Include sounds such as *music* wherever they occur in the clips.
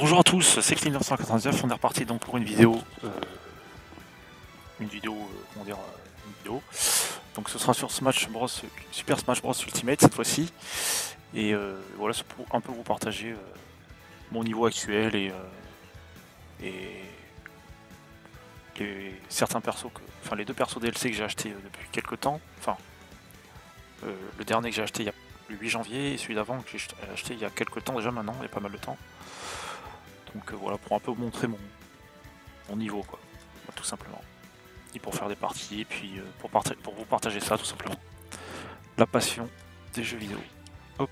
Bonjour à tous, c'est Clean999, on est reparti donc pour une vidéo, euh, une vidéo, euh, comment dire, euh, une vidéo. Donc ce sera sur Smash Bros, Super Smash Bros Ultimate cette fois-ci. Et voilà, c'est pour un peu vous partager mon niveau actuel et, les, certains persos, enfin les deux persos DLC que j'ai acheté depuis quelques temps. Enfin, le dernier que j'ai acheté il y a le 8 janvier et celui d'avant que j'ai acheté il y a quelques temps déjà maintenant, il y a pas mal de temps. Donc euh, voilà, pour un peu montrer mon, niveau, quoi, tout simplement. Et pour faire des parties, et puis euh, pour, vous partager ça, tout simplement. La passion des jeux vidéo. Hop,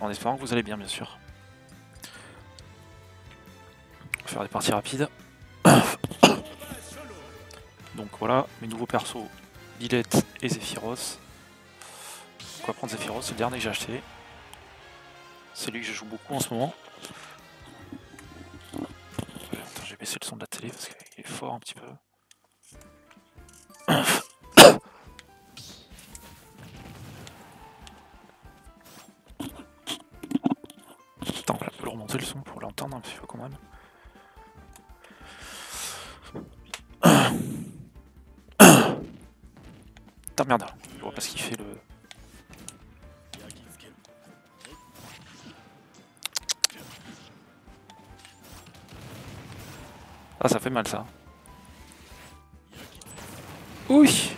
en espérant que vous allez bien, bien sûr. On va faire des parties rapides. *coughs* Donc voilà, mes nouveaux persos, Billette et Zephyros. Va prendre Zephyros, c'est le dernier que j'ai acheté. C'est lui que je joue beaucoup en ce moment. Baissé le son de la télé parce qu'il est fort un petit peu. Attends, on va un peu remonter le son pour l'entendre un petit peu quand même. Putain merde, je vois pas ce qu'il fait le... Ah ça fait mal ça. Oui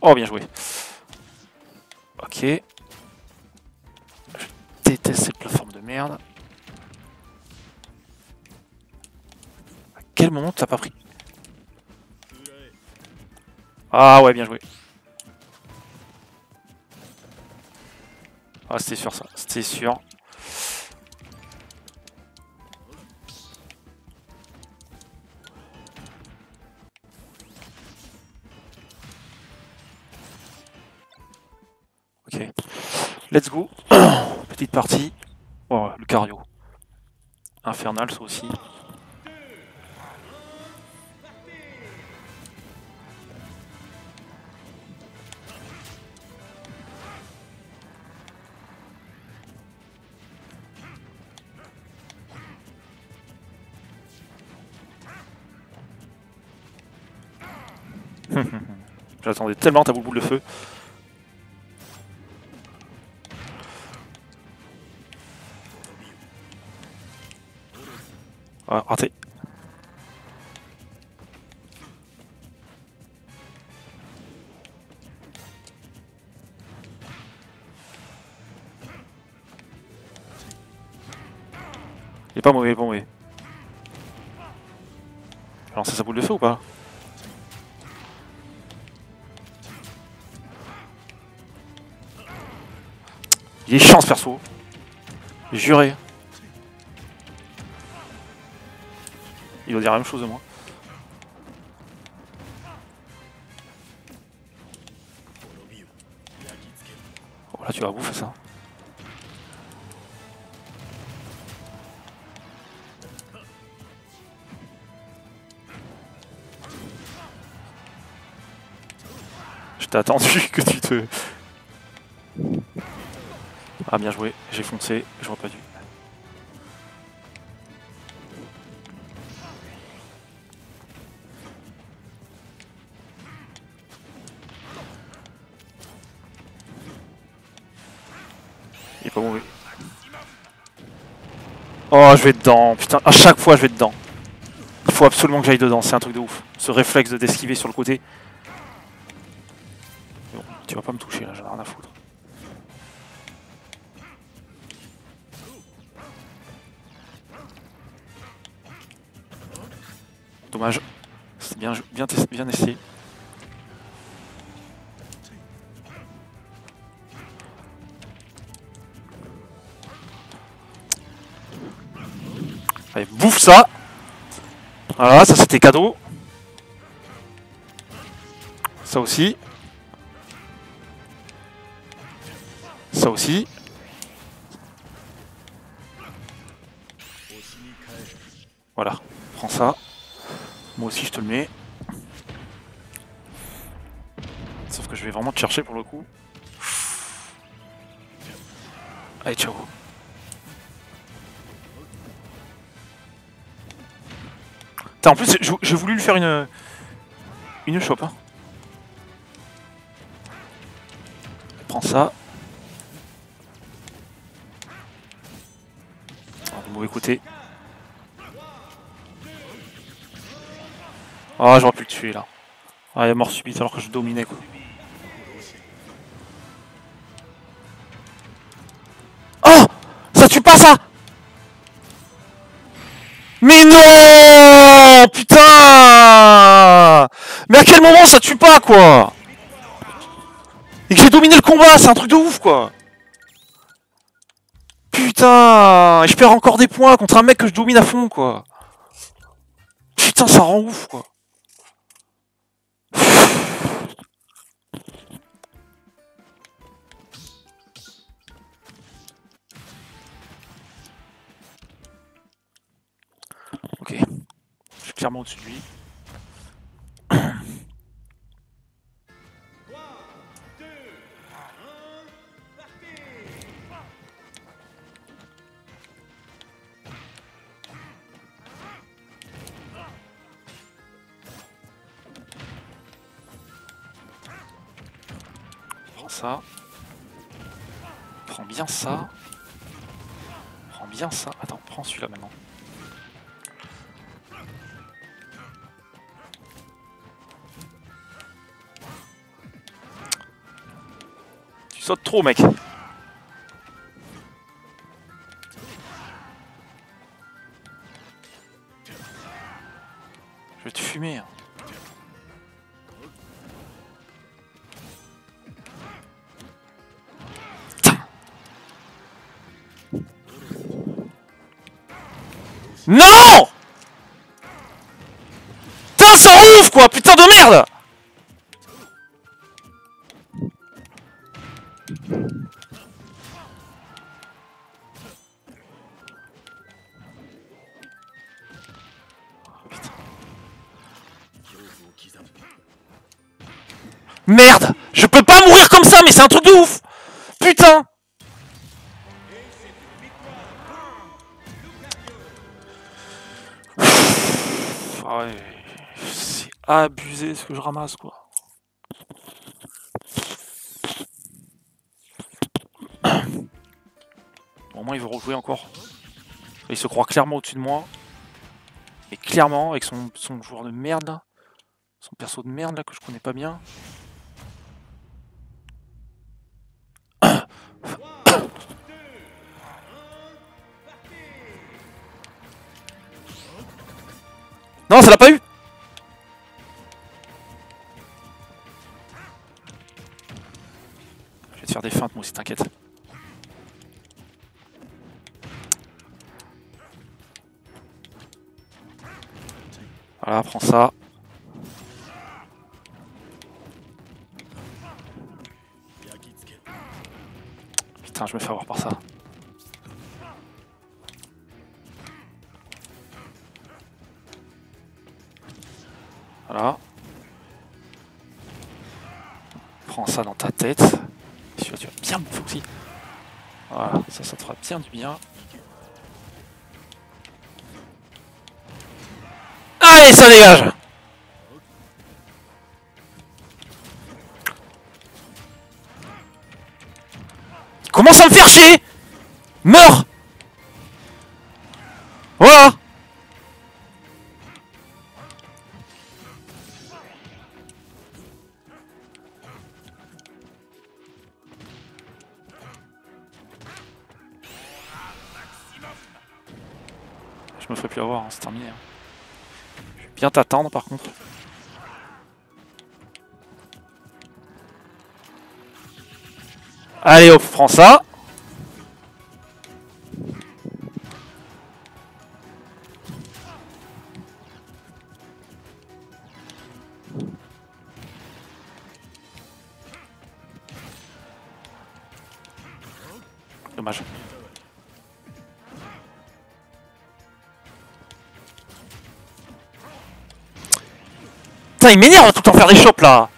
Oh bien joué. Ok. Je déteste cette plateforme de merde. À quel moment t'as pas pris? Ah ouais bien joué. Ah c'était sûr ça, c'était sûr. Ok. Let's go. *clears throat* Petite partie. Oh, le cardio. Infernal, ça aussi. J'attendais tellement ta boule de feu. Ah, raté. Il est pas mauvais, il est pas mauvais. C'est sa boule de feu ou pas? Il est chiant ce perso. Juré. Il doit dire la même chose de moi. Oh là tu vas bouffer ça. Je t'ai attendu *laughs* que tu te... Ah bien joué, j'ai foncé, j'aurais pas dû. Il est pas mauvais. Oh je vais dedans, putain, à chaque fois je vais dedans. Il faut absolument que j'aille dedans, c'est un truc de ouf. Ce réflexe de d'esquiver sur le côté. Bon, tu vas pas me toucher là, Dommage. C'est bien, bien, bien essayé. Allez, bouffe ça Voilà, ça c'était cadeau. Ça aussi. Ça aussi. Aussi je te le mets. que je vais vraiment te chercher pour le coup. Allez, ciao. en plus, j'ai voulu lui faire une... Une chope, hein. Prends ça. Ah, du mauvais côté. Ah, j'aurais pu le tuer là. Ah, il est mort subite alors que je dominais quoi. Oh! Ça tue pas ça! Mais non! Putain! Mais à quel moment ça tue pas quoi! Et que j'ai dominé le combat, c'est un truc de ouf quoi! Putain! Je perds encore des points contre un mec que je domine à fond quoi! Putain ça rend ouf quoi clairement au-dessus de lui. Prends ça. Prends bien ça. Prends bien ça. Attends, prends celui-là maintenant. Saute trop, mec. Je vais te fumer. Hein. Non Putain, ça ouf quoi Putain de Merde un truc de ouf Putain c'est abusé ce que je ramasse, quoi. Au moins, il veut rejouer encore. Il se croit clairement au-dessus de moi. Et clairement, avec son joueur de merde, son perso de merde là que je connais pas bien. Non, ça l'a pas eu Allez, ça dégage. Commence à me faire chier? Bien t'attendre par contre. Allez hop, prends ça. il m'énerve tout en faire des chopes là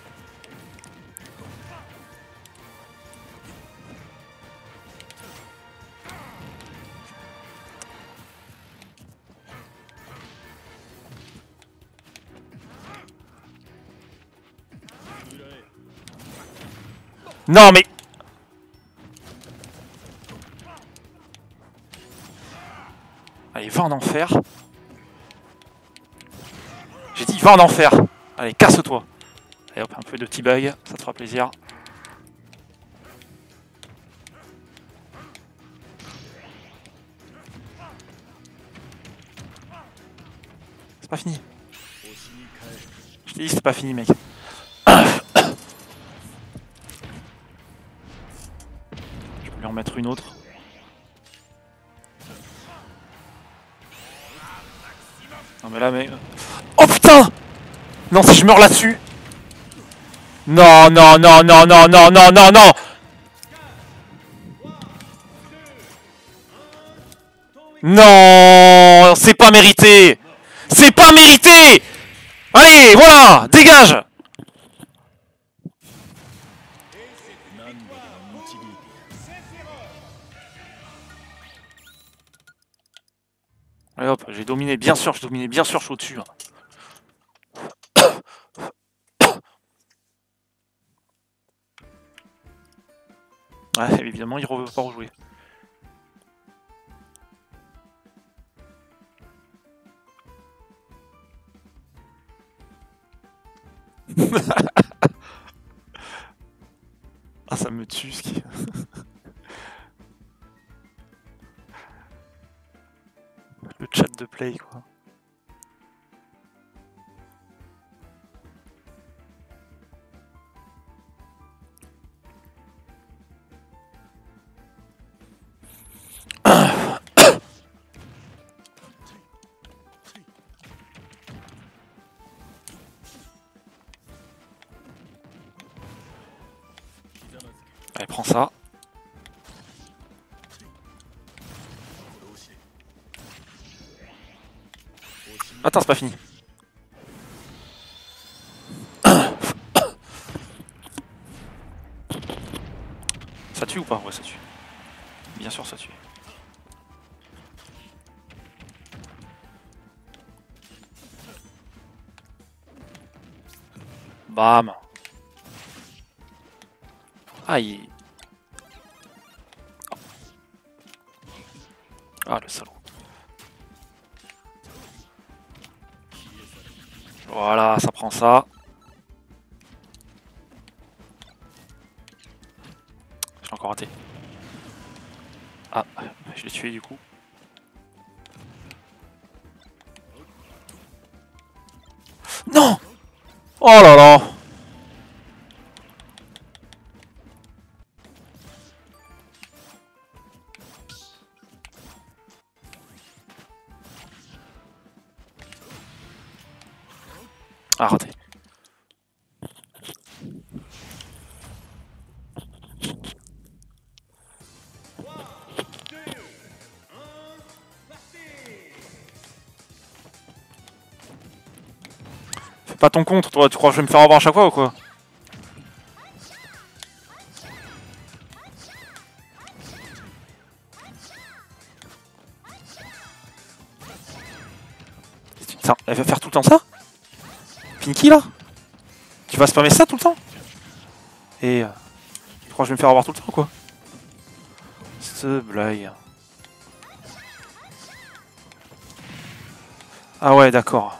Non mais... Allez, va en enfer. J'ai dit, va en enfer. Allez, casse-toi. Allez hop, un peu de T-bag, ça te fera plaisir. C'est pas fini. Je t'ai dit c'est pas fini mec. *coughs* Je peux lui en mettre une autre. Non mais là mais... Oh putain Non si je meurs là-dessus. Non non non non non non non non non Non. C'est pas mérité. C'est pas mérité. Allez, voilà Dégage. Allez hop, j'ai dominé, bien sûr, j'ai dominé, bien sûr, je suis au-dessus. Ouais, évidemment, il ne veut pas rejouer. C'est pas fini. Ça tue ou pas? Ouais, ça tue. Bien sûr, ça tue. Bam Ah, ça l'ai encore raté. Ah, je l'ai tué du coup. Non Oh là là Ah. Fais pas ton compte, toi, tu crois que je vais me faire avoir à chaque fois ou quoi? Elle va faire tout le temps ça? Pinky là? Tu vas spammer ça tout le temps? Et... Euh, tu crois que je vais me faire avoir tout le temps quoi? Ce blague. Ah ouais d'accord.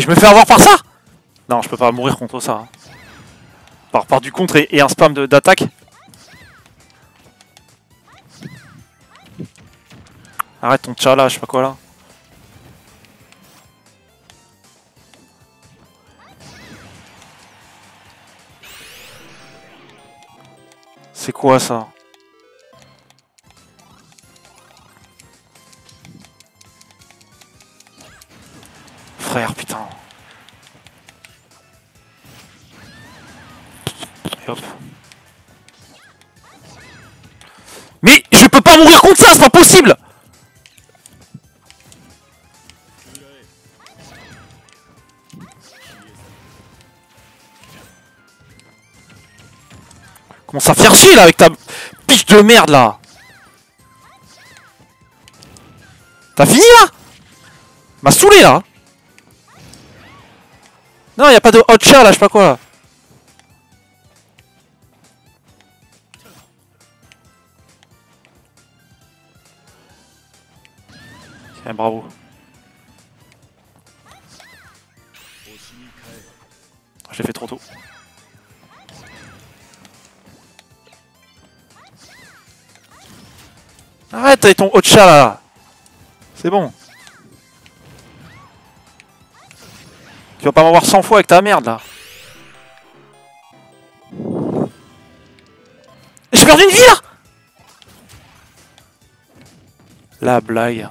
Et je me fais avoir par ça Non, je peux pas mourir contre ça. Hein. Par, par du contre et, un spam d'attaque. Arrête ton tcha là, je sais pas quoi là. C'est quoi ça? Frère, putain. Mourir contre ça, c'est pas possible. Comment ça faire chier là avec ta piche de merde là? T'as fini là? M'a saoulé là. Non y a pas de hot share là, je sais pas quoi Tiens, bravo. Je l'ai fait trop tôt. Arrête avec ton hot chat là C'est bon. Tu vas pas m'avoir 100 fois avec ta merde là. J'ai perdu une vie là La blague.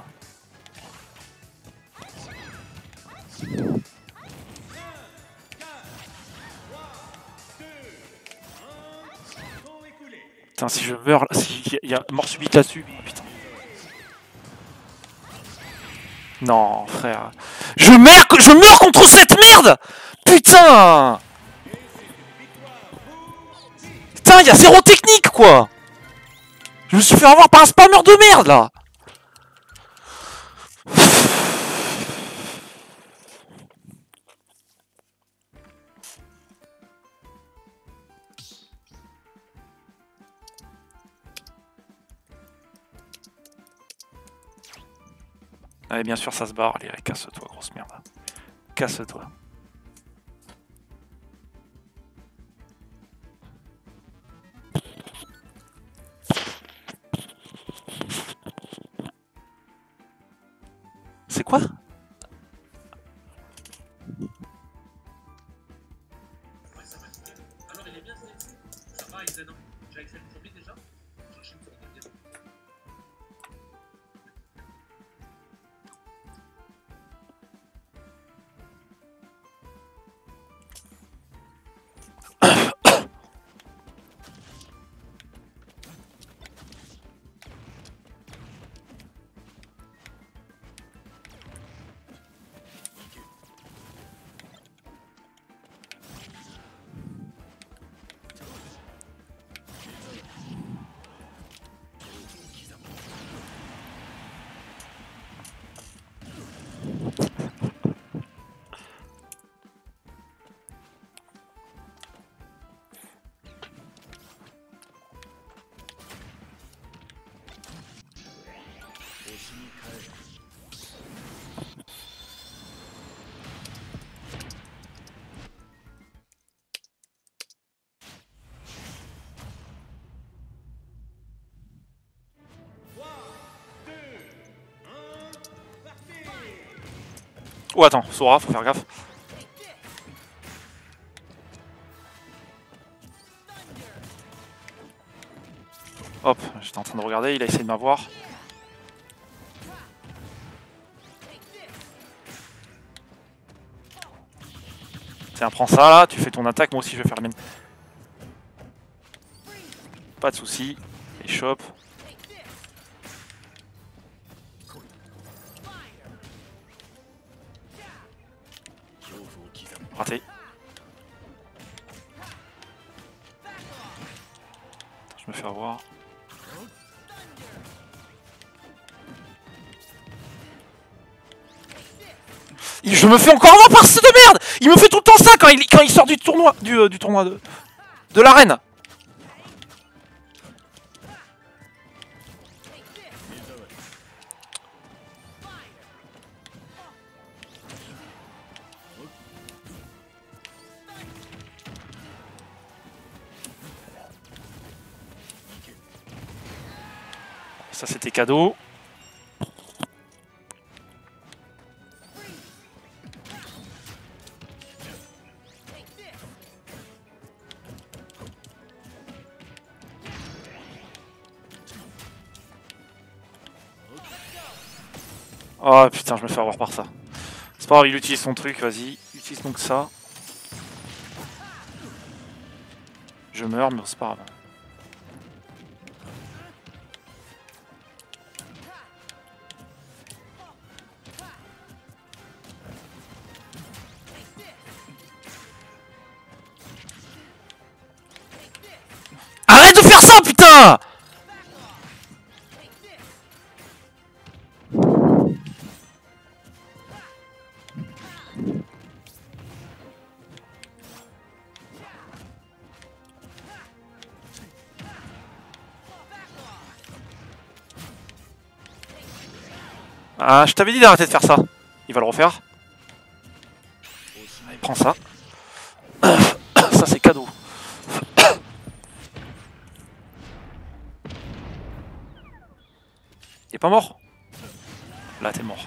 Putain, si je meurs, *laughs* s'il y a mort subite là-dessus. Non, frère. Je meurs, je meurs contre cette merde Putain Putain, il y a zéro technique, quoi Je me suis fait avoir par un spammer de merde, là Allez, bien sûr, ça se barre. Allez, allez casse-toi, grosse merde. Casse-toi. C'est quoi? Oh, attends, Sora, faut faire gaffe. Hop, j'étais en train de regarder, il a essayé de m'avoir. Tiens, prends ça tu fais ton attaque, moi aussi je vais faire la mienne. Pas de soucis, et chope. Me fais encore avoir par ce de merde Il me fait tout le temps ça quand il, quand il sort du tournoi du, euh, du tournoi de, de l'arène Ça c'était cadeau. Oh putain, je me fais avoir par ça. C'est pas grave, il utilise son truc, vas-y. Utilise donc ça. Je meurs, mais c'est pas grave. Ah, je t'avais dit d'arrêter de faire ça. Il va le refaire. Allez, prends ça. *coughs* ça, c'est cadeau. *coughs* Il est pas mort? Là, t'es mort.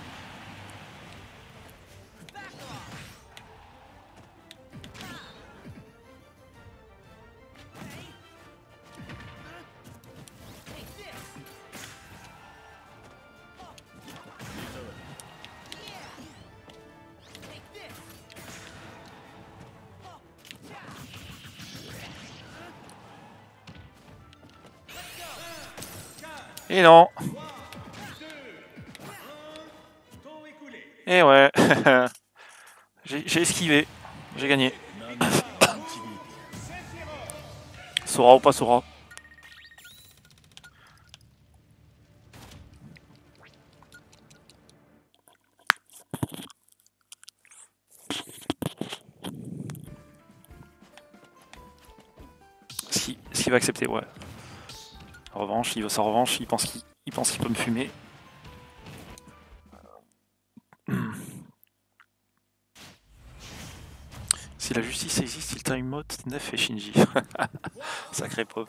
J'ai esquivé. J'ai gagné. Sora ou pas Sora Si, s'il va accepter, ouais. En revanche, il veut sa revanche, il pense qu'il il pense qu'il peut me fumer. La justice existe, il time mode Nef et Shinji. *laughs* Sacré pop.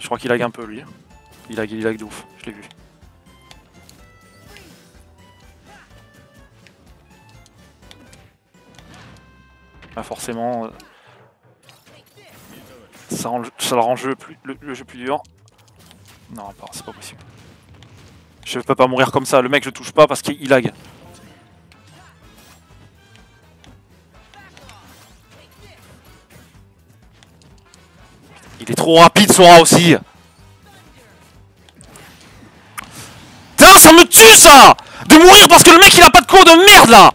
Je crois qu'il lag un peu lui. Il lag, il lag de ouf, je l'ai vu. Forcément, euh, ça, rend, rend le jeu plus, le, le jeu plus dur. Non, c'est pas possible. Je peux pas mourir comme ça, le mec je touche pas parce qu'il lag. Il est trop rapide Sora aussi Putain ça me tue ça De mourir parce que le mec il a pas de cours de merde là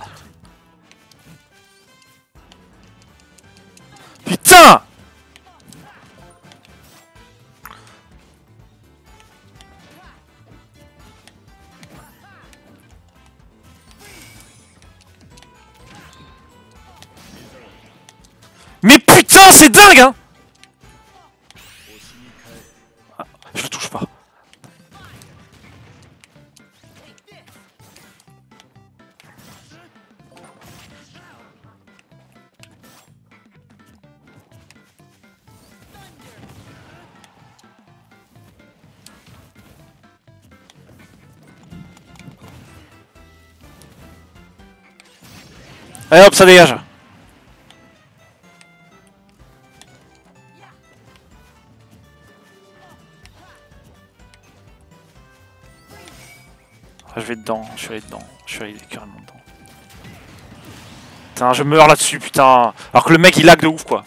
Allez hop, ça dégage. Ah, je vais dedans, je suis allé dedans, je suis allé carrément dedans. Putain, je meurs là-dessus, putain. Alors que le mec il lag de ouf quoi.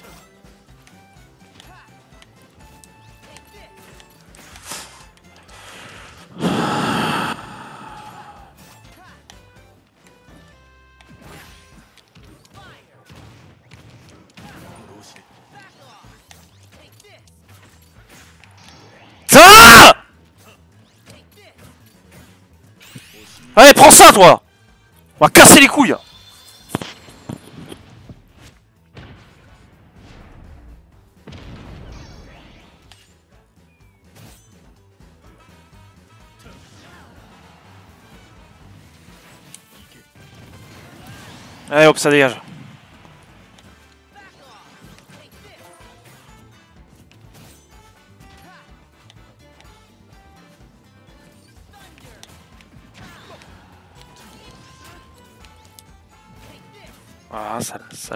Les couilles Allez, hop, ça dégage.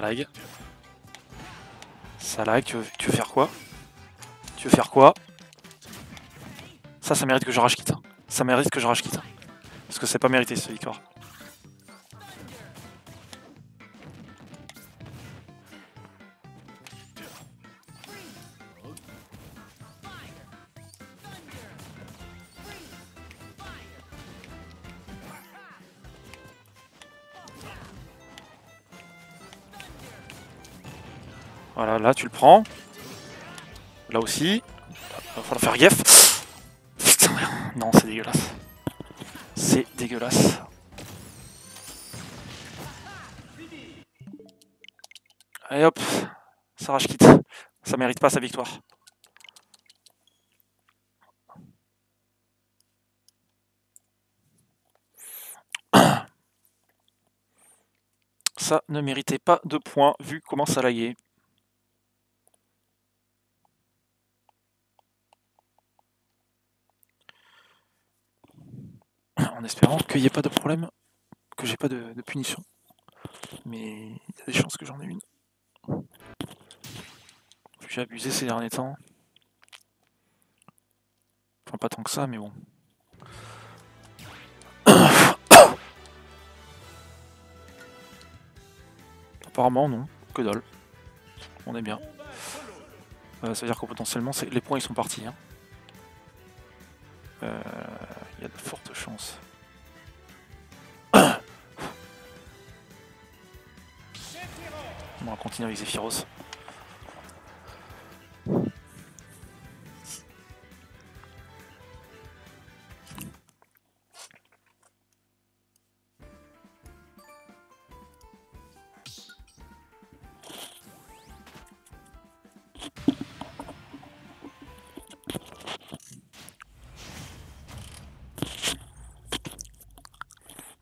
Ça, lag. Ça lag, tu veux, tu veux faire quoi? Tu veux faire quoi? Ça, ça mérite que je rage quitte. Ça mérite que je rage quitte. Parce que c'est pas mérité ce victoire. Là tu le prends. Là aussi. Va falloir faire gaffe. Putain, non, c'est dégueulasse. C'est dégueulasse. Allez hop, ça rage quitte. Ça mérite pas sa victoire. Ça ne méritait pas de points vu comment ça laguait. en espérant qu'il n'y ait pas de problème, que j'ai pas de, punition. Mais il y a des chances que j'en ai une. J'ai abusé ces derniers temps. Enfin, pas tant que ça, mais bon. *coughs* Apparemment, non. Que dalle. On est bien. Ça veut dire que potentiellement, les points ils sont partis. hein. Euh, Il y a de fortes chances. On va continuer avec Zephyros.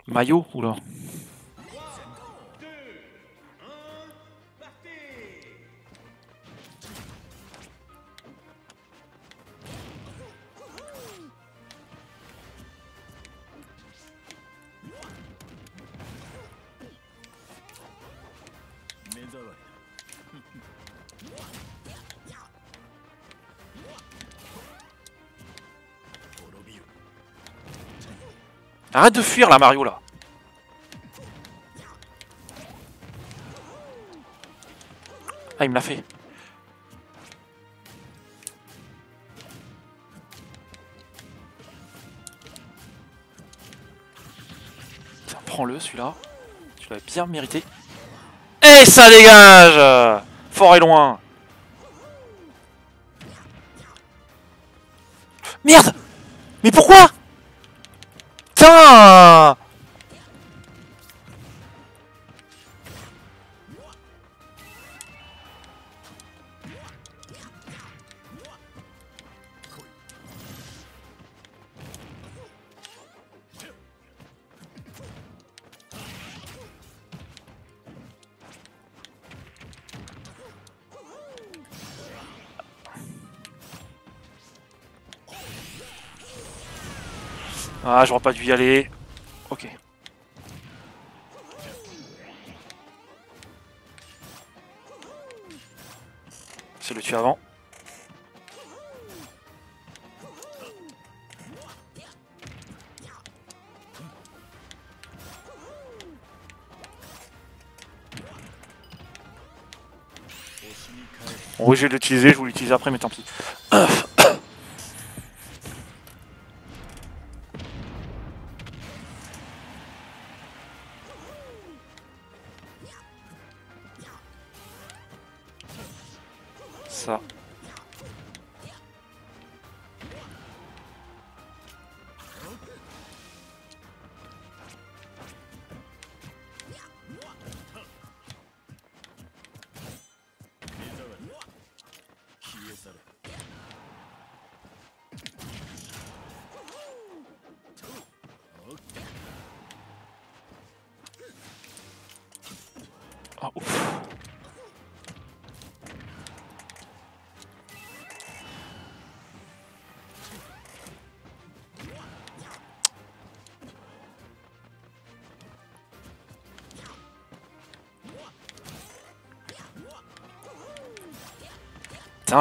Maillot Oula. Arrête de fuir là Mario là. Ah il me l'a fait. Prends-le celui-là. Tu l'as bien mérité. Et ça dégage! Fort et loin. Merde! Mais pourquoi? Ah, j'aurais pas dû y aller. Ok. C'est le tuer avant. Oui, je vais l'utiliser, je vais l'utiliser après, mais tant pis.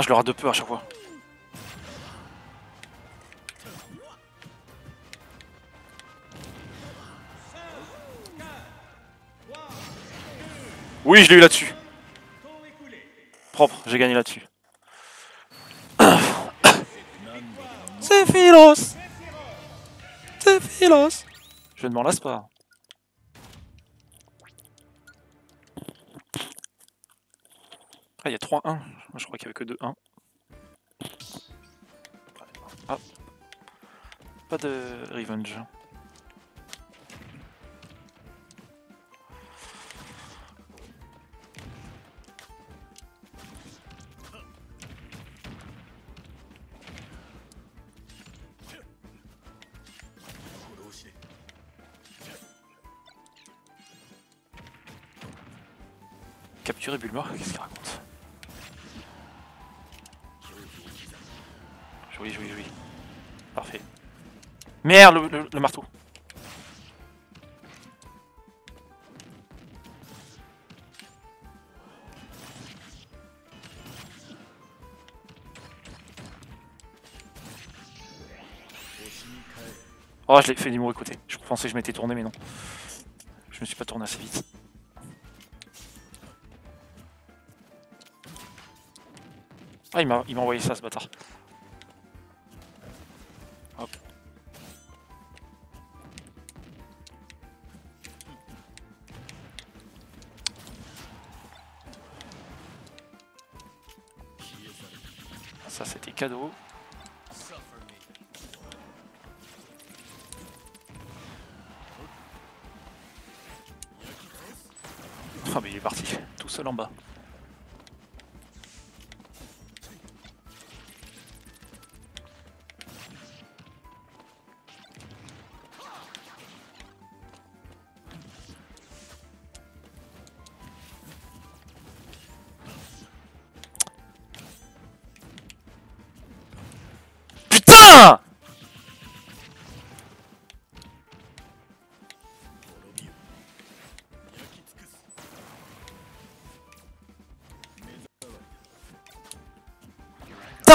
Je le rate de peu à chaque fois. Oui, je l'ai eu là-dessus. Propre, j'ai gagné là-dessus. *coughs* C'est Philos C'est Philos Je ne m'en lasse pas. Ah, il y a 3-1. Je crois qu'il n'y avait que 2-1. Ah. Pas de revenge. Capturer Bulma, qu'est-ce Merde, le, le- marteau. Oh, je l'ai fait du mauvais côté. Je pensais que je m'étais tourné, mais non. Je me suis pas tourné assez vite. Ah, il m'a envoyé ça, ce bâtard.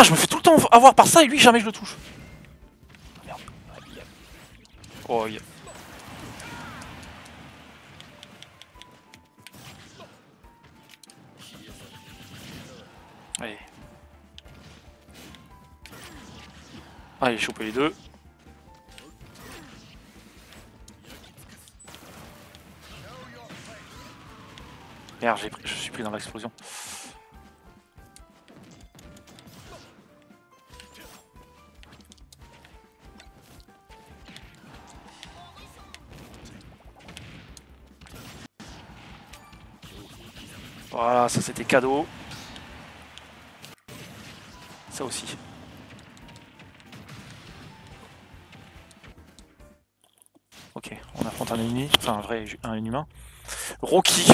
Je me fais tout le temps avoir par ça et lui jamais je le touche. Merde. Oh, il y a- Allez. Allez, les deux. Merde, je suis pris dans l'explosion. C'était cadeau. Ça aussi. Ok, on affronte un ennemi, enfin un vrai un humain. Rocky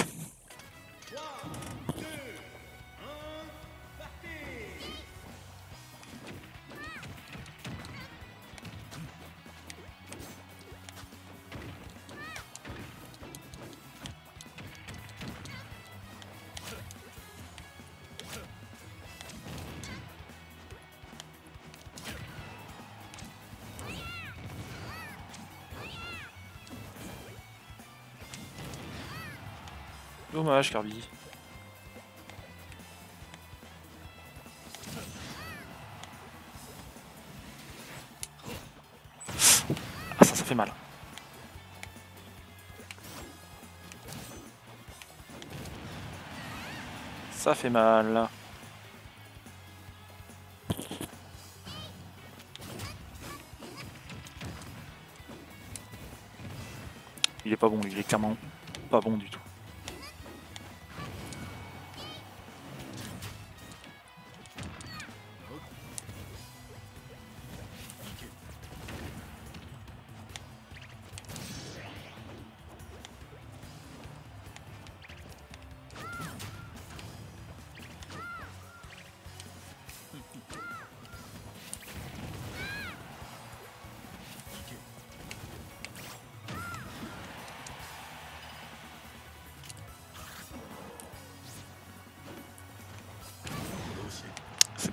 Ah ça, ça fait mal. Ça fait mal. Il est pas bon, il est clairement pas bon du tout.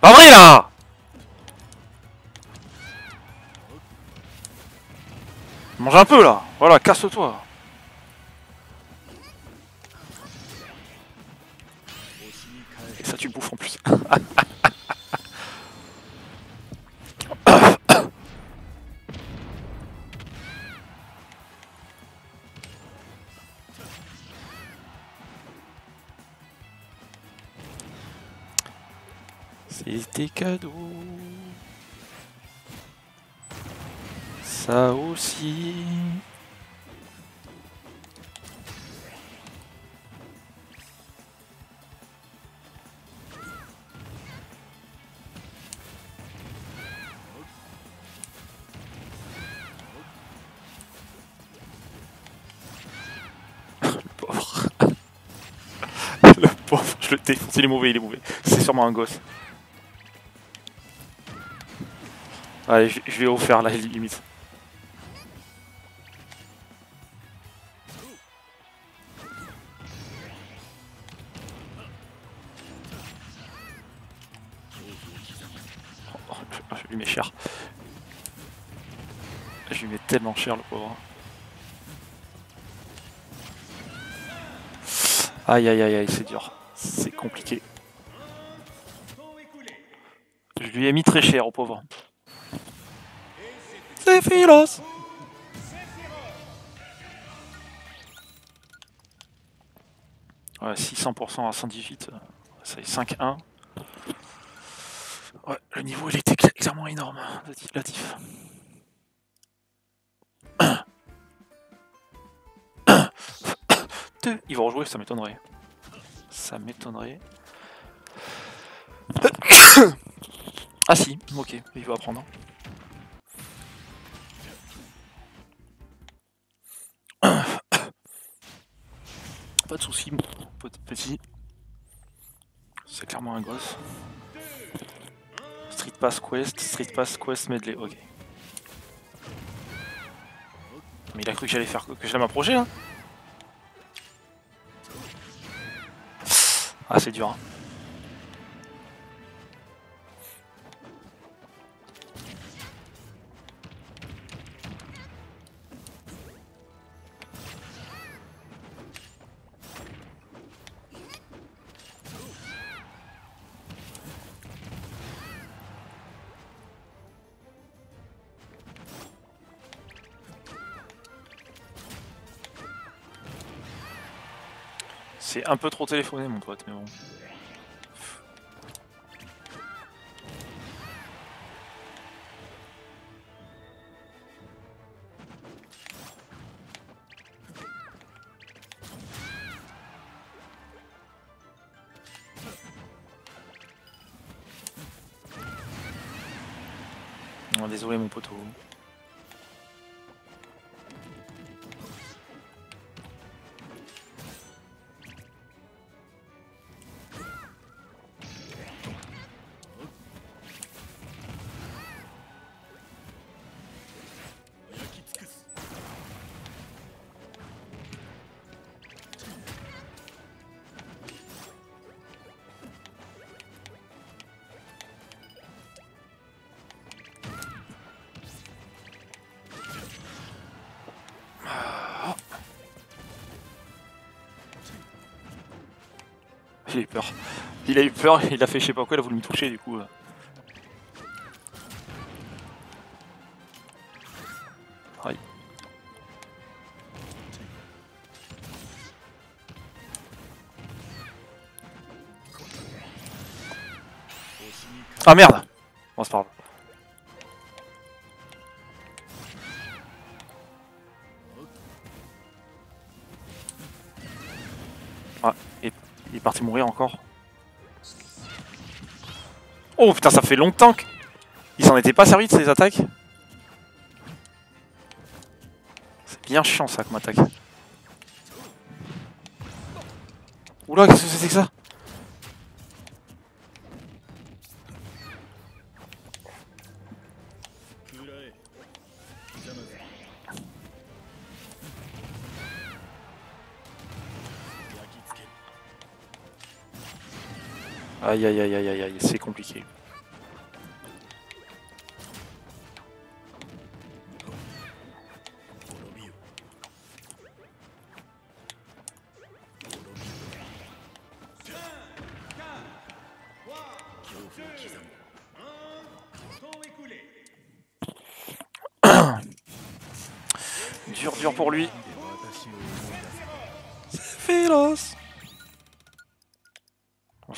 Pas vrai là. Mange un peu là. Voilà, casse-toi Ça aussi. Le pauvre. *laughs* Le pauvre, je le défonce, il est mauvais, il est mauvais. C'est sûrement un gosse. Allez, je, vais faire là, limite. Oh, je lui mets cher. Je lui mets tellement cher le pauvre. Aïe aïe aïe aïe, c'est dur. C'est compliqué. Je lui ai mis très cher au pauvre. Ouais, 600% à 118, euh, ça fait 5-1. Ouais, le niveau il était cla- clairement énorme, la di- la diff. Deux. Ils vont rejouer, ça m'étonnerait. Ça m'étonnerait. *coughs* ah si, ok, il va apprendre. Pass Quest, Street Pass Quest Medley, ok. Mais il a cru que j'allais faire que j'allais m'approcher là Ah c'est dur hein. Un peu trop téléphoné mon pote mais bon. Oh, désolé mon poteau. Il a eu peur. Il a eu peur, il a fait je sais pas quoi, il a voulu me toucher du coup. euh. Aïe. Ah merde parti mourir encore. Oh putain, ça fait longtemps que... Il s'en était pas servi de ces attaques C'est bien chiant ça comme attaque. Oula, qu'est-ce que c'est que ça? Aïe aïe aïe aïe aïe aïe, c'est compliqué. *coughs* dur dur pour lui. Féroce On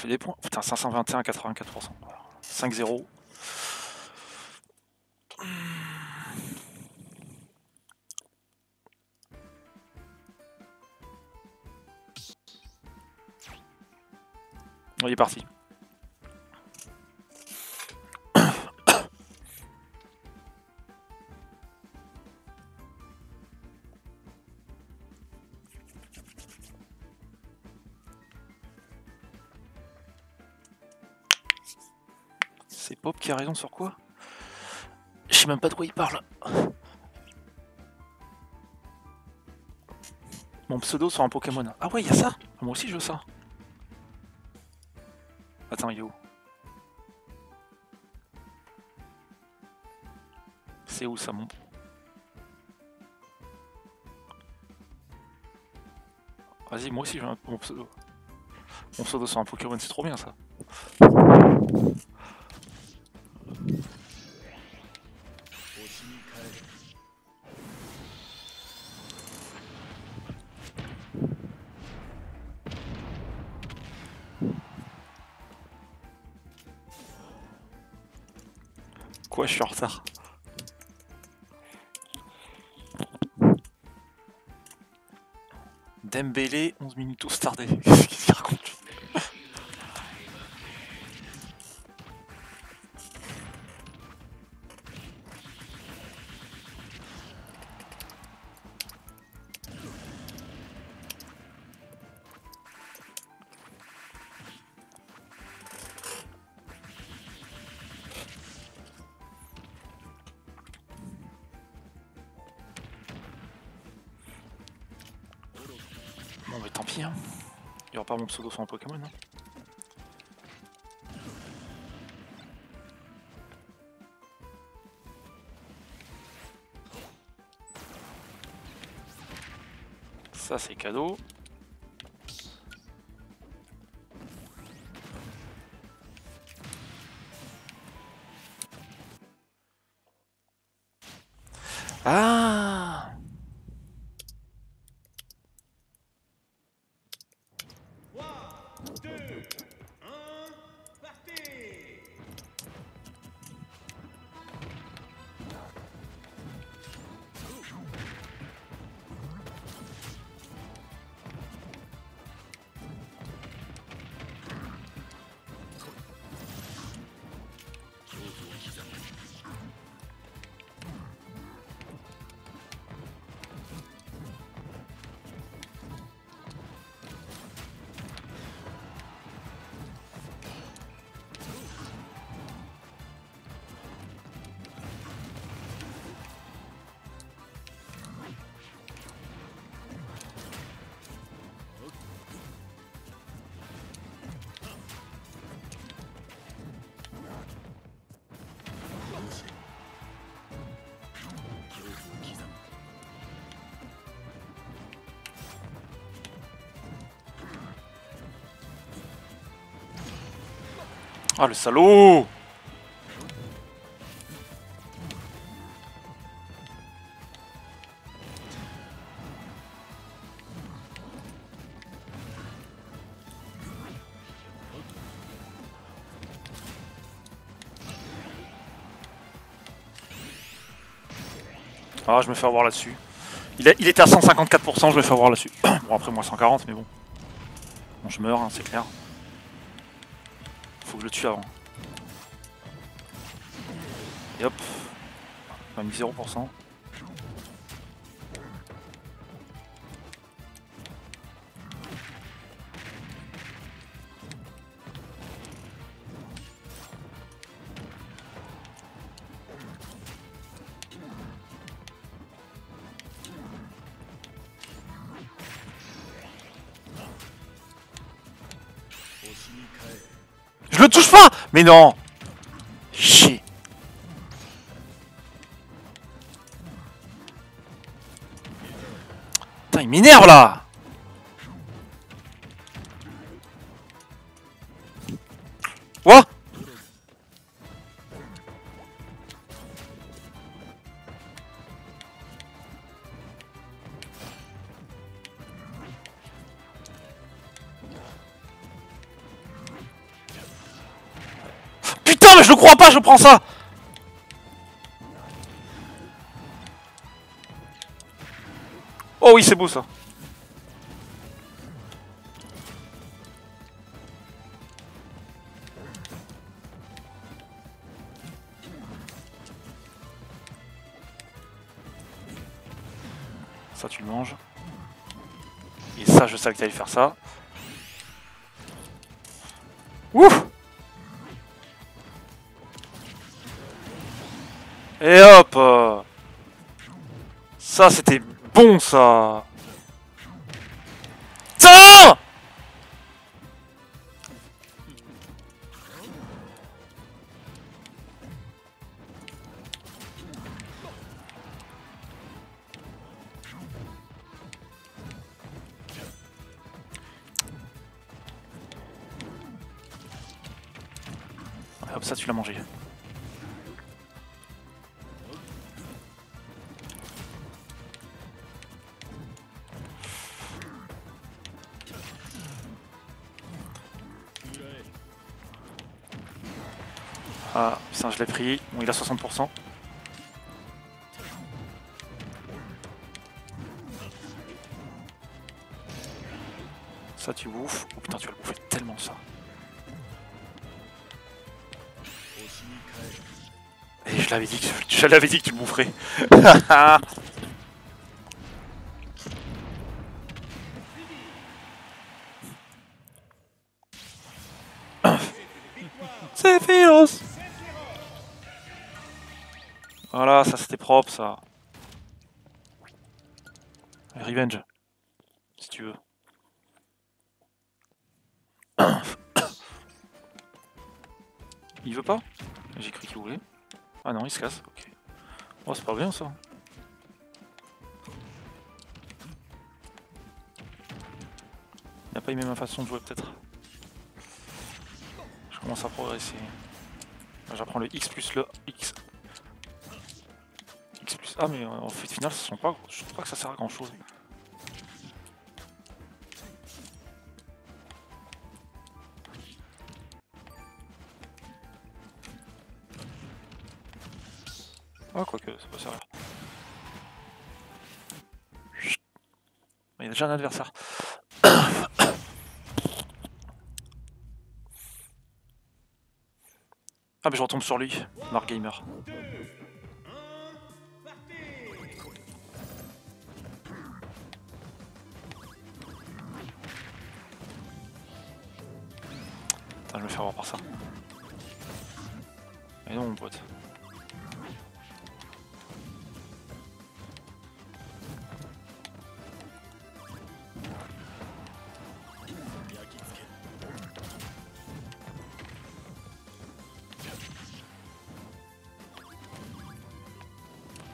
fait des points. Putain, 521 84%. 5-0. Il est parti. A raison sur quoi Je sais même pas de quoi il parle. Mon pseudo sur un Pokémon. Ah ouais, il y a ça Moi aussi je veux ça. Attends, il est où? C'est où ça mon... Vas-y, moi aussi je veux un- mon pseudo. Mon pseudo sur un Pokémon, c'est trop bien ça. Quoi, je suis en retard Dembélé, 11 minutes au stardé. *laughs* Qu'est-ce qu'il raconte? Mon pseudo sur Pokémon. Hein. Ça, c'est cadeau. Ah, le salaud Ah, je me fais avoir là-dessus. Il, il était à 154%, je me fais avoir là-dessus. *coughs* bon, après, moi 140, mais bon. Bon, je meurs, hein, c'est clair. Le tue avant. Et hop. Mis 0%. Mais non. Chier. Putain, il m'énerve là Oh oui, c'est beau ça. Ça, tu le manges. Et ça, je savais que t'allais faire ça. Hop euh. Ça, c'était bon, ça Ça je l'ai pris. Bon, il a 60%. Ça, tu bouffes. Oh putain, tu vas le bouffer tellement ça. Et je l'avais dit que je l'avais dit que tu boufferais. *laughs* Voilà, ça c'était propre ça. Revenge. Si tu veux. Il veut pas? J'ai cru qu'il voulait. Ah non, il se casse, ok. Oh, c'est pas bien ça. Il a pas aimé ma façon de jouer peut-être. Je commence à progresser. J'apprends le X plus le X. X plus A, mais en fait final, ça sent pas. Je trouve pas que ça sert à grand chose. Ah, quoique, ça peut servir. Il y a déjà un adversaire. *coughs* Ah, mais je retombe sur lui, Mark Gamer. Me fais avoir par ça. Mais non, mon pote.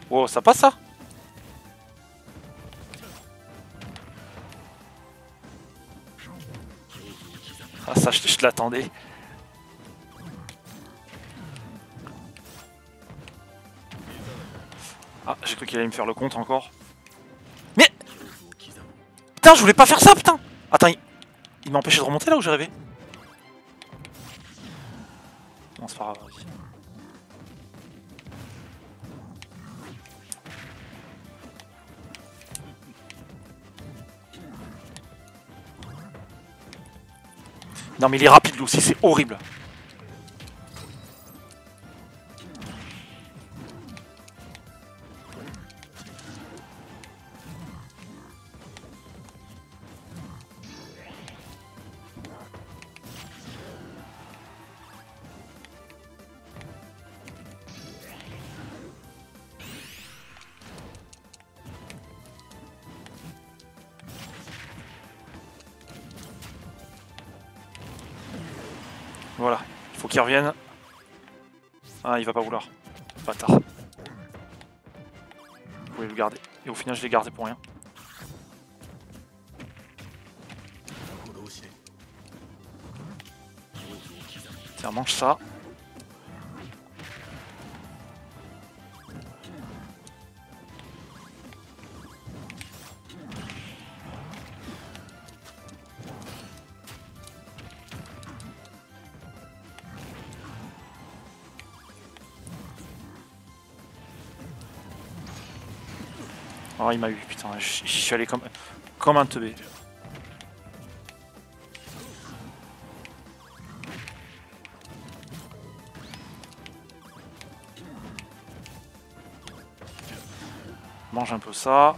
Wow, ça passe ça? Je, l'attendais. Ah, j'ai cru qu'il allait me faire le compte encore. Mais Putain, je voulais pas faire ça, putain Attends, il, il m'a empêché de remonter là où j'arrivais? Non, Non mais il est rapide lui aussi, c'est horrible. Qu'il revienne. Ah, il va pas vouloir. Bâtard. Vous pouvez le garder. Et au final, je l'ai gardé pour rien. Tiens, mange ça. Il m'a eu, putain, j'y suis allé comme, comme un teubé. Mange un peu ça.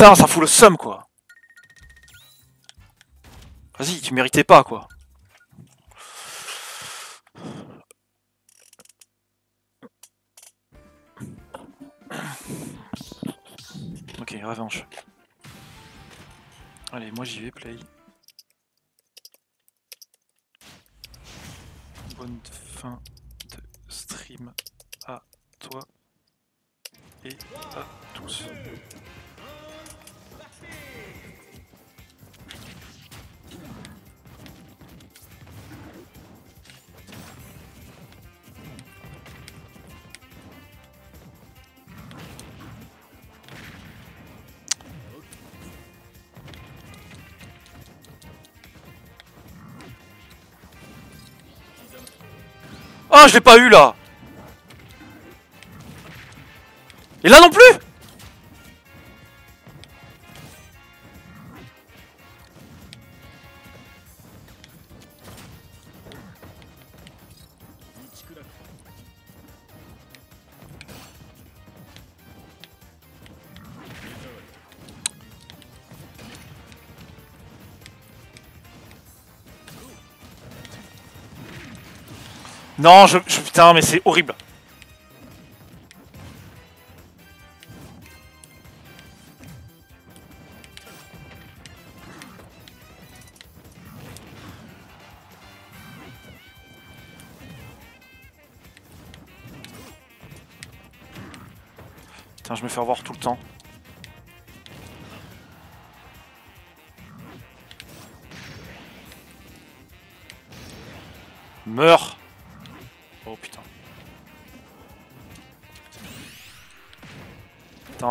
Putain, ça fout le seum quoi. Vas-y, tu méritais pas quoi. Je l'ai pas eu là. Et là non plus Non, je, Putain, mais c'est horrible Putain, je me fais avoir tout le temps.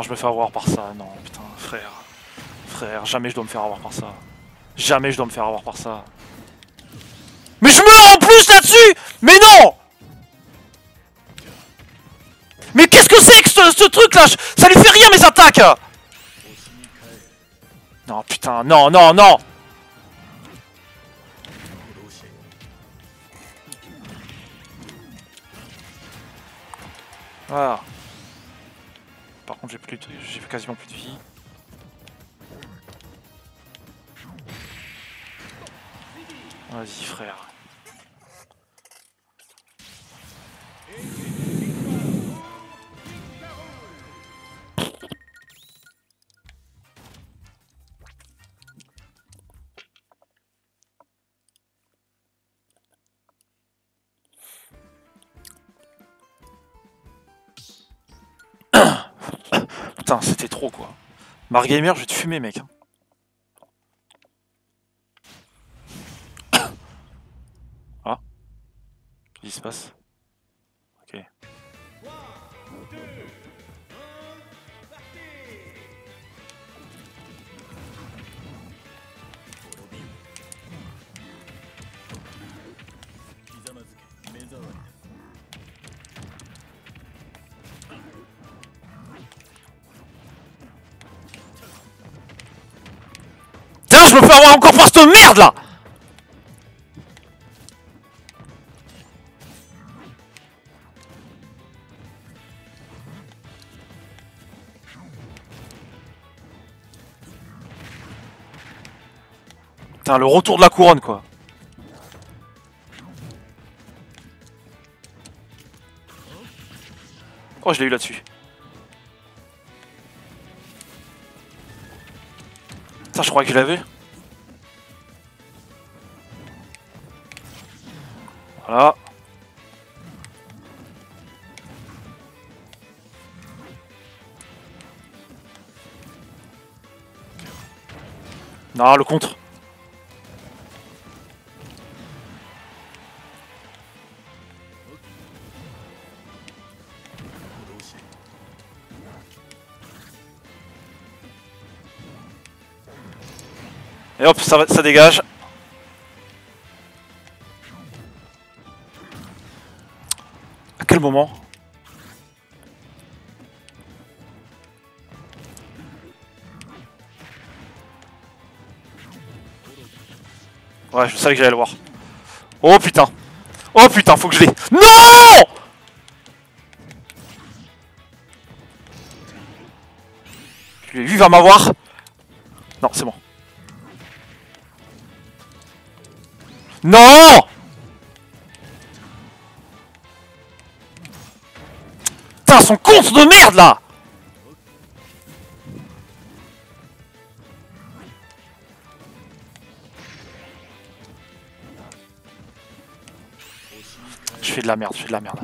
Je me fais avoir par ça. Non, putain, frère. Frère, jamais je dois me faire avoir par ça. Jamais je dois me faire avoir par ça. Mais je meurs en plus là-dessus Mais non Mais qu'est-ce que c'est que ce, ce truc là Ça lui fait rien mes attaques Non, putain, non, non, non Voilà. Par contre, j'ai plus, j'ai quasiment plus de vie. Vas-y, frère. Putain, c'était trop quoi. Margamer, je vais te fumer, mec. *coughs* Ah. Qu'est-ce qui se passe? Je me fais avoir encore par cette merde là Putain, le retour de la couronne quoi. Oh, je l'ai eu là-dessus. Putain, je crois que je l'avais. Non, le contre. Et hop, ça, ça dégage. À quel moment Ouais, je savais que j'allais le voir. Oh putain. Oh putain, faut que je l'ai. NON! Lui, va m'avoir. Non, c'est bon. Non! Putain, son compte de merde là de la merde, je fais de la merde.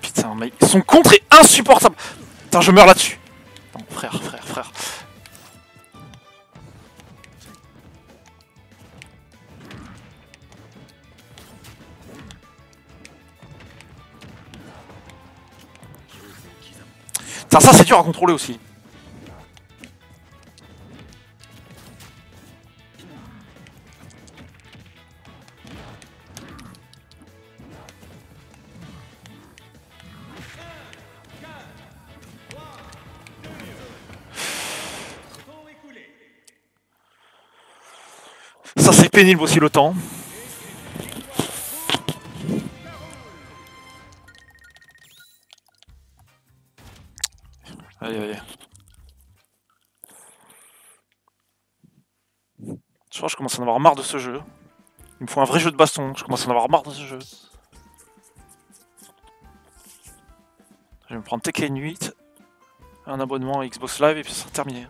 Putain, mais son contre est insupportable. Putain, je meurs là-dessus. Ça c'est dur à contrôler aussi. Ça c'est pénible aussi le temps. Commence à en avoir marre de ce jeu. Il me faut un vrai jeu de baston, je commence à en avoir marre de ce jeu. Je vais me prendre Tekken 8, un abonnement à Xbox Live et puis ça sera terminé.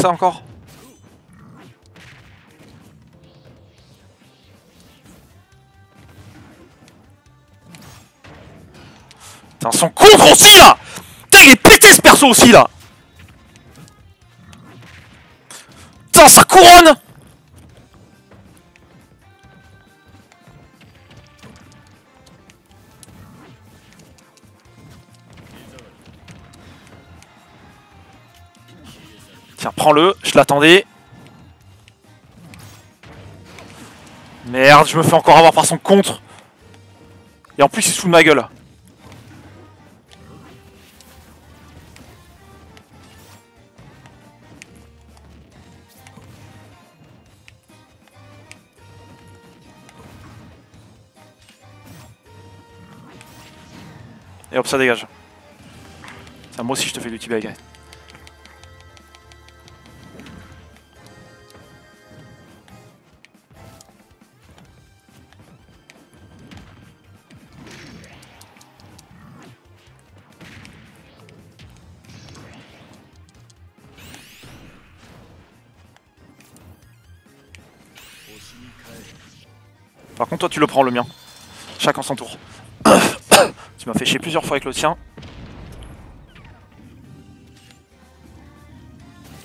Ça encore. Putain, son contre aussi là Putain, il est pété ce perso aussi là je l'attendais. Merde, je me fais encore avoir par son contre. Et en plus, il se fout de ma gueule. Et hop, ça dégage. Ça, moi aussi, je te fais du T-bag. toi tu le prends le mien. Chacun son tour. *coughs* tu m'as fait chier plusieurs fois avec le tien.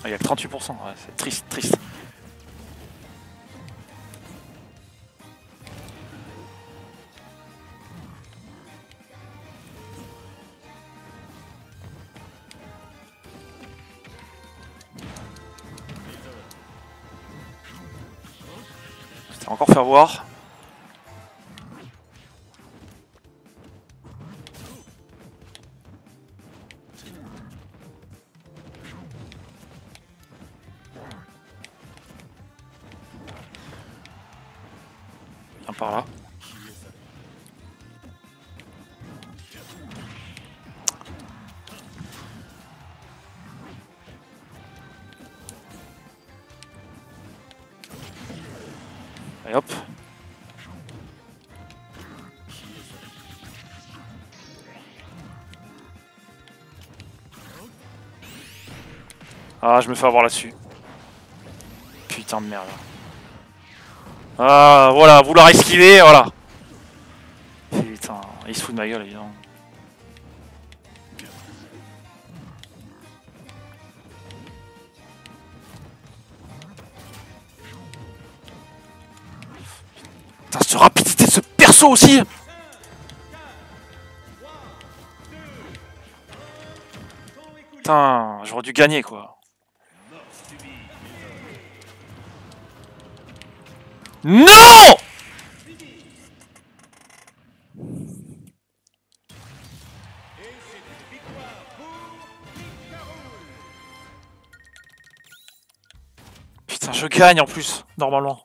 Ah, il y a que 38%, c'est triste, triste. encore faire voir. Ah, je me fais avoir là-dessus. Putain de merde. Ah, voilà, vouloir esquiver, voilà. Putain, il se fout de ma gueule, évidemment. Putain, cette rapidité de ce perso aussi Putain, j'aurais dû gagner, quoi. Non Putain, je gagne en plus, normalement.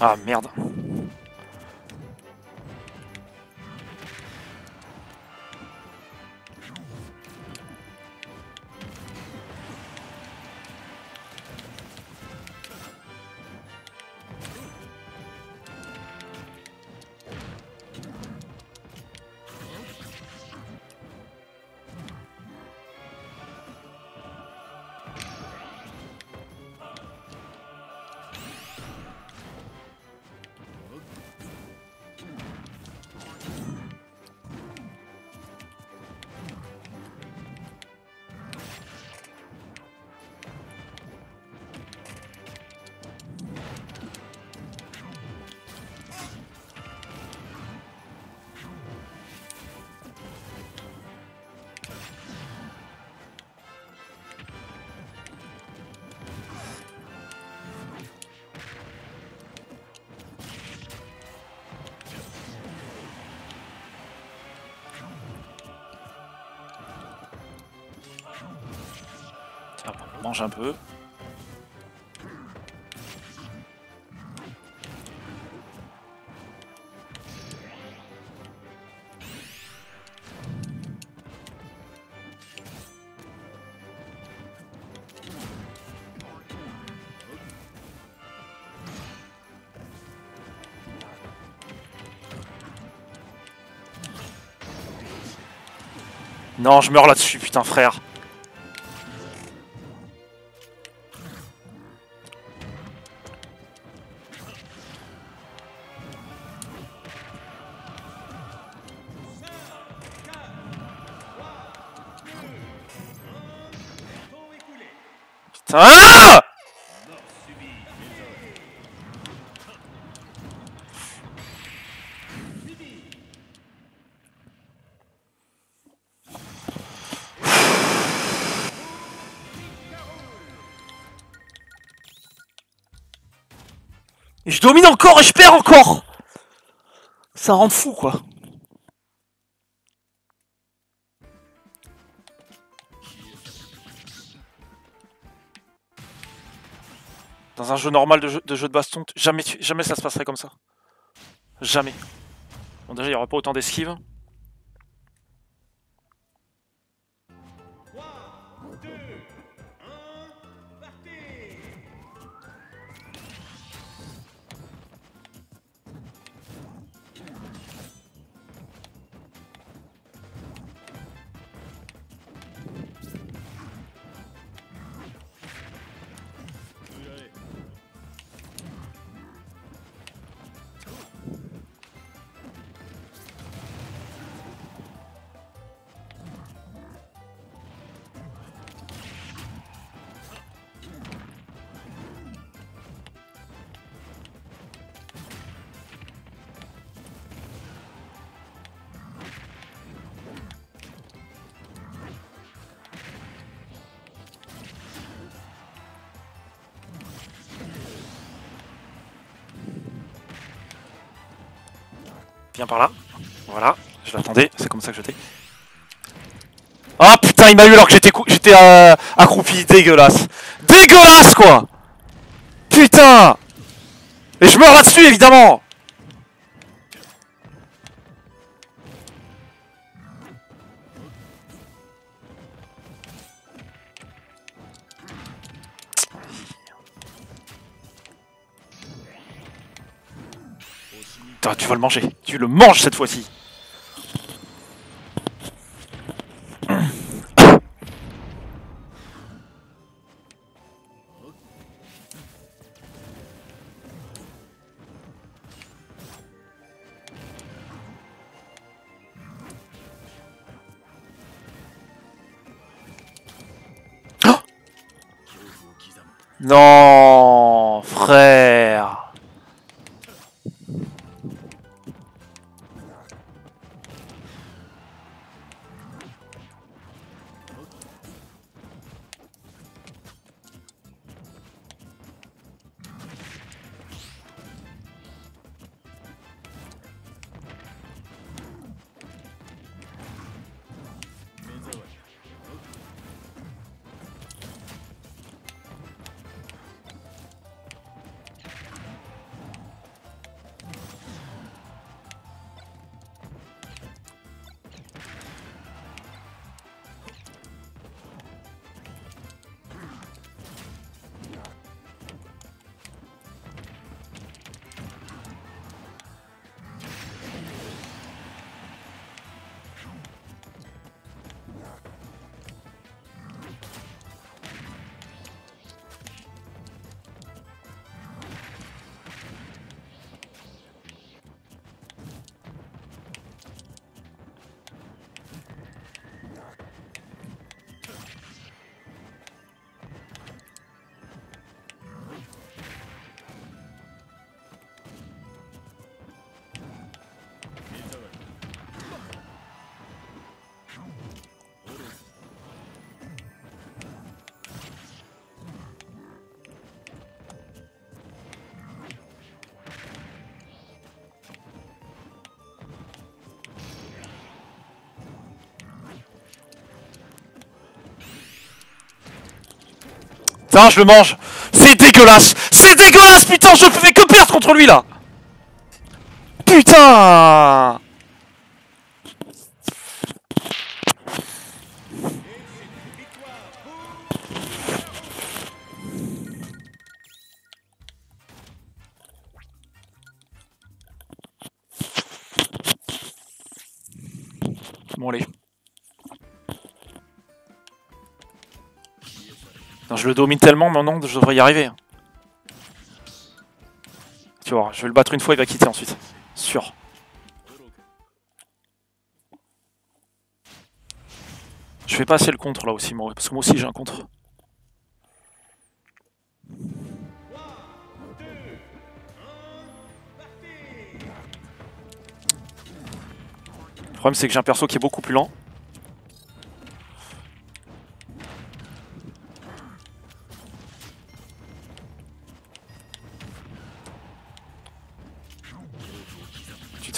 Ah merde. Un peu. Non, je meurs là-dessus, putain frère. Je domine encore et je perds encore. Ça rend fou quoi jeu normal de jeu de, baston, jamais, jamais ça se passerait comme ça. Jamais. Bon déjà il n'y aura pas autant d'esquives. Viens par là. Voilà, je l'attendais, c'est comme ça que j'étais. Ah putain, il m'a eu alors que j'étais j'étais euh, accroupi, dégueulasse. Dégueulasse quoi Putain Et je meurs là-dessus évidemment tu vas le manger. Tu le manges cette fois-ci. non, frère. Je le mange. C'est dégueulasse. C'est dégueulasse, putain Je fais que perdre contre lui, là. Putain. Bon allez. Non, je le domine tellement maintenant je devrais y arriver. Hein. Tu vois, je vais le battre une fois, il va quitter ensuite. Sûr. Je vais passer le contre là aussi, parce que moi aussi j'ai un contre. Le problème c'est que j'ai un perso qui est beaucoup plus lent.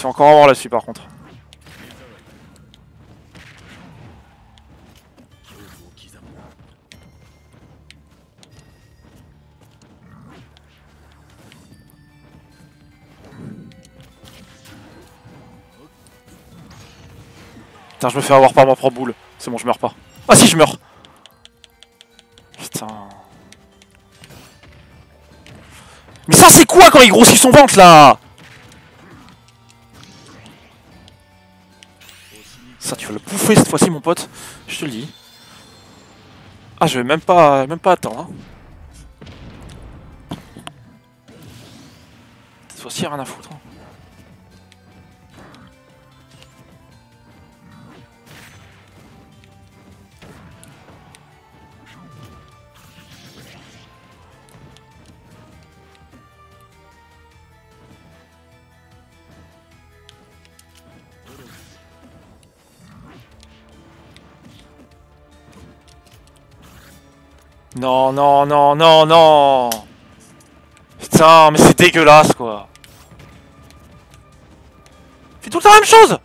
Tu te fais encore avoir là-dessus par contre. Putain, je me fais avoir par ma propre boule. C'est bon, je meurs pas. Ah si, je meurs Putain. Mais ça, c'est quoi quand il grossit son ventre, là? Tu vas le bouffer cette fois-ci, mon pote. Je te le dis. Ah, je vais même pas, même pas attendre. hein. Cette fois-ci, rien à foutre. hein. Non, non, non, non, non. Putain, mais c'est dégueulasse, quoi. Fais tout le temps la même chose.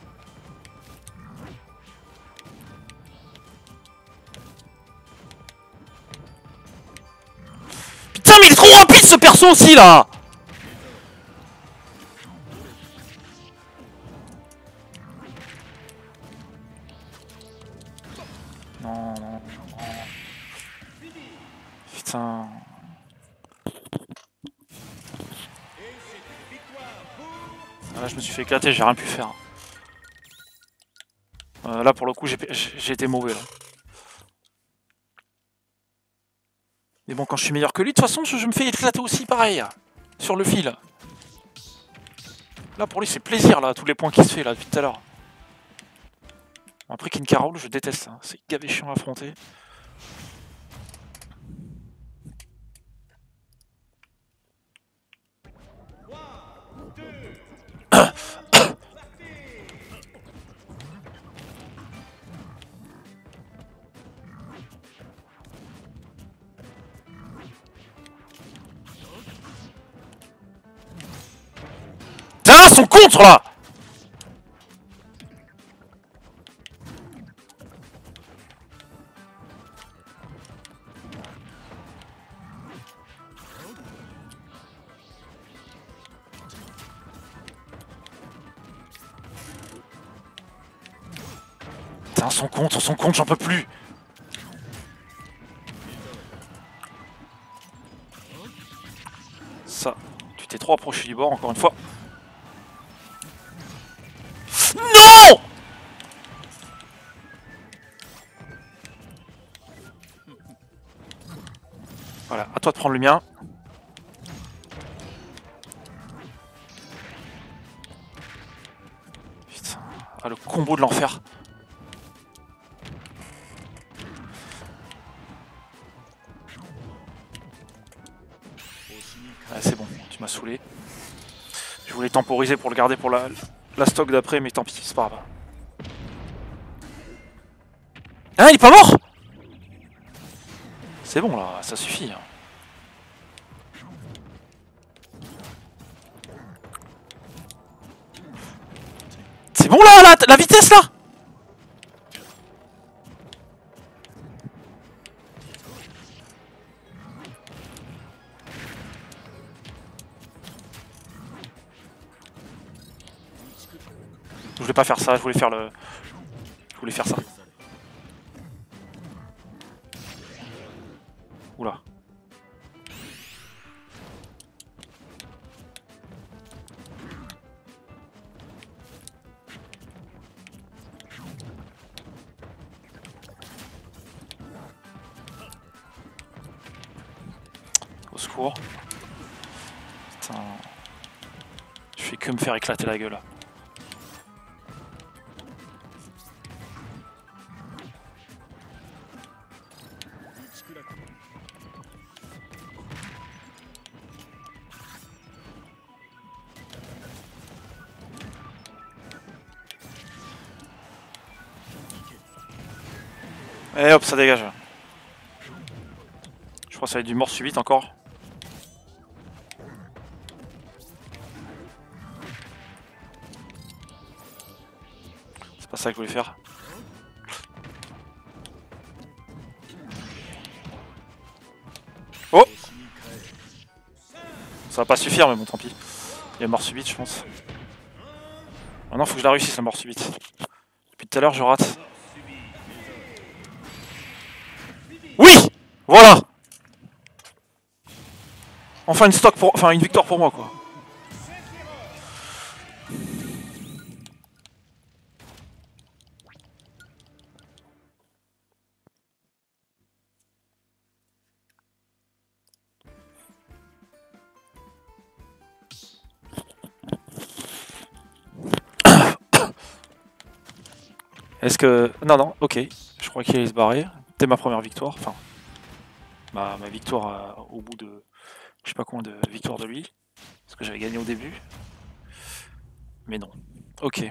Putain, mais il est trop rapide, ce perso, aussi, là Ah, Là, je me suis fait éclater, j'ai rien pu faire. Euh, là, pour le coup, j'ai été mauvais. Là. Mais bon, quand je suis meilleur que lui, de toute façon, je, me fais éclater aussi pareil. Sur le fil. Là, pour lui, c'est plaisir, là, tous les points qu'il se fait, là, depuis tout à l'heure. Après, King Carol, je déteste ça. C'est gavé chiant à affronter. Putain, son contre là son contre, j'en peux plus Ça, tu t'es trop approché du bord encore une fois. Non Voilà, à toi de prendre le mien. Putain, ah, le combo de l'enfer. Je voulais temporiser pour le garder pour la, stock d'après, mais tant pis, c'est pas grave. Ah, il est pas mort? C'est bon là, ça suffit. hein. C'est bon là, la vitesse là? Pas faire ça, je voulais faire le... Je voulais faire ça. Oula. Au secours. Je fais que me faire éclater la gueule ça dégage. Je crois que ça va être du mort subite encore. C'est pas ça que je voulais faire. Oh Ça va pas suffire, mais bon, tant pis. Il y a mort subite, je pense. Maintenant, faut que je la réussisse, la mort subite. Depuis tout à l'heure, je rate. Enfin une stock pour. Enfin une victoire pour moi quoi. Est-ce que... Non, non, ok. Je crois qu'il allait se barrer. C'était ma première victoire. Enfin, ma, victoire euh, au bout de... Pas combien de victoires de lui. Parce que j'avais gagné au début. Mais non. Ok.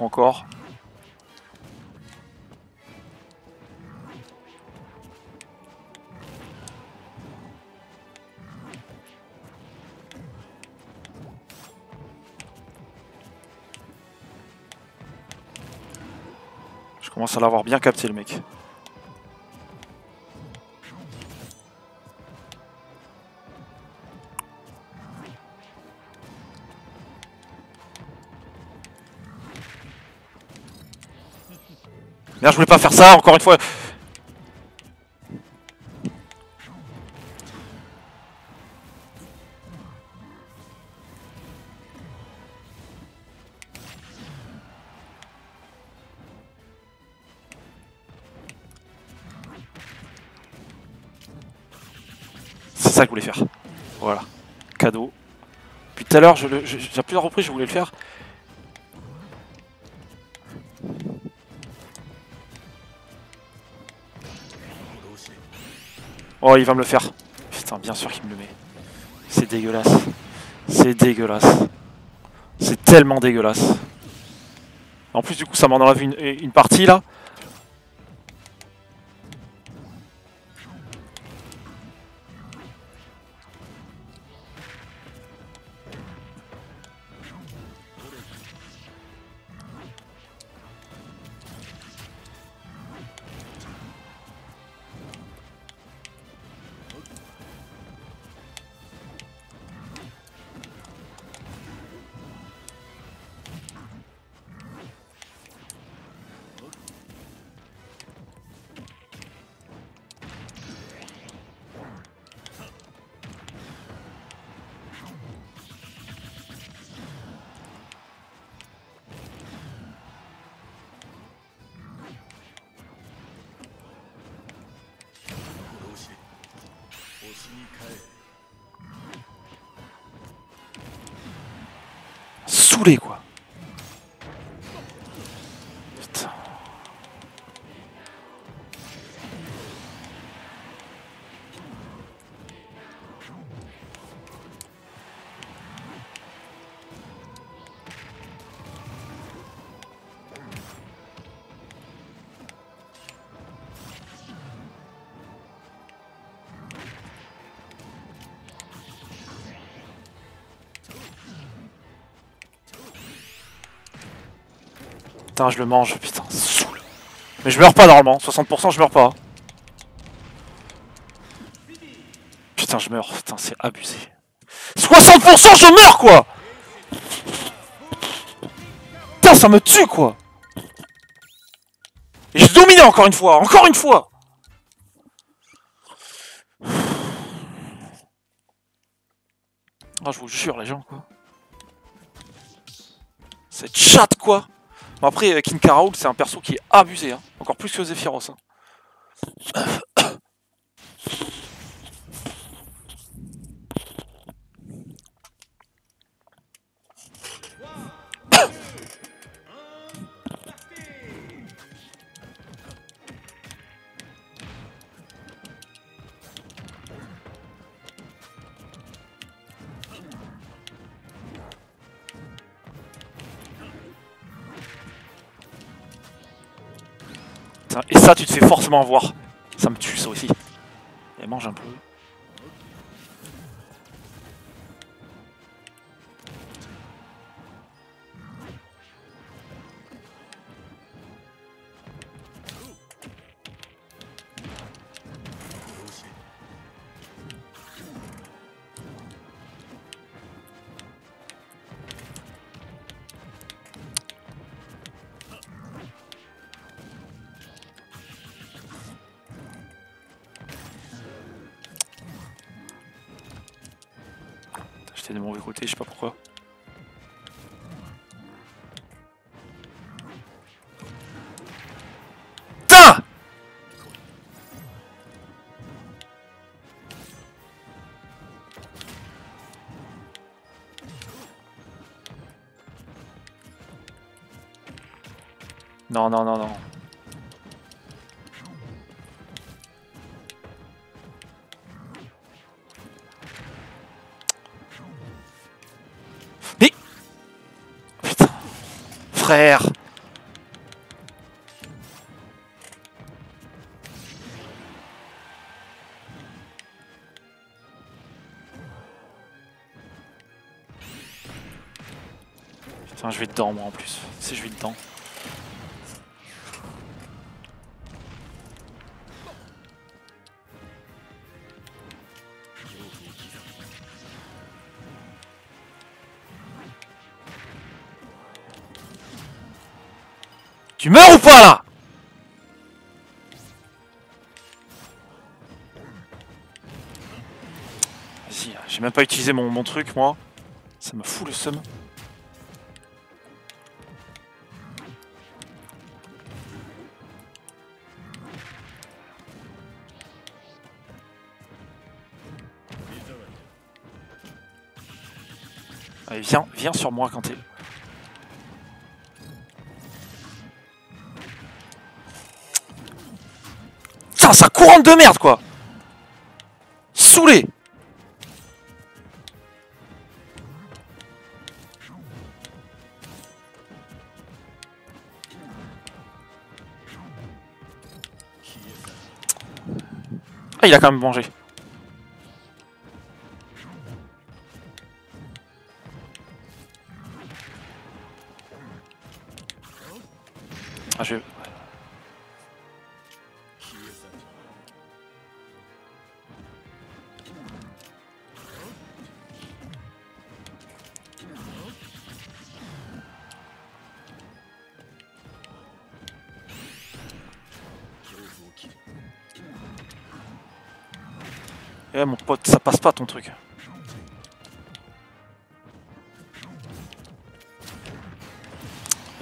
Encore. Je commence à l'avoir bien capté, le mec. Je voulais pas faire ça, encore une fois. C'est ça que je voulais faire. Voilà. Cadeau. Puis tout à l'heure, j'ai plusieurs reprises, je voulais le faire. Oh, il va me le faire. Putain, bien sûr qu'il me le met. C'est dégueulasse. C'est dégueulasse. C'est tellement dégueulasse. En plus, du coup, ça m'en enlève une, une partie là. Putain, je le mange, putain, saoule. Mais je meurs pas normalement, 60% je meurs pas. Putain, je meurs, putain, c'est abusé. 60% je meurs quoi Putain, ça me tue quoi Et j'ai dominé encore une fois, encore une fois Ah, je vous jure, les gens, quoi. Cette chatte, quoi Bon, après, euh, King Karaoul, c'est un perso qui est abusé, hein. Encore plus que Zephyros. Hein. Ça, tu te fais forcément voir. Non, non, non, non. Mais Putain Frère Putain, je vais dedans moi en plus. Si je vais dedans. Tu meurs ou pas là Vas-y, là, j'ai même pas utilisé mon, truc moi. Ça me fout le seum. Allez, viens, viens sur moi quand courante de merde quoi Saoulé Ah, il a quand même mangé. Ça passe pas ton truc.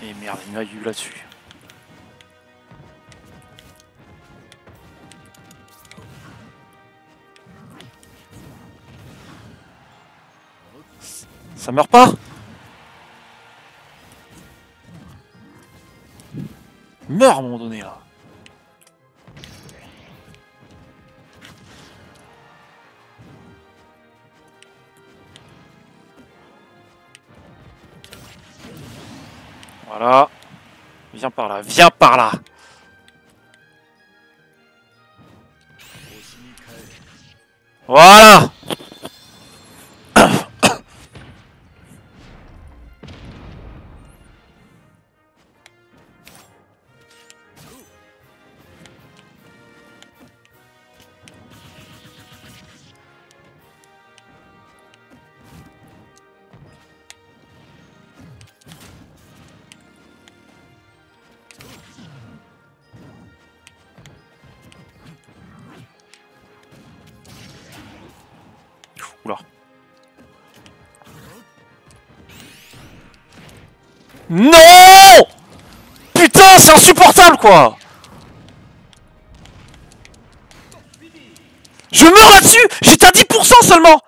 Et merde, il m'a eu là-dessus. Ça meurt pas Meurs à un moment donné là. Viens par là. Je meurs là-dessus J'étais à 10% seulement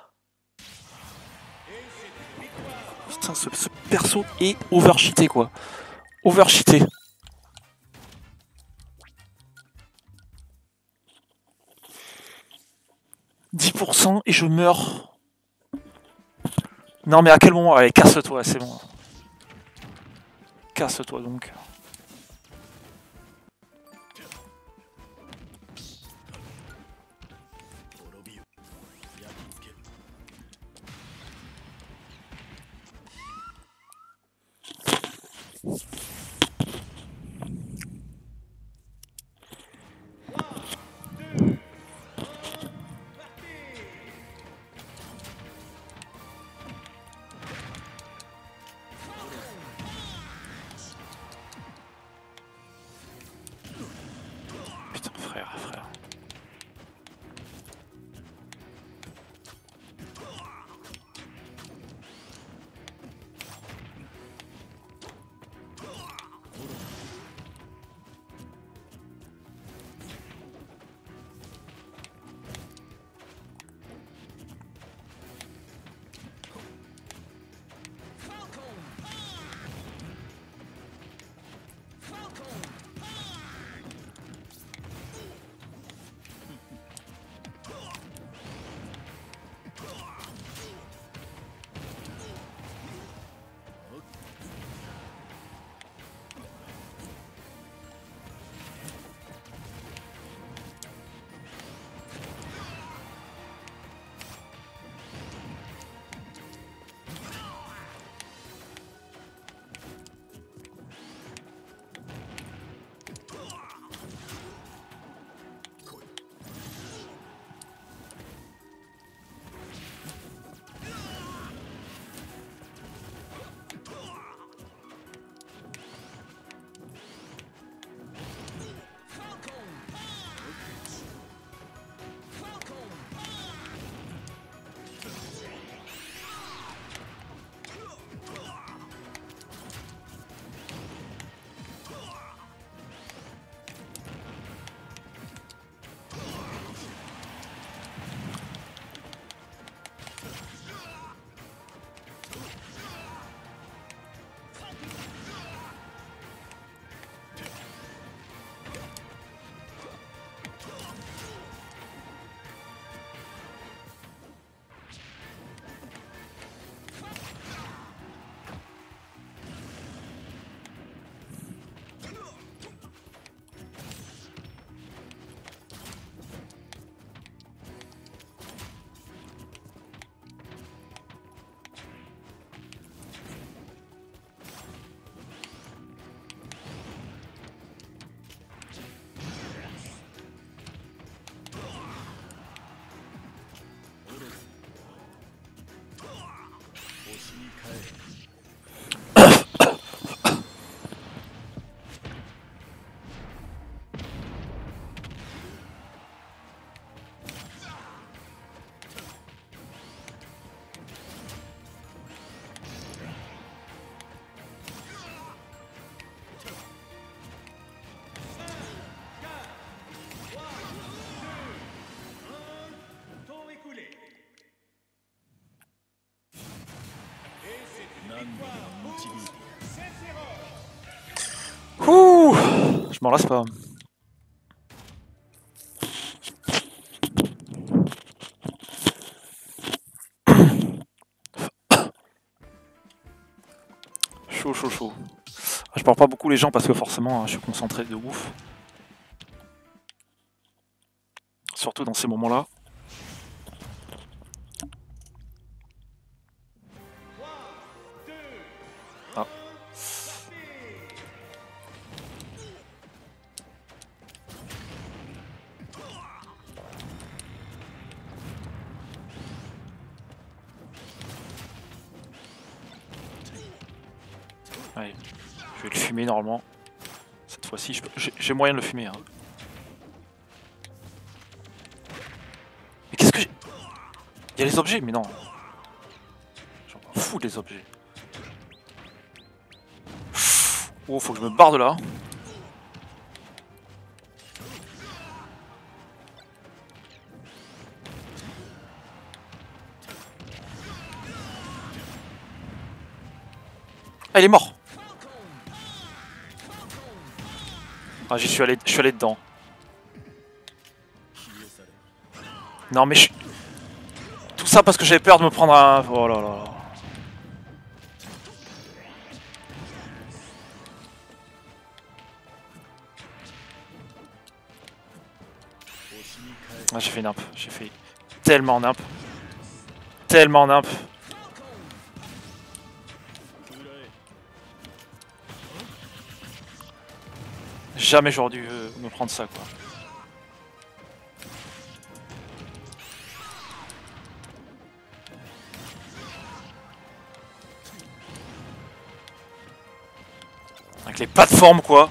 Putain, ce, perso est overcheaté quoi. Overcheaté. « 10% et je meurs. Non mais à quel moment? Allez, casse-toi, c'est bon. Casse-toi donc. M'en lasse pas. Chaud, chaud, chaud. Je parle pas beaucoup les gens parce que forcément hein, je suis concentré de ouf. Surtout dans ces moments-là. J'ai moyen de le fumer. hein. Mais qu'est-ce que j'ai? Il y a les objets, mais non. J'en fous des objets. Oh, faut que je me barre de là. Ah, il est mort J'y suis allé, je suis allé dedans. Non, mais je... Tout ça parce que j'avais peur de me prendre un... Oh là là. Ah, j'ai fait nimp, j'ai fait tellement nimp. Tellement nimp. Jamais j'aurais dû euh, me prendre ça quoi. Avec les plateformes quoi.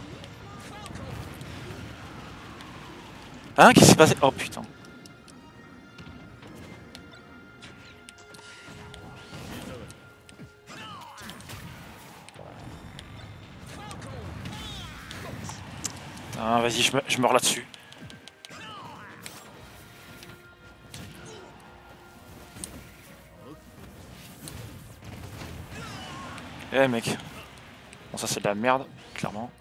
Hein Qu'est-ce qui s'est passé? Oh putain. Vas-y, je, me, je meurs là-dessus. Eh mec. Bon ça c'est de la merde, clairement.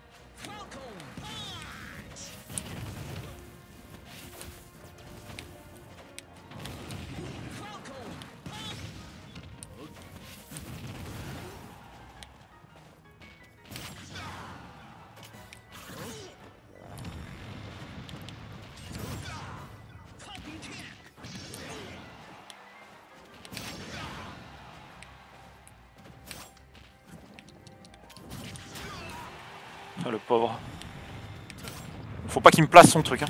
Me place son truc. Hein.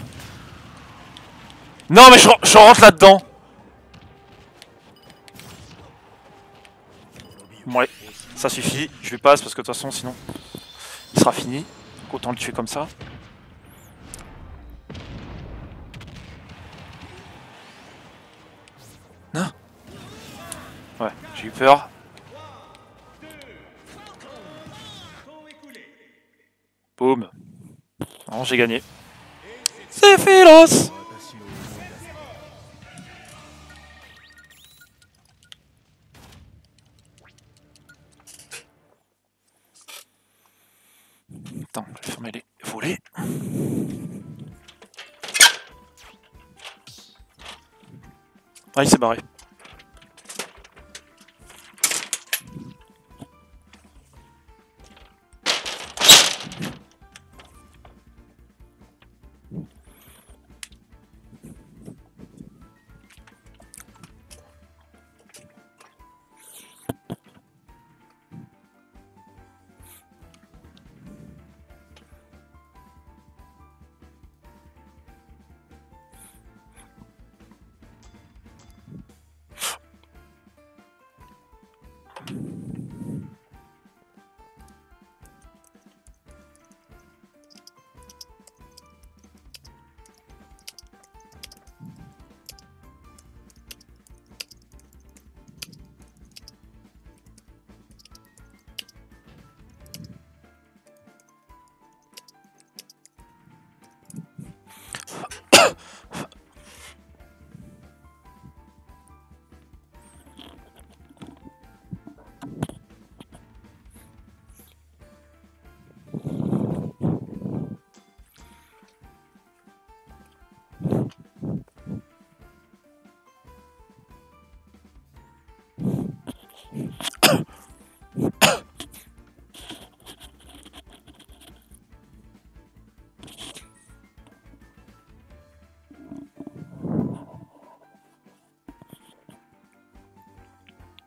Non mais je, re- je rentre là-dedans. Ça suffit. Je lui passe parce que de toute façon sinon il sera fini. Donc autant le tuer comme ça. Non Ouais, j'ai eu peur. Boum. Non, j'ai gagné. C'est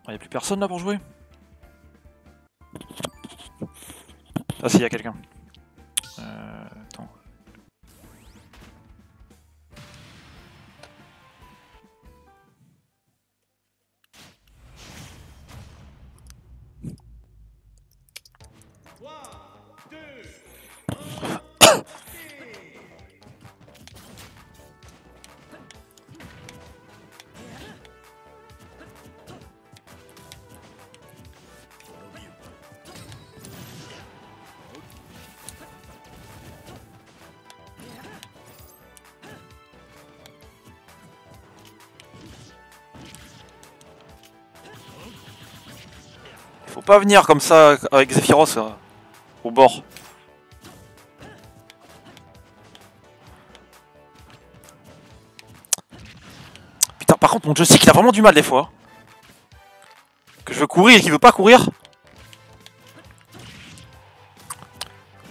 Il n'y a plus personne là pour jouer? Ah si, il y a quelqu'un. Pas venir comme ça avec Zephyros euh, au bord. Putain, par contre, mon joystick il a vraiment du mal des fois. Que je veux courir et qu'il veut pas courir.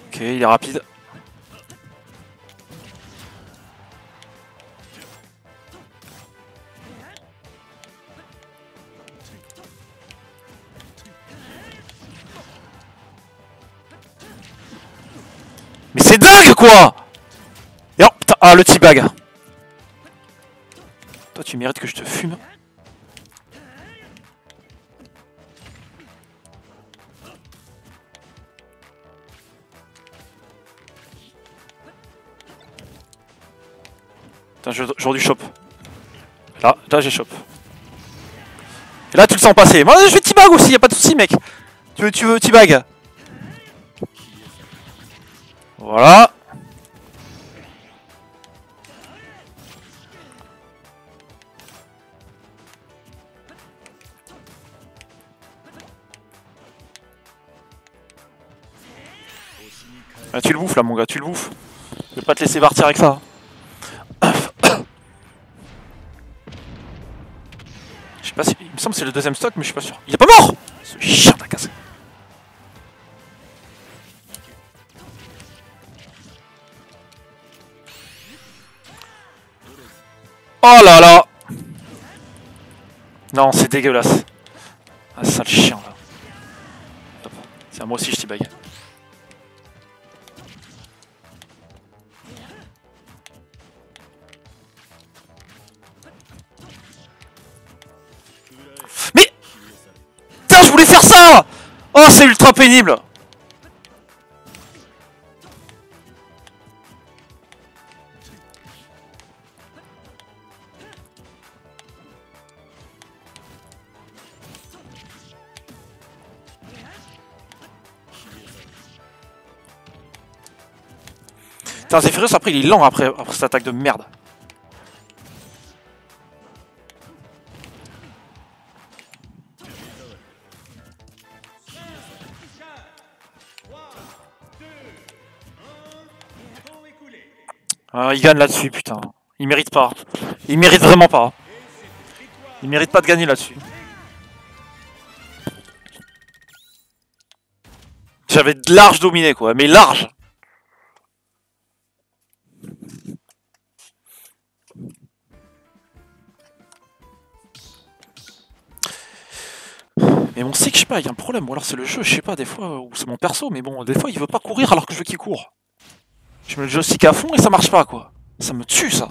Ok, il est rapide. Et oh, putain, ah le teabag Toi tu mérites que je te fume. J'aurais dû chope. Là, là j'ai chope. Et là tu le sens passer. Moi je vais teabag aussi, y a pas de soucis mec. Tu veux, tu veux teabag Voilà. Laisser partir avec ça. *coughs* Je sais pas si. Il me semble que c'est le deuxième stock, mais je suis pas sûr. Il est pas mort Ce chien t'a cassé. Oh là là Non, c'est dégueulasse. Pénible Putain, Zephyros après il est lent après, après cette attaque de merde. Il gagne là-dessus, putain. Il mérite pas. Il mérite vraiment pas. Il mérite pas de gagner là-dessus. J'avais de large dominé, quoi. Mais large Mais on sait que je sais pas, il y a un problème, ou alors c'est le jeu, je sais pas, des fois, ou c'est mon perso, mais bon, des fois il veut pas courir alors que je veux qu'il court. Je mets le joystick à fond et ça marche pas quoi. Ça me tue ça.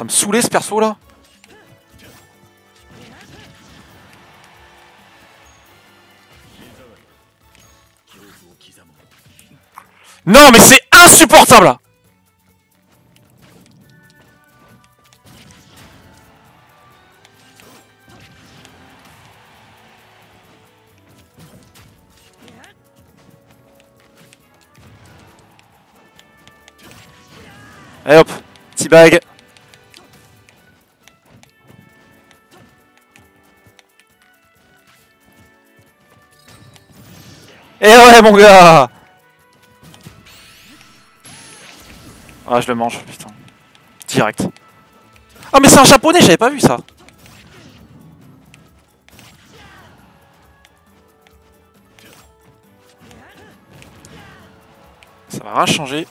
Ça me saouler ce perso là Non mais c'est insupportable Allez hop, petit bag. Ouais mon gars Ah je le mange, putain. Direct. Ah mais c'est un japonais, j'avais pas vu ça. Ça va rien changer.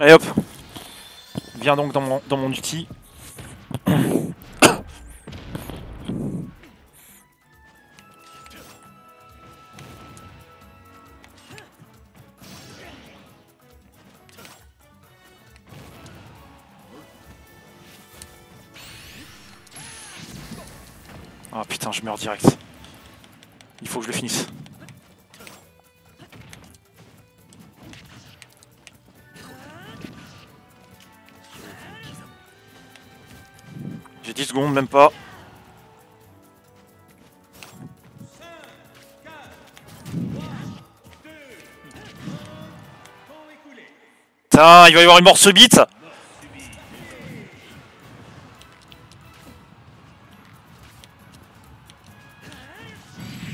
Allez hop Viens donc dans mon, dans mon ulti. Ah putain, je meurs direct. Il faut que je le finisse. Même pas. Putain, il va y avoir une mort subite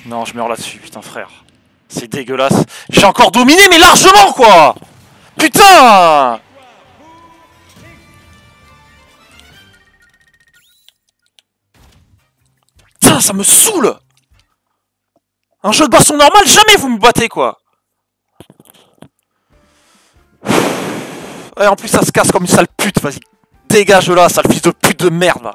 Non, je meurs là-dessus, putain frère. C'est dégueulasse. J'ai encore dominé, mais largement quoi Putain ça me saoule. Un jeu de baston normal, jamais vous me battez quoi. Et en plus ça se casse comme une sale pute, vas-y. Dégage là, sale fils de pute de merde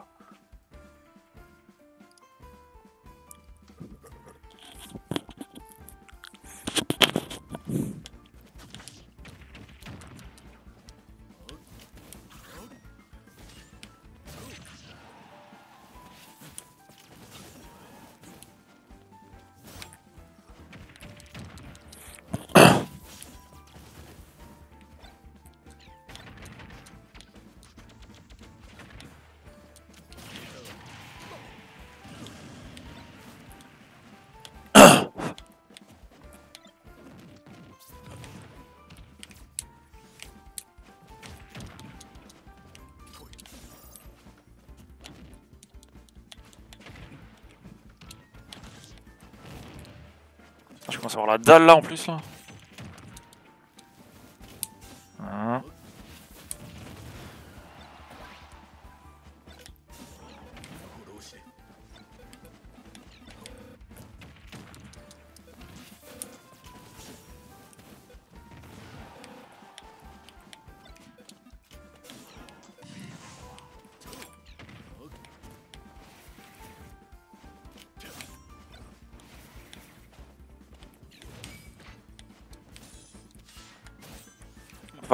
la là en plus là.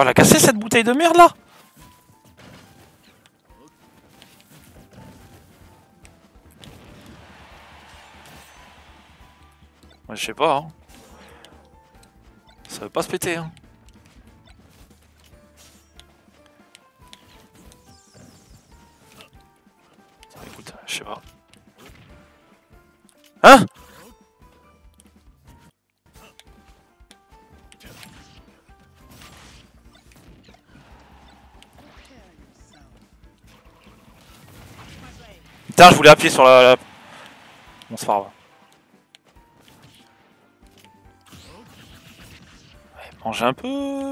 Va la casser cette bouteille de merde là je sais pas hein. Ça veut pas se péter hein. Écoute, je sais pas. Hein? Je voulais appuyer sur la... la... Bon. Ouais, mangez un peu...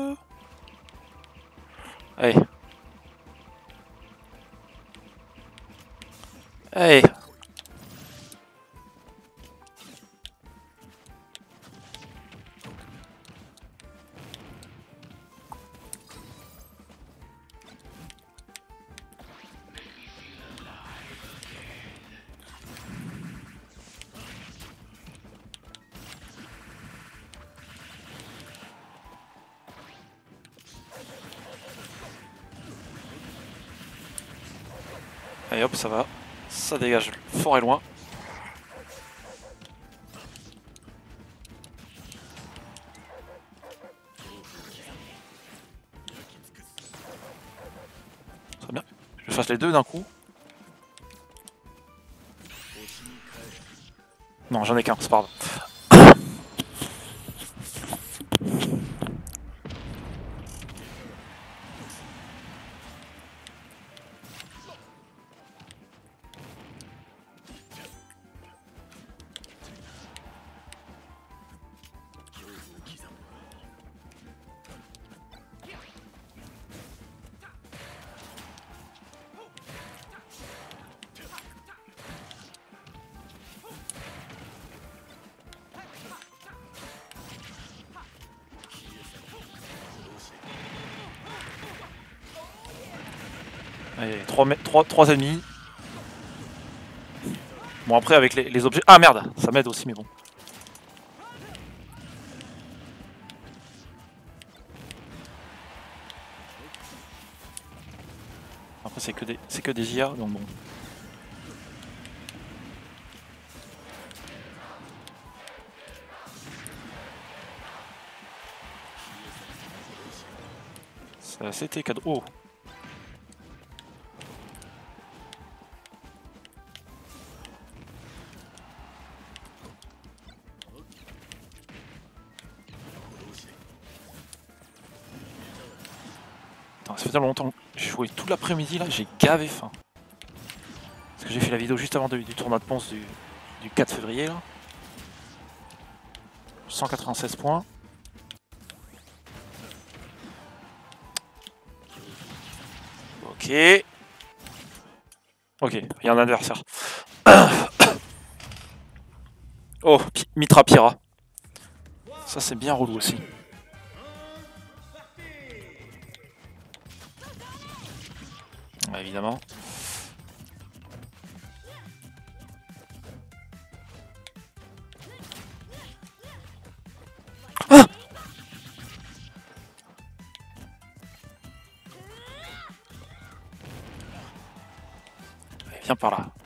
ça va. Ça dégage fort et loin. Très bien. Je fasse les deux d'un coup. Non, j'en ai qu'un, c'est pas grave. 3, 3, 3 ennemis. Bon après avec les, les objets... Ah merde Ça m'aide aussi mais bon. Après c'est que des c'est que des IA donc bon. C'était cadeau. Oh Tellement longtemps. J'ai joué tout l'après-midi là, j'ai gavé faim. Parce que j'ai fait la vidéo juste avant de- du tournoi de Ponce du, du 4 février là. 196 points. Ok. Ok, il y a un adversaire. *coughs* oh, Mitra Pira. Ça c'est bien relou aussi. Évidemment. Ah Viens par là.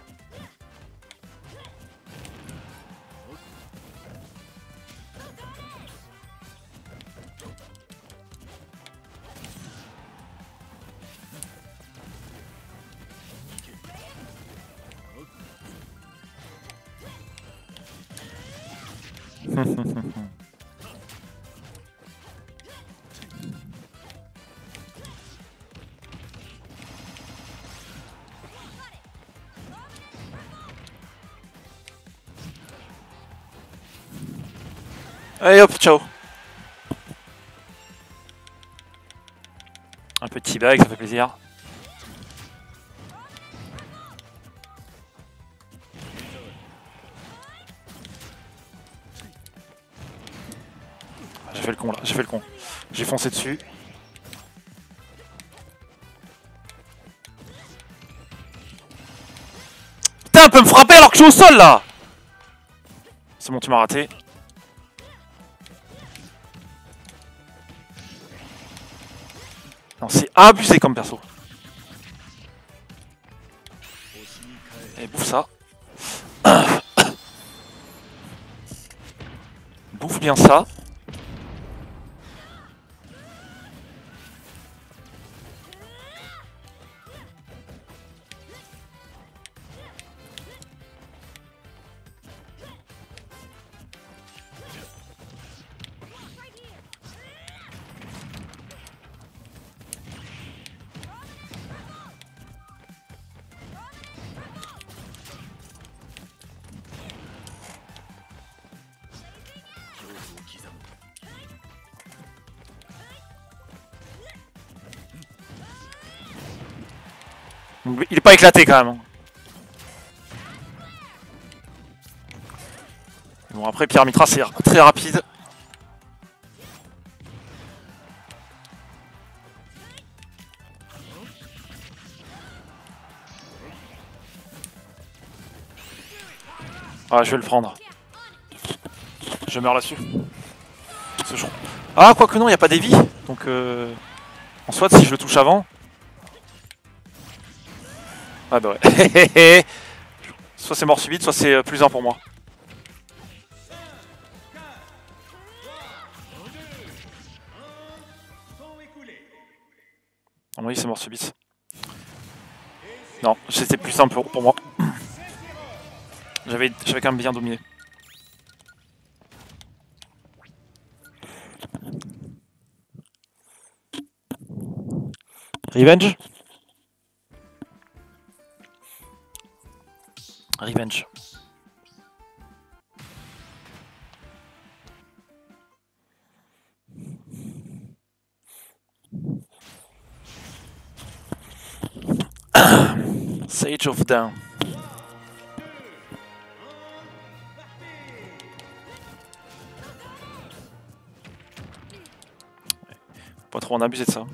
Allez hop, ciao. Un petit bag, ça fait plaisir. J'ai fait le con là, j'ai fait le con. J'ai foncé dessus. Putain, elle peut me frapper alors que je suis au sol là C'est bon, tu m'as raté. Abusé comme perso. Et bouffe ça. *coughs* bouffe bien ça. Pas éclaté quand même. Bon après Pierre Mitra c'est très rapide. Ah je vais le prendre. Je meurs là-dessus. Ah quoique non, il n'y a pas des vies. Donc euh... en soit si je le touche avant. Ah bah ouais. *laughs* soit c'est mort subite, soit c'est euh, plus un pour moi. Ah oui, c'est mort subite. Non, c'était plus simple pour, pour moi. *clears throat* J'avais quand même bien dominé. Revenge? Pas trop en abuser de ça.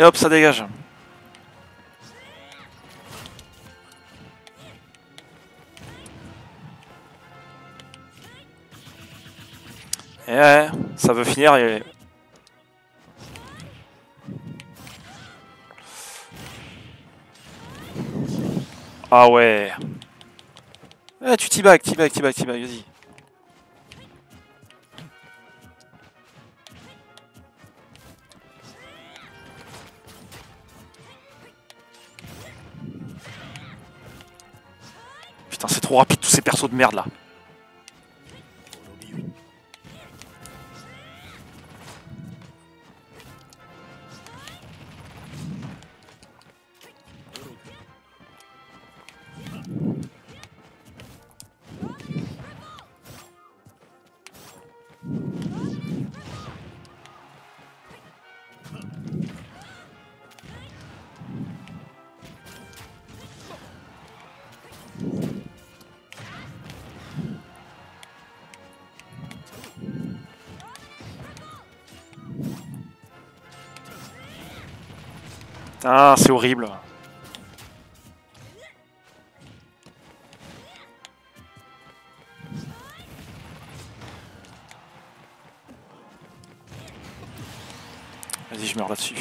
Et hop, ça dégage. Et ouais, ça veut finir. Ah ouais. Eh, tu t'y back, t'y back, t'y back, t'y vas-y. Ces persos de merde là. Horrible. Vas-y, je meurs là-dessus.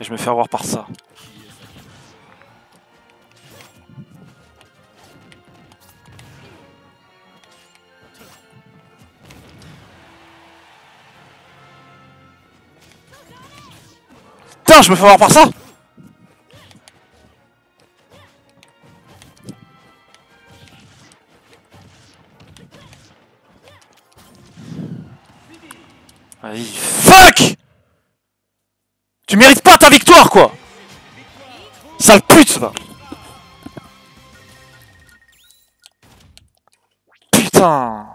Et je me fais avoir par ça. Je me fais avoir par ça. Vas-y, fuck! Tu mérites pas ta victoire, quoi! Sale pute, va. Putain.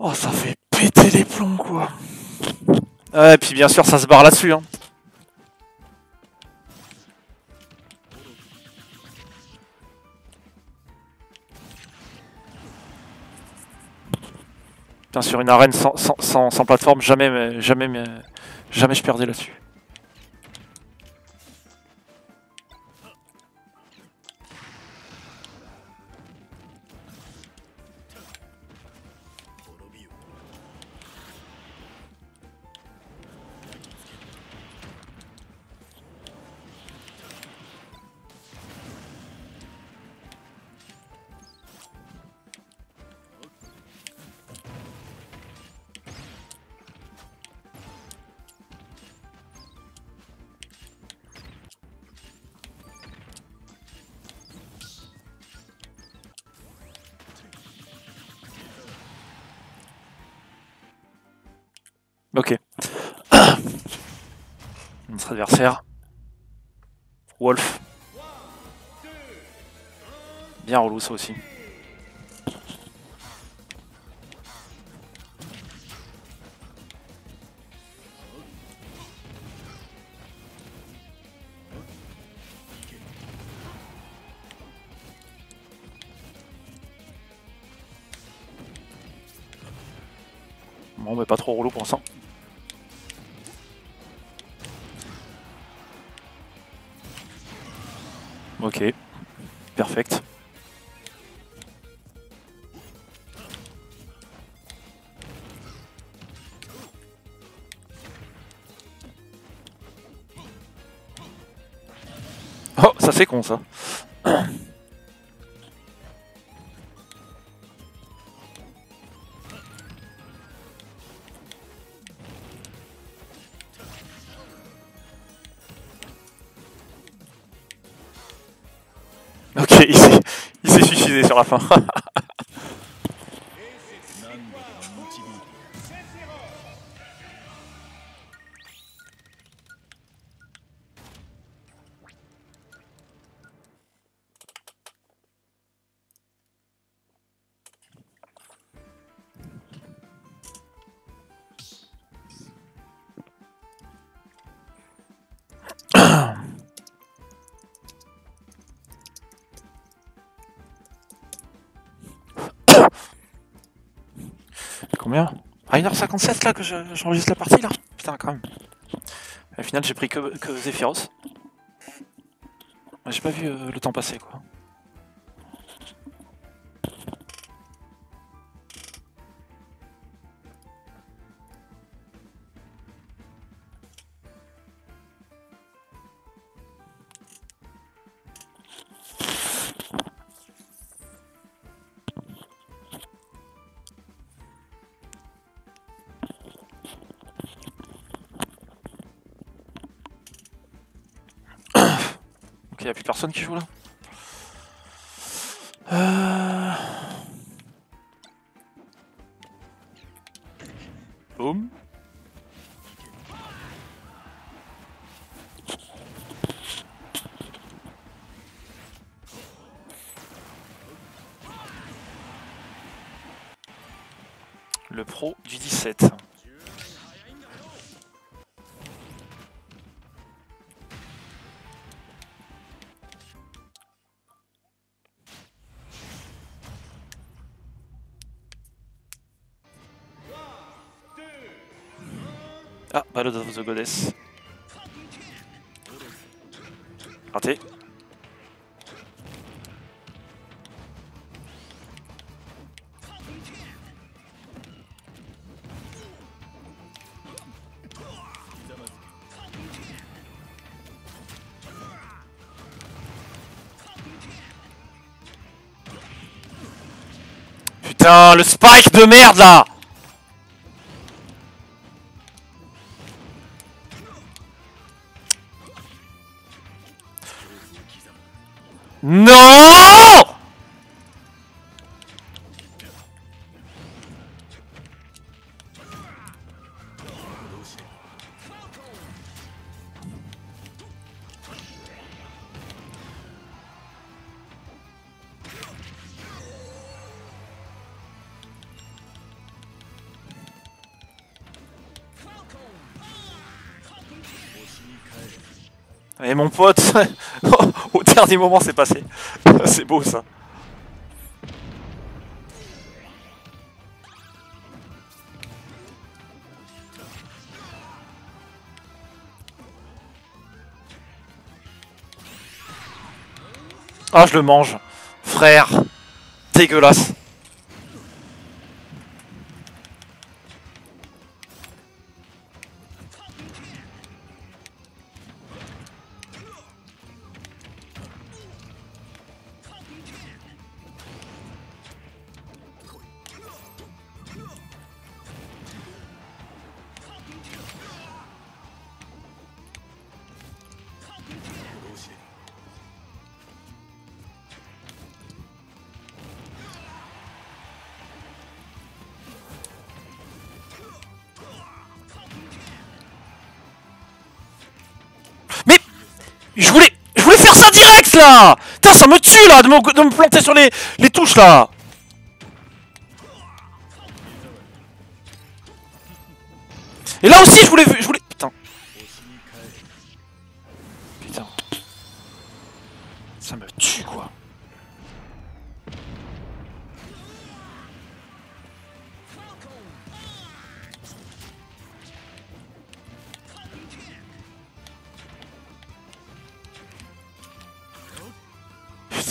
Oh, ça fait péter les plombs, quoi Ouais, et puis bien sûr, ça se barre là-dessus, hein. Putain, sur une arène sans, sans, sans, plateforme, jamais, mais- jamais, mais- jamais je perdais là-dessus. Ça aussi. Bon, mais pas trop relou pour l'instant. C'est con ça. Ok, il s'est suicidé sur la fin. *laughs* À 1h57 là que je- j'enregistre la partie là Putain, quand même. Au final, j'ai pris que, que Zephyros. J'ai pas vu euh, le temps passer quoi. Ballad of the Goddess. Raté. Putain, le spike de merde là Au dernier moment c'est passé. *laughs* c'est beau ça. Ah je le mange. Frère. Dégueulasse. De me, de me planter sur les touches là.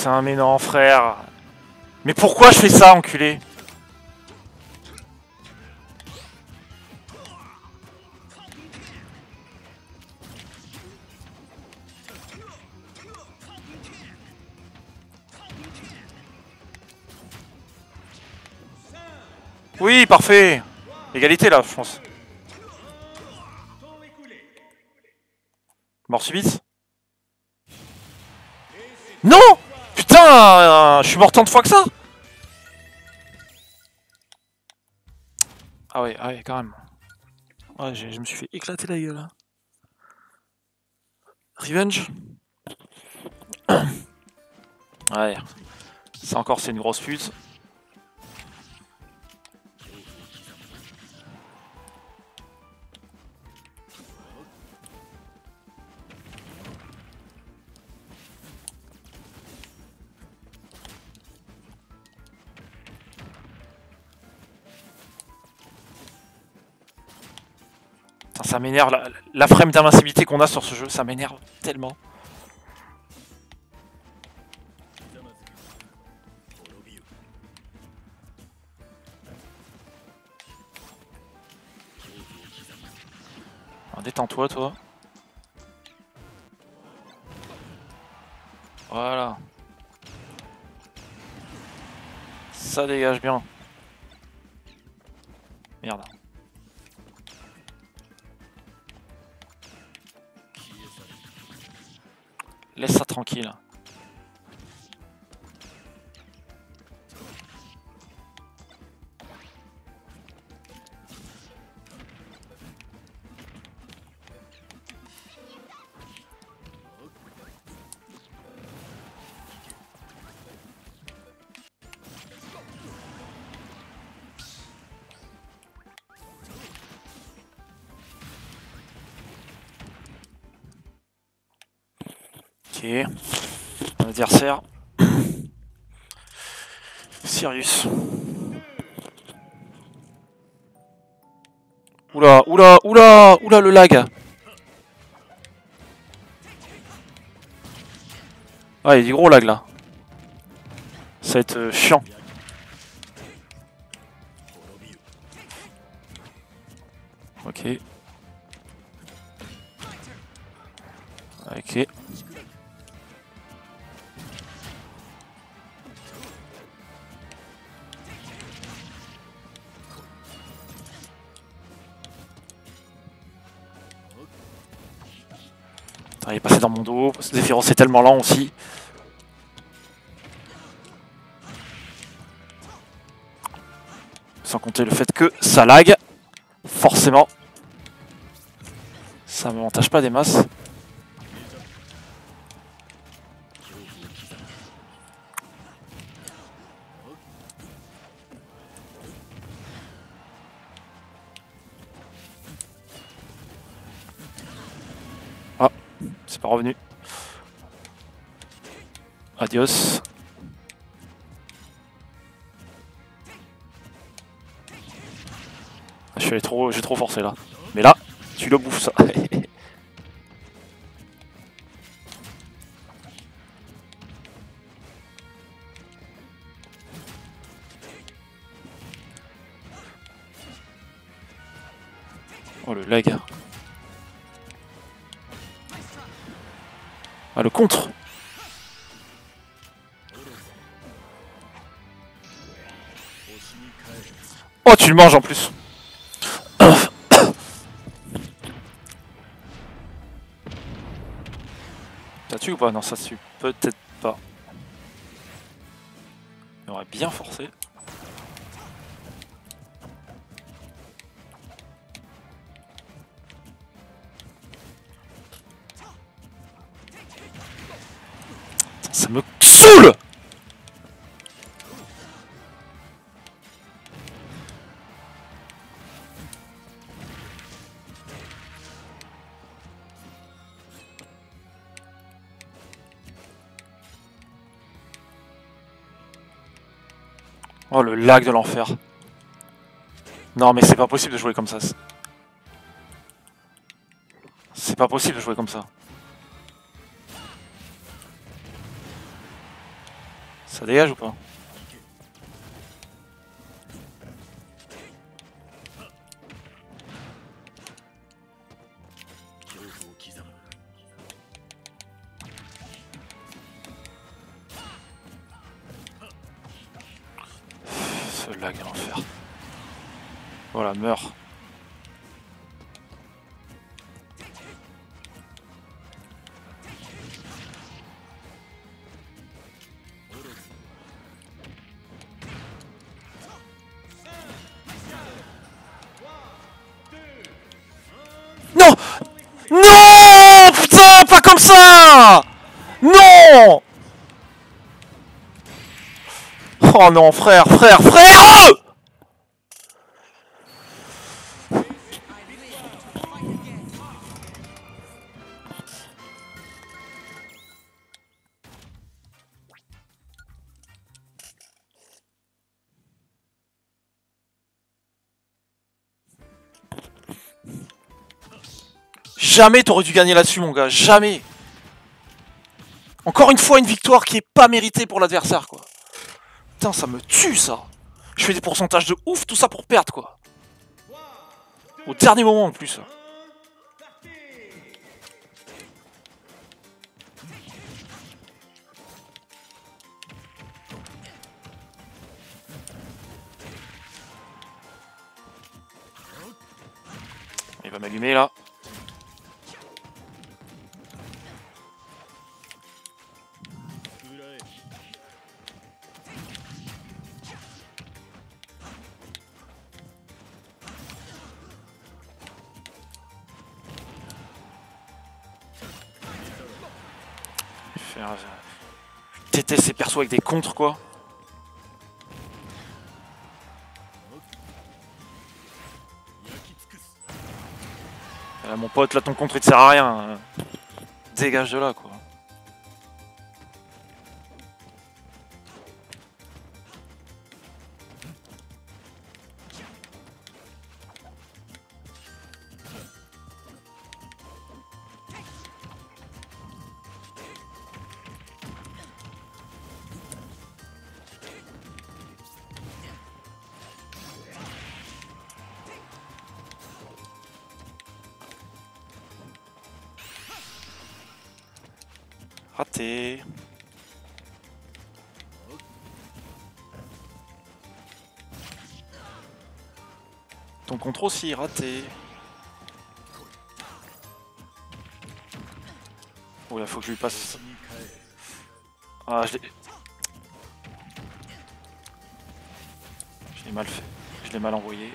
Putain, mais non, frère. Mais pourquoi je fais ça, enculé? Oui, parfait. Égalité là, je pense. Mort subite Non Putain euh, Je suis mort tant de fois que ça Ah ouais, ah ouais, carrément. Ouais, j'ai- je me suis fait éclater la gueule là. Revenge *coughs* Ouais. Ça encore, c'est une grosse pute. Ça m'énerve, la, frame d'invincibilité qu'on a sur ce jeu, ça m'énerve tellement. Alors, Détends-toi, toi. Voilà. Ça dégage bien. Tranquille. Adversaire. *coughs* Sirius. Oula, oula, oula, oula le lag. Ah, il y a du gros lag là. Ça va être euh, chiant. Zephyros c'est tellement lent aussi. Sans compter le fait que ça lag. Forcément. Ça m'avantage pas des masses. Adios. Je suis trop, j'ai trop forcé là. Mais là, tu le bouffes ça. *laughs* oh le lag. Ah, le contre tu le manges en plus. Ça tue ou pas? Non, ça tue peut-être Oh le lag de l'enfer. Non mais c'est pas possible de jouer comme ça. C'est pas possible de jouer comme ça. Ça dégage ou pas? Oh non, frère, frère, frère Jamais t'aurais dû gagner là-dessus, mon gars. Jamais. Encore une fois, une victoire qui est pas méritée pour l'adversaire, quoi. Ça me tue, ça. Je fais des pourcentages de ouf, tout ça pour perdre, quoi. Au dernier moment, en plus. Il va m'allumer, là. Je déteste ces persos avec des contres, quoi. Euh, mon pote, là, ton contre, il te sert à rien. euh. Dégage de là, quoi. Contre aussi, raté. Il faut que je lui passe. Ah, je l'ai. Je l'ai mal fait. Je l'ai mal envoyé.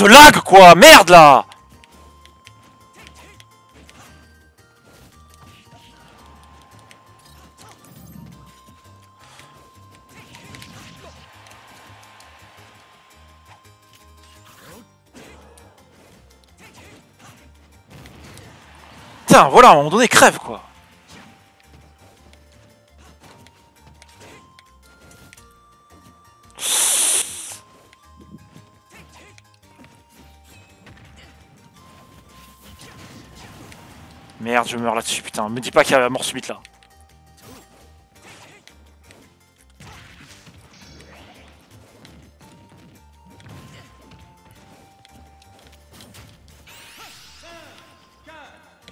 Ce lag quoi. Merde là. Putain, voilà, à un moment donné, crève je meurs là-dessus, putain. Me dis pas qu'il y a mort subite là.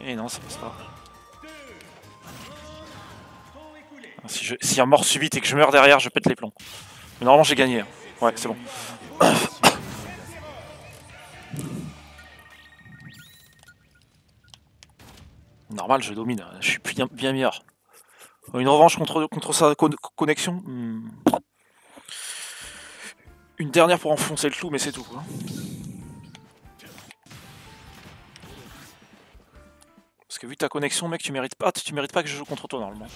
Et non, ça passe pas. Ah, Si S'il y a mort subite et que je meurs derrière, je pète les plombs. Mais normalement, j'ai gagné. hein. Ouais, c'est bon. Je domine. Je suis bien, bien meilleur. Une revanche contre, contre sa con- connexion Hmm. Une dernière pour enfoncer le clou, mais c'est tout. quoi. Parce que vu ta connexion, mec, tu mérites pas, tu mérites pas que je joue contre toi normalement.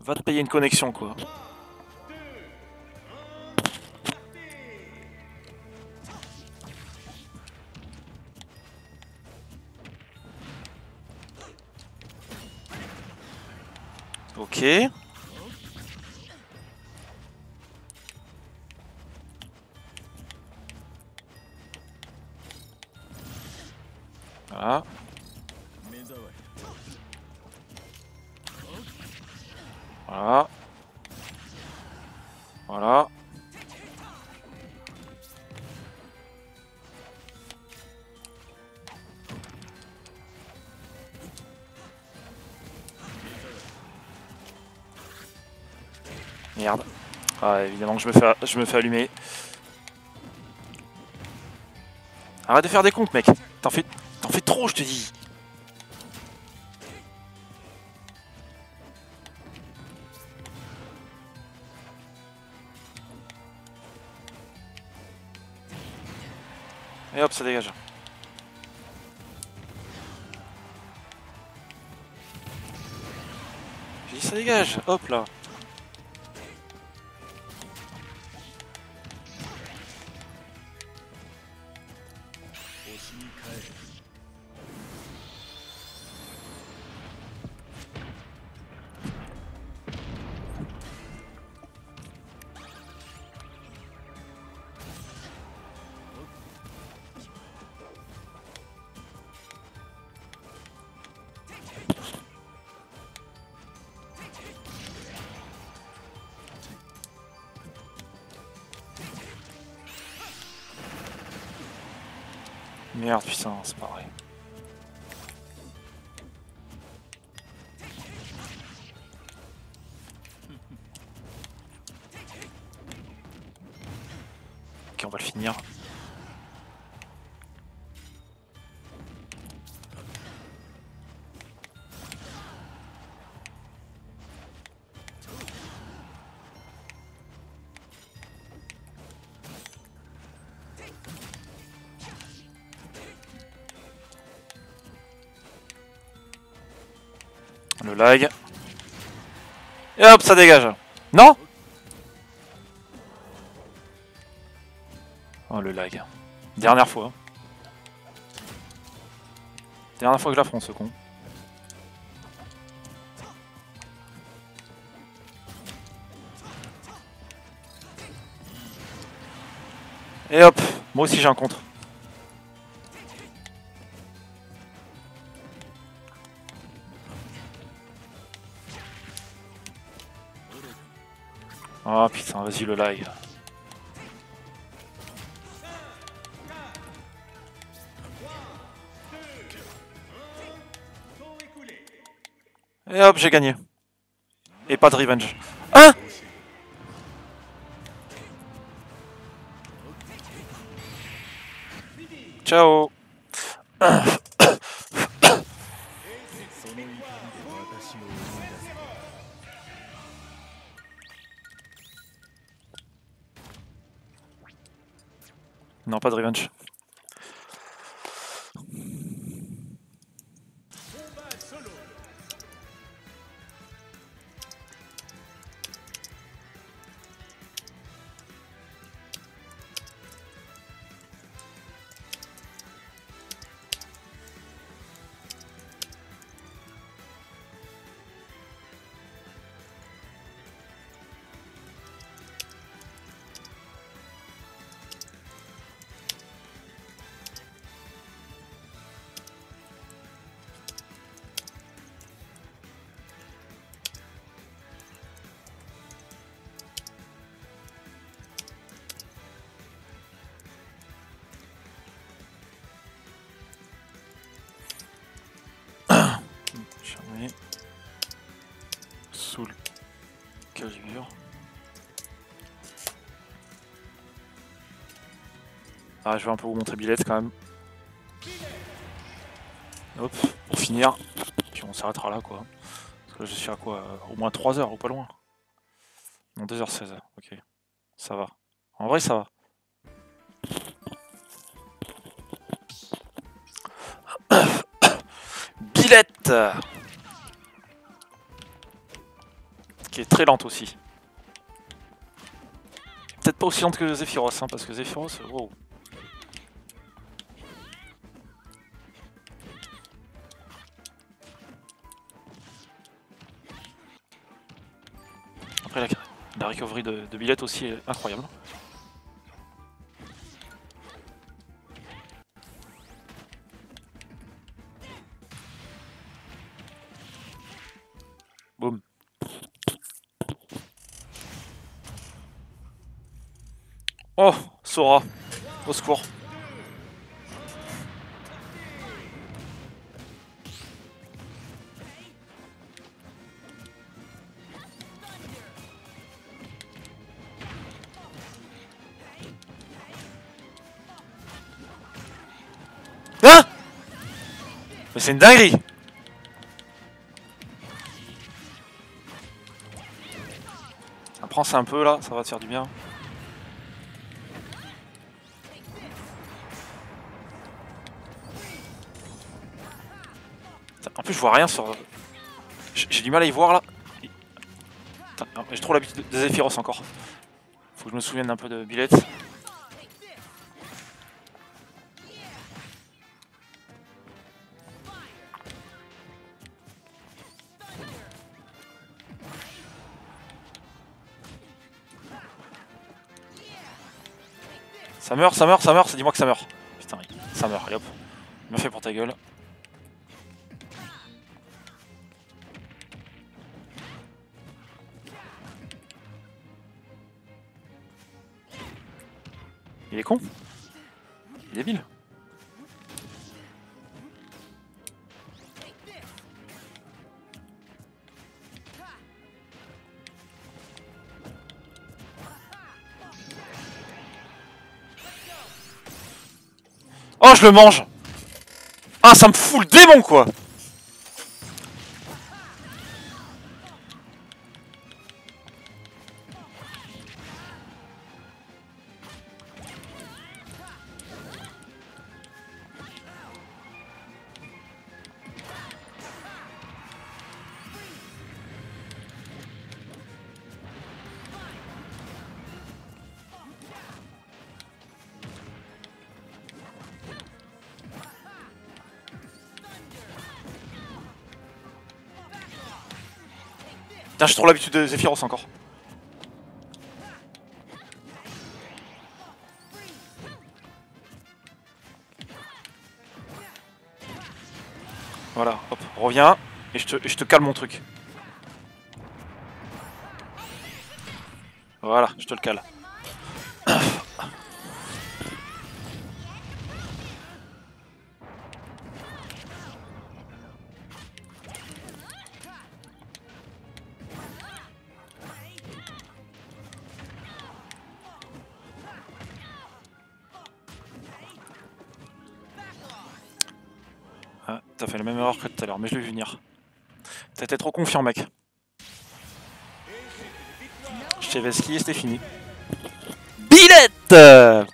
Va te payer une connexion, quoi. Ok. Voilà. Ah, évidemment que je me fais, je me fais allumer. Arrête de faire des comptes, mec. T'en fais, t'en fais trop, je te dis. Et hop, ça dégage. J'ai dit ça dégage, hop là. Lag. Et hop, ça dégage. Non Oh, le lag. Dernière fois. Dernière fois que je l'affronte, ce con. Et hop, moi aussi j'ai un contre. Vas-y le lag. Et hop, j'ai gagné. Et pas de revenge. Hein Ciao *clears throat* Non, pas de revenge. Ah, je vais un peu vous montrer Billette quand même. Hop, pour finir. Puis on s'arrêtera là quoi. Parce que là, je suis à quoi euh, Au moins 3 heures ou pas loin. Non, 2h16, ok. Ça va. En vrai, ça va. *coughs* Billette Qui est très lente aussi. Peut-être pas aussi lente que Zephyros, hein, parce que Zephyros, wow. Recovery de, de aussi est incroyable. Boum. Oh, Sora, au secours. C'est une dinguerie Apprends ça un peu là, ça va te faire du bien. En plus je vois rien sur... J'ai du mal à y voir là. J'ai trop l'habitude de Zephyros encore. Faut que je me souvienne un peu de Billette. Ça meurt, ça meurt, ça meurt, c'est dis-moi que ça meurt. Putain, ça meurt, allez hop. Bien fait pour ta gueule. Il est con je le mange. Ah, ça me fout le démon, quoi Putain, j'ai trop l'habitude de Zephyros encore. Voilà, hop, reviens, et je te, je te cale mon truc. Voilà, je te le cale. Fait la même erreur que tout à l'heure, mais je l'ai vu venir. T'étais trop confiant, mec. Cheveski et c'était fini. Billette De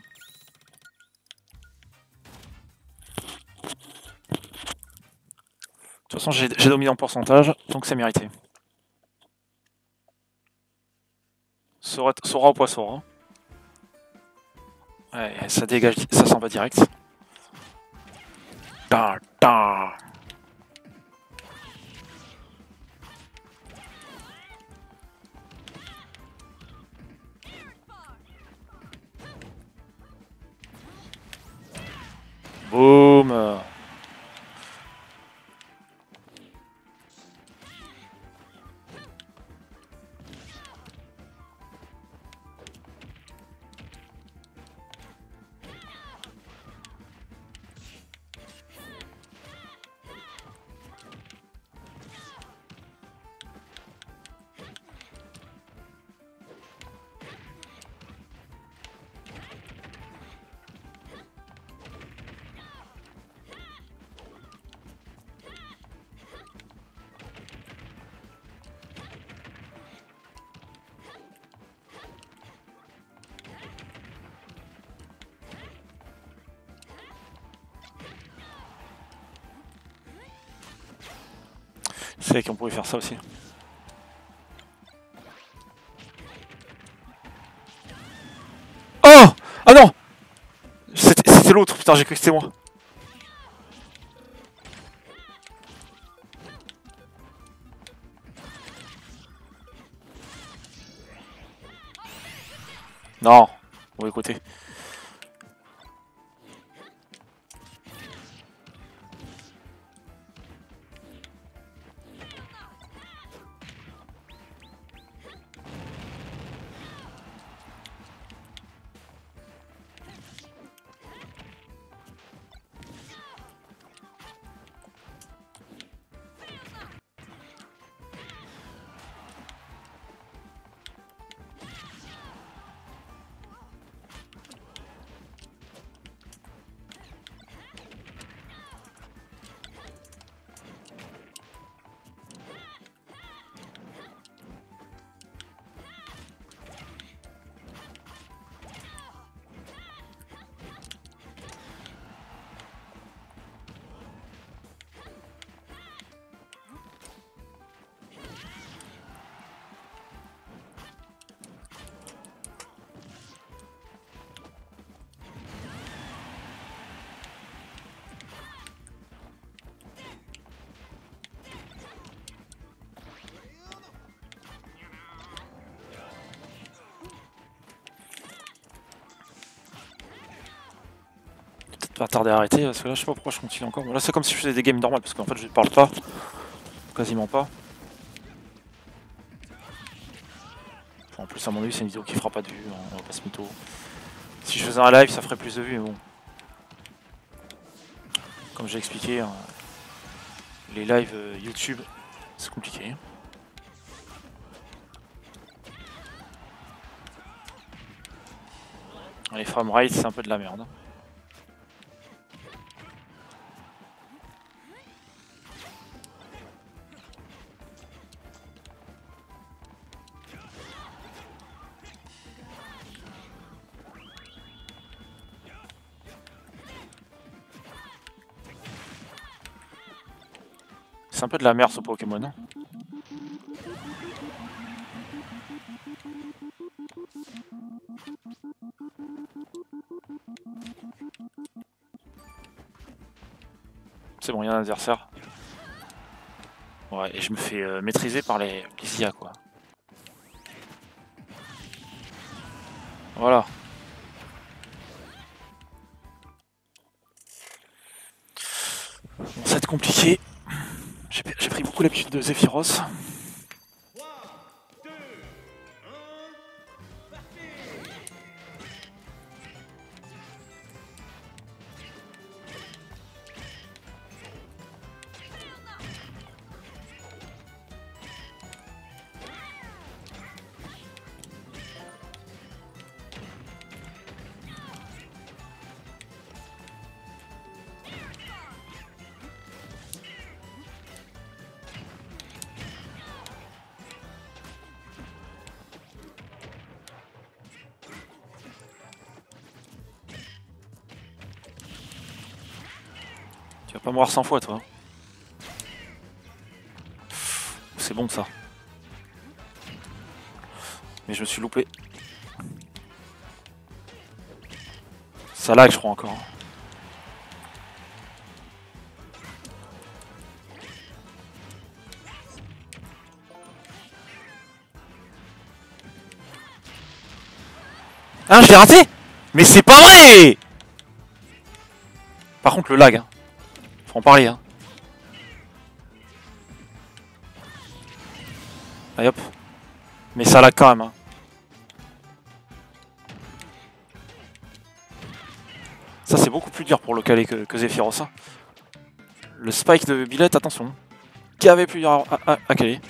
toute façon, j'ai j'ai dominé en pourcentage, donc c'est mérité. Sora, Sora au poisson. Hein. Ouais, ça dégage, ça s'en va direct. Vrai qu'on pouvait faire ça aussi. Oh Ah non C'était l'autre, putain, j'ai cru que c'était moi. Non, bon écoutez. Tarder à arrêter parce que là je sais pas pourquoi je continue encore. Là c'est comme si je faisais des games normales parce qu'en fait je parle pas. Quasiment pas. En plus à mon avis c'est une vidéo qui fera pas de vues, hein, on va pas se mytho. Si je faisais un live ça ferait plus de vues mais bon. Comme j'ai expliqué, hein, les lives euh, YouTube c'est compliqué. Les framerates c'est un peu de la merde. De la merde ce Pokémon. hein. C'est bon, il y a un adversaire. Ouais, et je me fais euh, maîtriser par les, les l'habitude vas mourir 100 fois toi. C'est bon ça. Mais je me suis loupé. Ça lag je crois encore. Hein, je l'ai raté? Mais c'est pas vrai Par contre le lag, hein. En parler. Hein. Allez hop. Mais ça lag quand même. Hein. Ça c'est beaucoup plus dur pour le caler que, que Zephyros. hein. Le spike de Billette, attention. Qui avait plus dur à caler.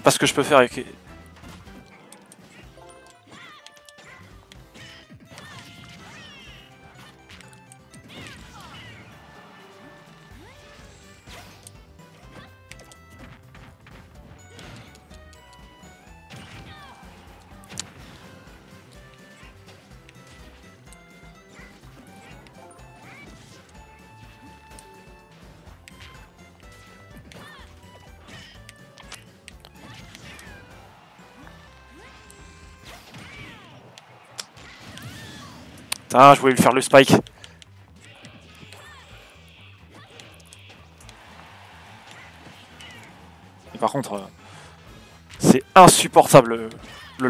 Sais pas ce que je peux faire avec. Putain, je voulais lui faire le spike. Et par contre, euh, c'est insupportable le, le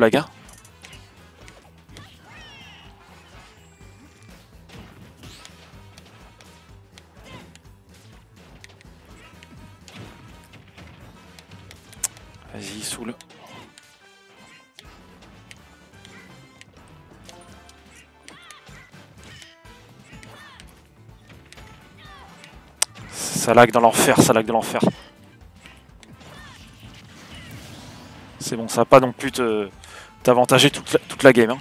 Ça lag dans l'enfer, ça lag dans l'enfer. C'est bon, ça va pas non plus t'avantager toute la, toute la game. hein.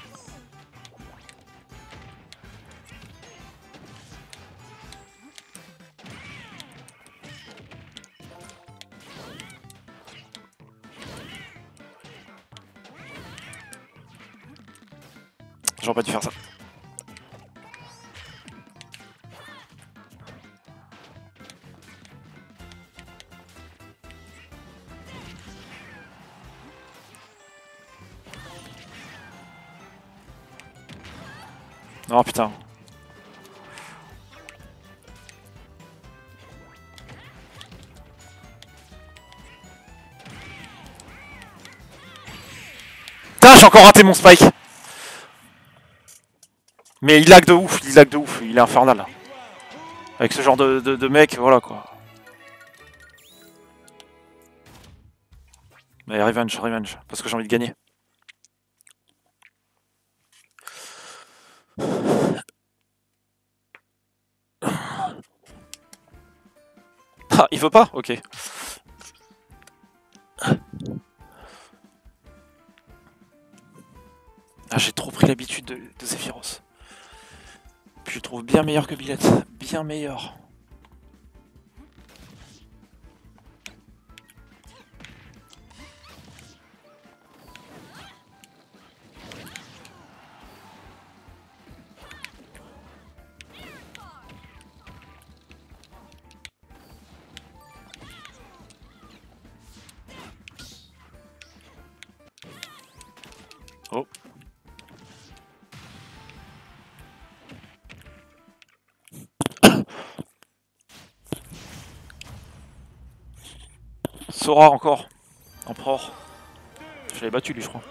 Oh putain. Putain, j'ai encore raté mon spike. Mais il lag de ouf, il lag de ouf, il est infernal. Avec ce genre de, de mec, voilà quoi. Mais revenge, revenge, parce que j'ai envie de gagner. Ah, il veut pas Ok. Ah, j'ai trop pris l'habitude de, Zephyros. Puis je trouve bien meilleur que Billette. Bien meilleur. Sora encore. Empereur. Je l'avais battu lui je crois.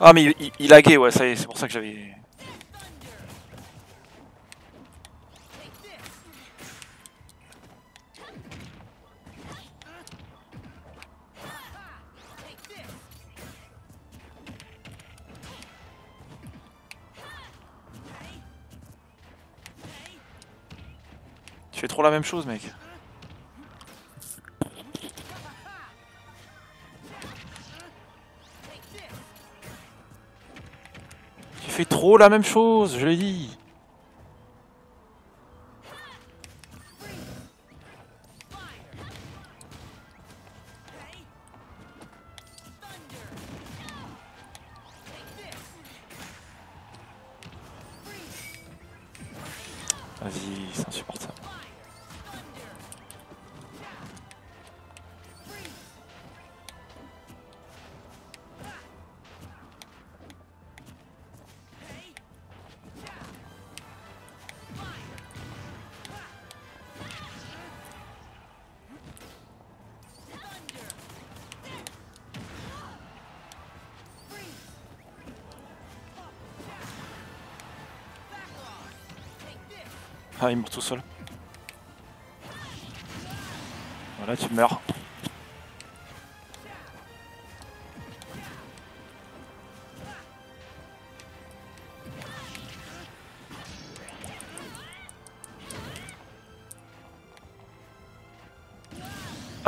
Ah mais il, il, il laguait ouais ça y est, c'est pour ça que j'avais... la même chose mec. Tu fais trop la même chose, je l'ai dit. Ah, il meurt tout seul. Voilà, tu meurs.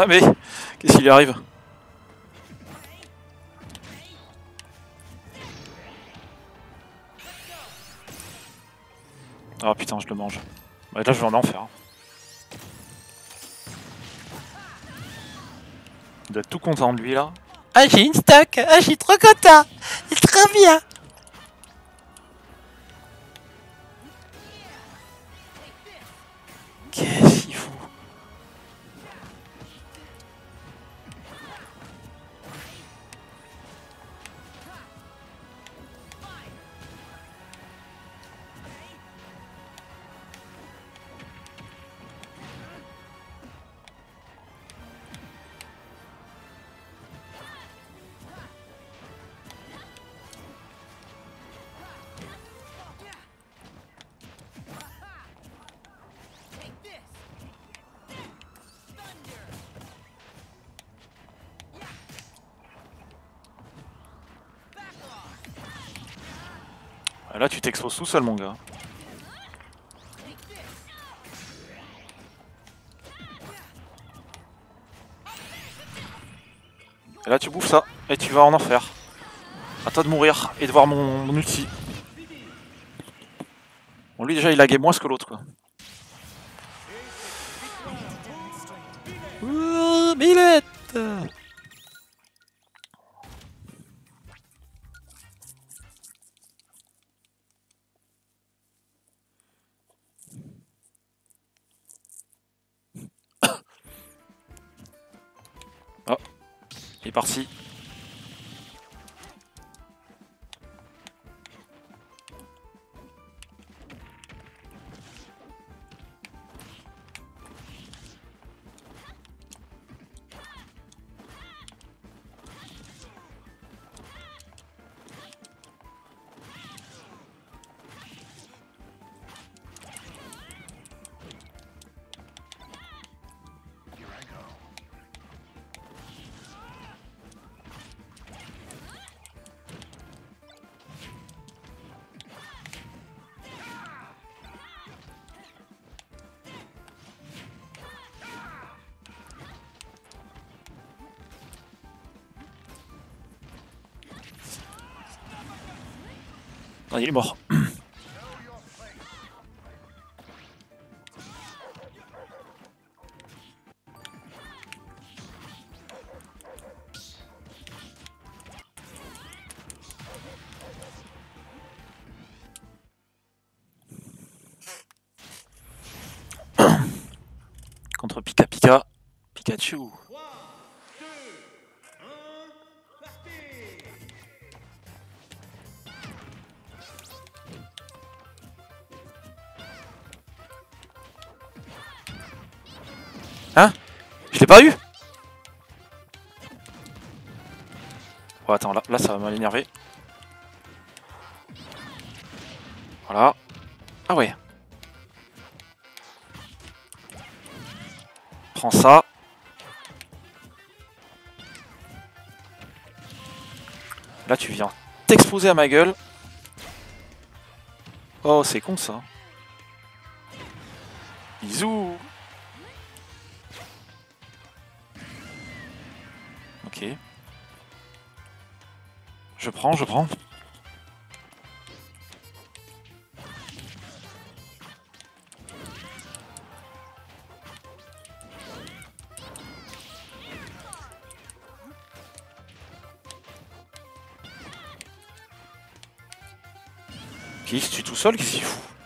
Ah mais qu'est-ce qui lui arrive? Putain, je le mange. Là, je vais en enfer. Il doit être tout content de lui là. Ah, j'ai une stock. Ah, suis trop content. C'est trop bien. T'exposes tout seul, mon gars. Et là, tu bouffes ça, et tu vas en enfer. À toi de mourir et de voir mon, mon ulti. Bon, lui, déjà, il laguait moins que l'autre, quoi. Ouh, Millette. Ah, il est mort. Contre Pika Pika. Pikachu. Je l'ai pas eu Oh attends, là, là ça va m'énerver. Voilà. Ah ouais. Prends ça. Là tu viens t'exposer à ma gueule. Oh c'est con ça. Je prends, je prends. Qui se tue tout seul Qu'est-ce qu'il fout?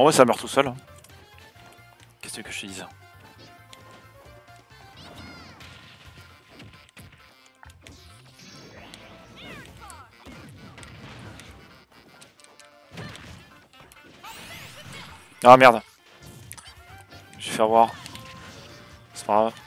En vrai, ça meurt tout seul. hein. Qu'est-ce que je te dise Ah merde. Je vais faire voir. C'est pas grave.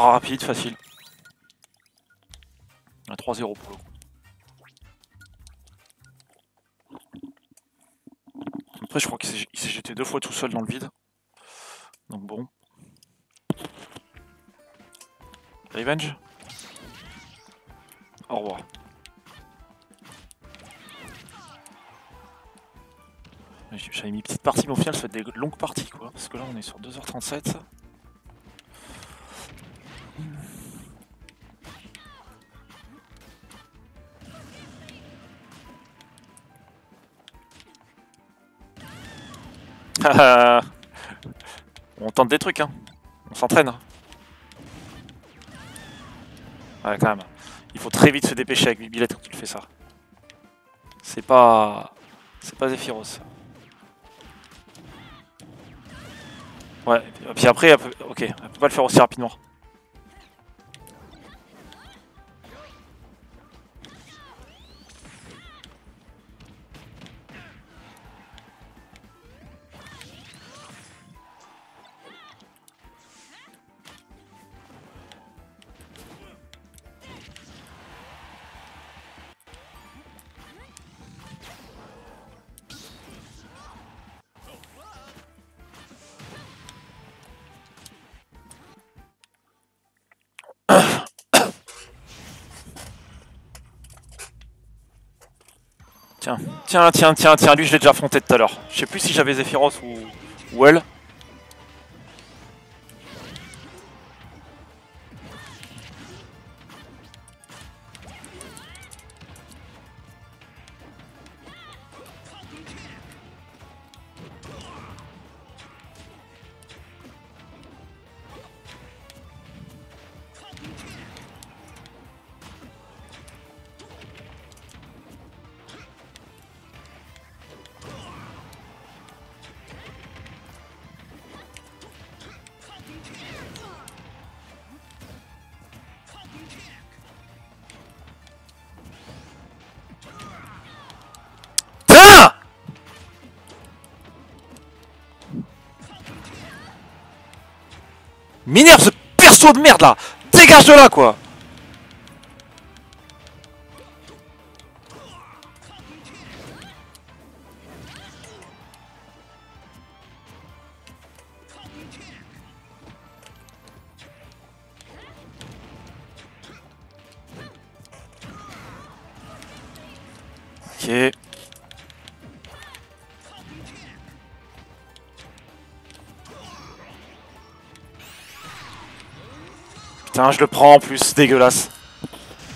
Rapide, facile. Un 3-0 pour le coup. Après, je crois qu'il s'est jeté deux fois tout seul dans le vide. Donc bon. Revenge Au revoir. J'avais mis petite partie, mais au final, ça fait des longues parties, quoi. Parce que là, on est sur 2h37. On tente des trucs, hein. On s'entraîne. Ouais, quand même. Il faut très vite se dépêcher avec Bibillette quand il fait ça. C'est pas... C'est pas Zephyros. Ouais, puis après, ok, elle peut pas le faire aussi rapidement. Tiens, tiens, tiens, tiens, lui je l'ai déjà affronté tout à l'heure. Je sais plus si j'avais Zephyros ou... ou elle. M'énerve ce perso de merde là. Dégage de là quoi Je le prends en plus, dégueulasse.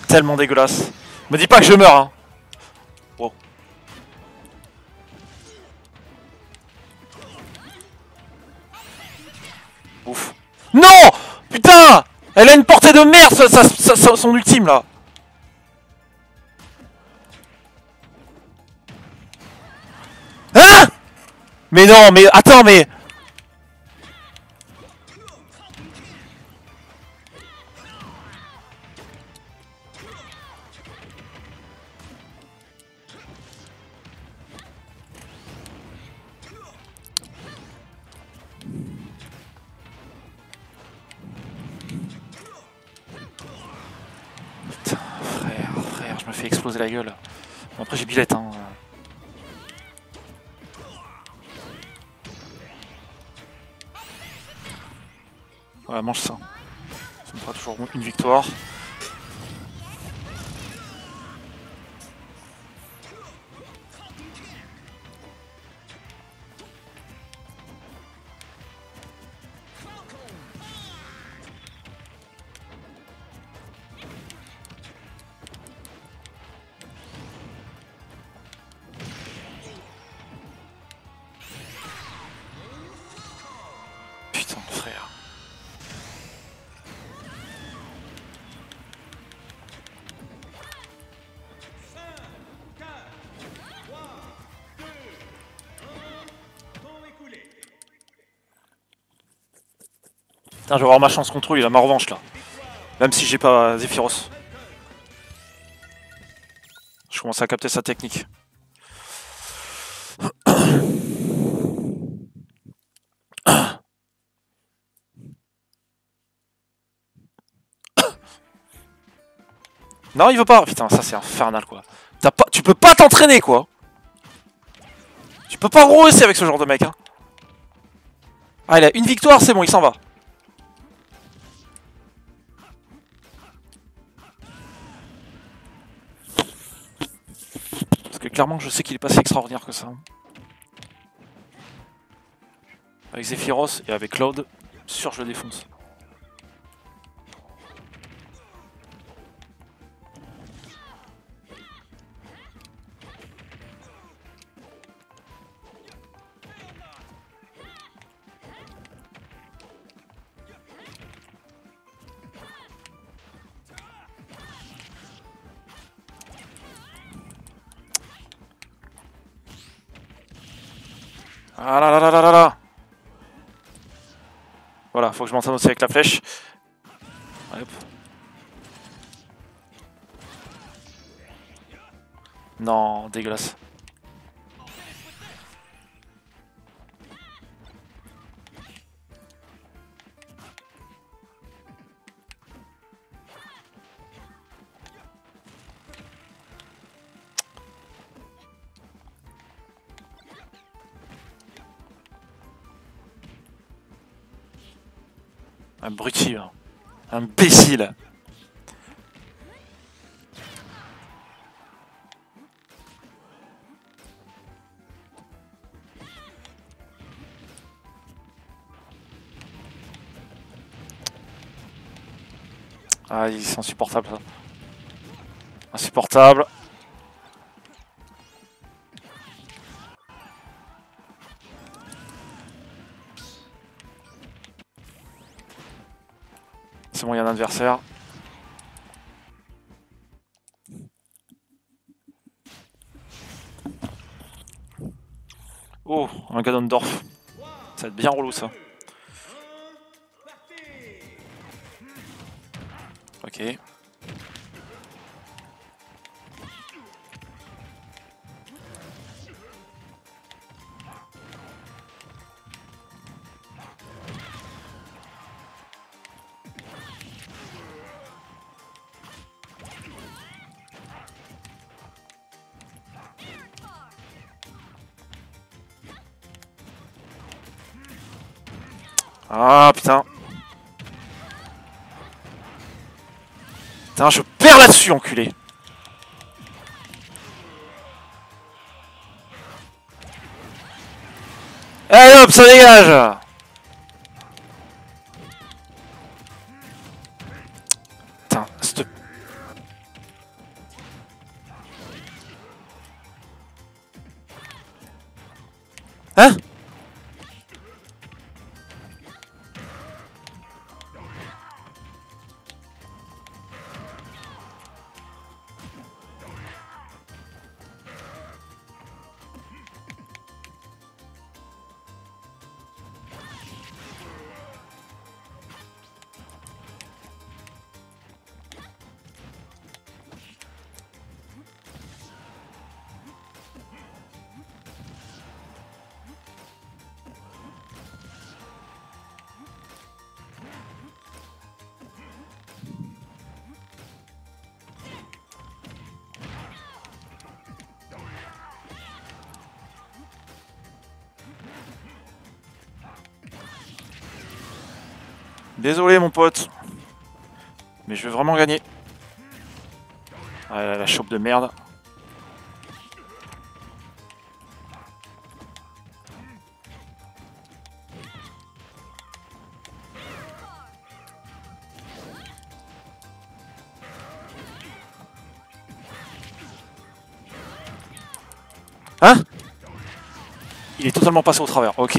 Tellement dégueulasse. Me dis pas que je meurs, hein. Non Putain Elle a une portée de merde, ça- ça- son ultime, là. Hein? Mais non, mais attends, mais... Putain, je vais avoir ma chance contre lui, il a ma revanche là. Même si j'ai pas Zephyros. Je commence à capter sa technique. Non, il veut pas. Putain, ça c'est infernal quoi. Pas... Tu peux pas t'entraîner quoi. Tu peux pas progresser avec ce genre de mec. Hein. Ah, il a une victoire, c'est bon, il s'en va. Clairement, je sais qu'il est pas si extraordinaire que ça. Avec Zephyros et avec Cloud, sûr je le défonce. Ah là là là là là là Voilà, faut que je m'entraîne aussi avec la flèche. Hop. Non, dégueulasse. Abruti, hein. imbécile. Ah, ils sont insupportables. Insupportable. Il y a un adversaire. Oh, un Ganondorf. Ça va être bien relou ça. Enculé. Allez hop, ça dégage Désolé mon pote. Mais je veux vraiment gagner. Ah la, la chope de merde. Hein? Il est totalement passé au travers. Ok.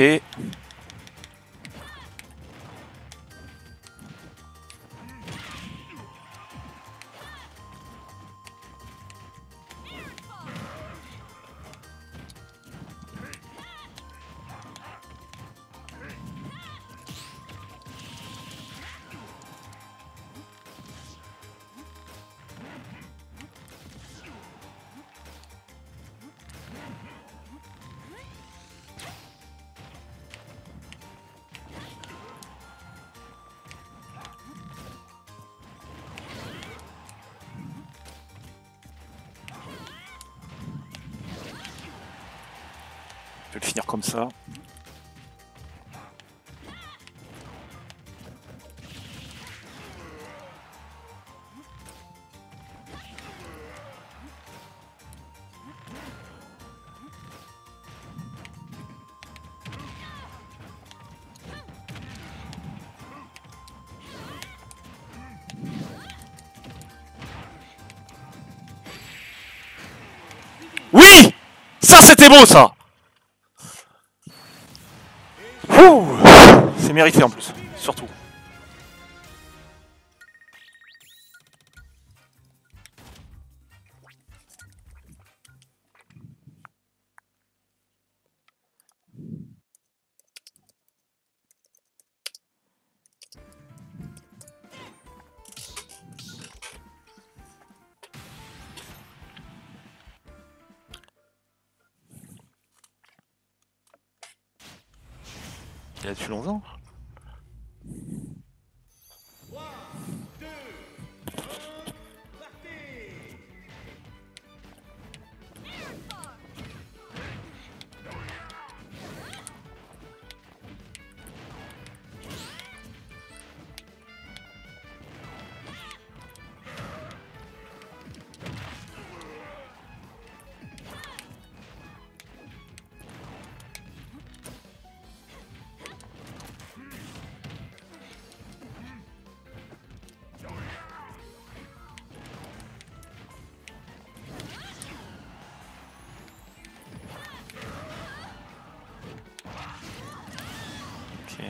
Oui! Ça c'était beau ça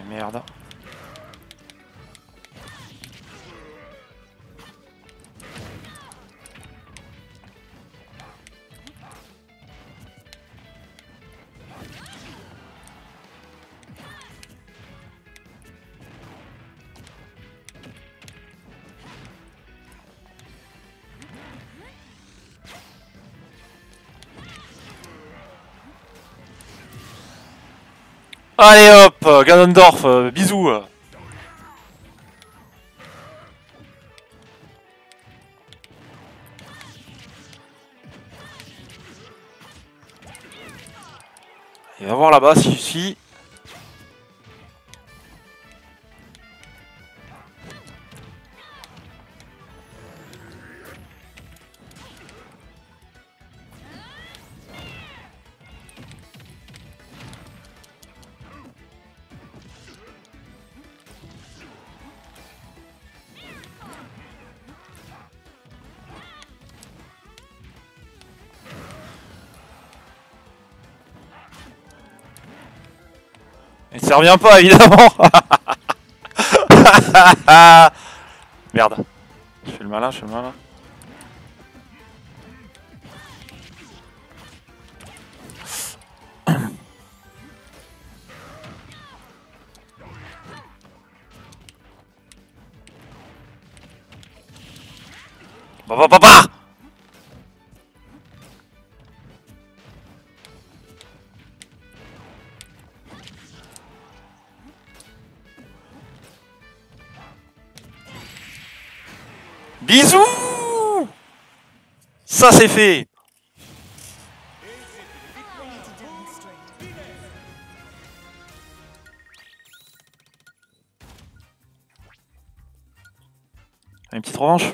merde. Ganondorf, euh, bisous. euh. Et va voir là-bas si si. Ne revient pas évidemment. *laughs* Merde. Je fais le malin, je fais le malin. Ça c'est fait. Une petite revanche?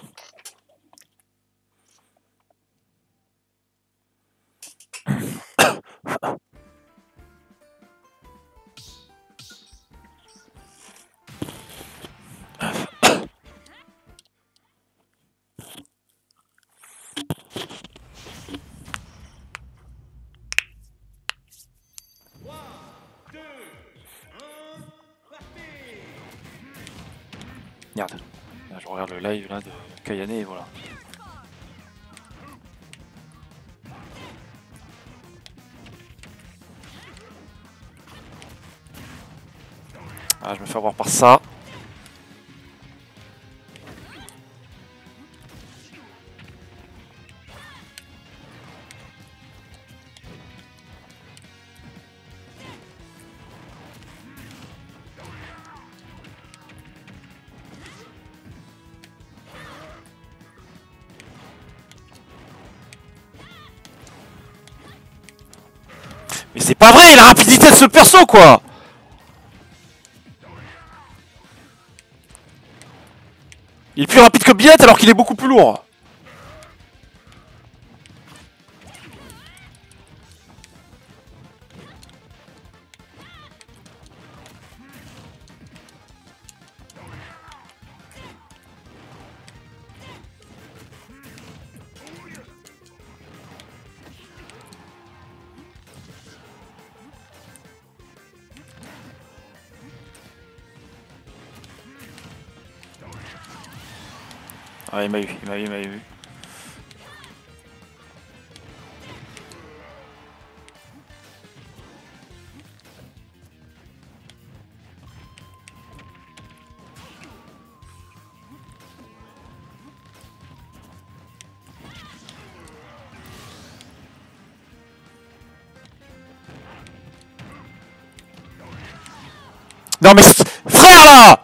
Pas vrai, la rapidité de ce perso quoi Il est plus rapide que Billette alors qu'il est beaucoup plus lourd. Non mais frère là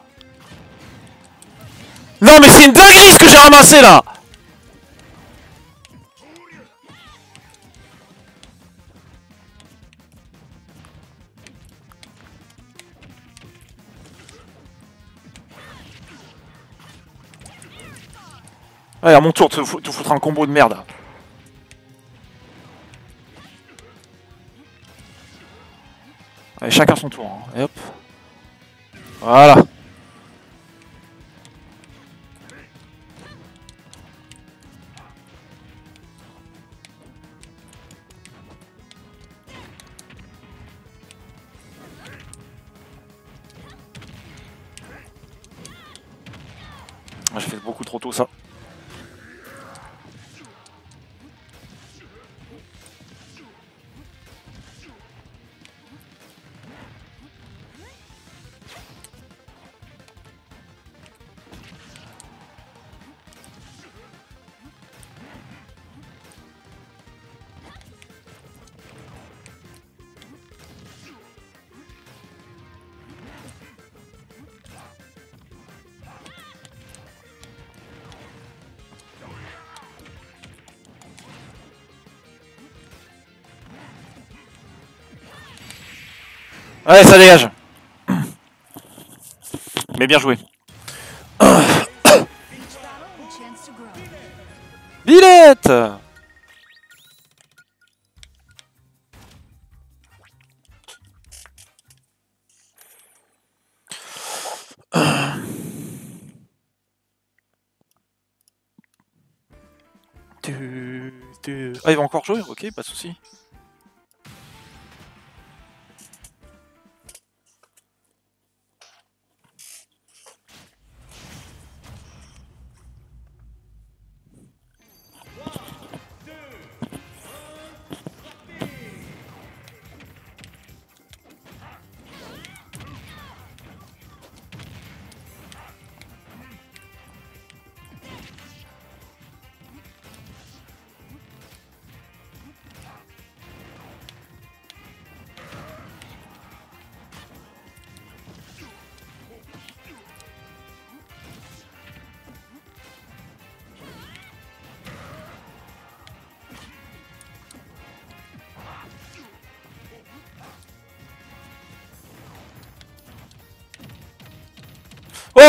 Non mais c'est une dinguerie ce que j'ai ramassé là Allez à mon tour fou- te foutre un combo de merde Allez chacun son tour hein. Et hop Voilà Ouais, ça dégage. Mais bien joué. Tu- Ah, il va encore jouer Ok, pas de soucis.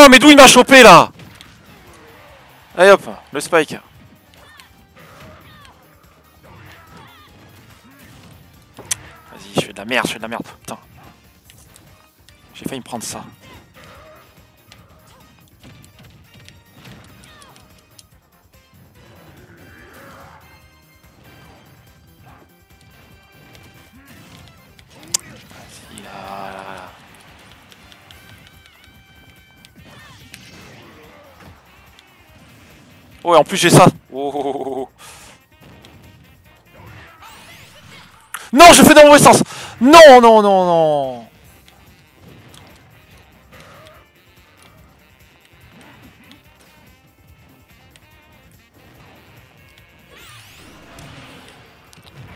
Oh, mais d'où il m'a chopé là Allez hop, le spike. Vas-y, je fais de la merde, je fais de la merde. Putain. J'ai failli me prendre ça. Ouais, en plus j'ai ça. Oh, oh, oh. Non, je fais dans le mauvais sens. Non, non, non, non.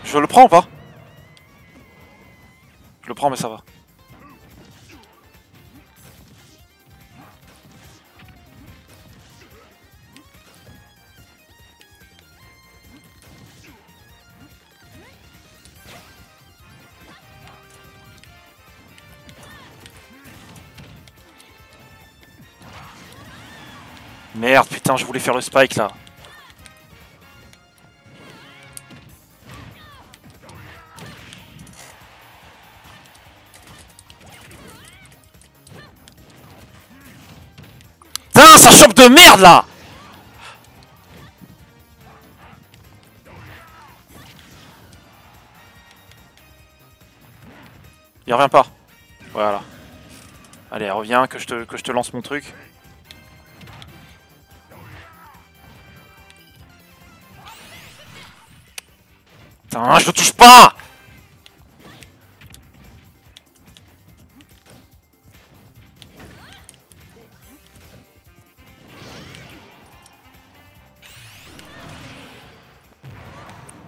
Je le prends ou pas? Je le prends, mais ça va. Putain, je voulais faire le spike là. Putain, ça chope de merde là Il revient pas. Voilà. Allez, reviens que je te, que je te lance mon truc. Je le touche pas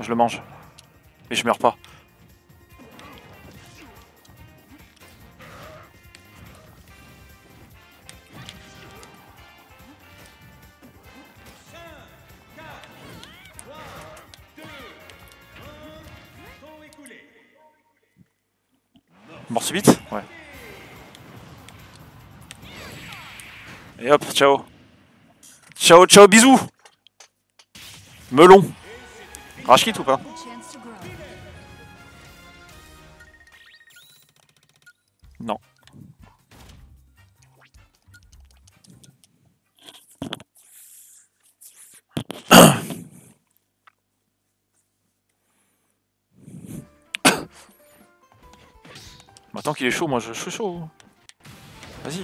Je le mange. Mais je meurs pas. Ciao. Ciao, ciao, bisous Melon. Rage quit ou pas. Non. *coughs* Maintenant qu'il est chaud, moi je, je suis chaud. Vas-y.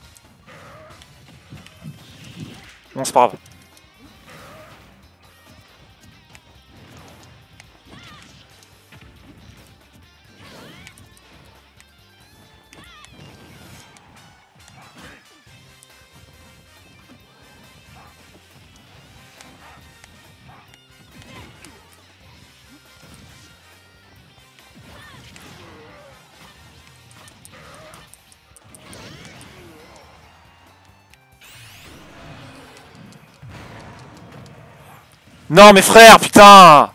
Bon Non mais frère, putain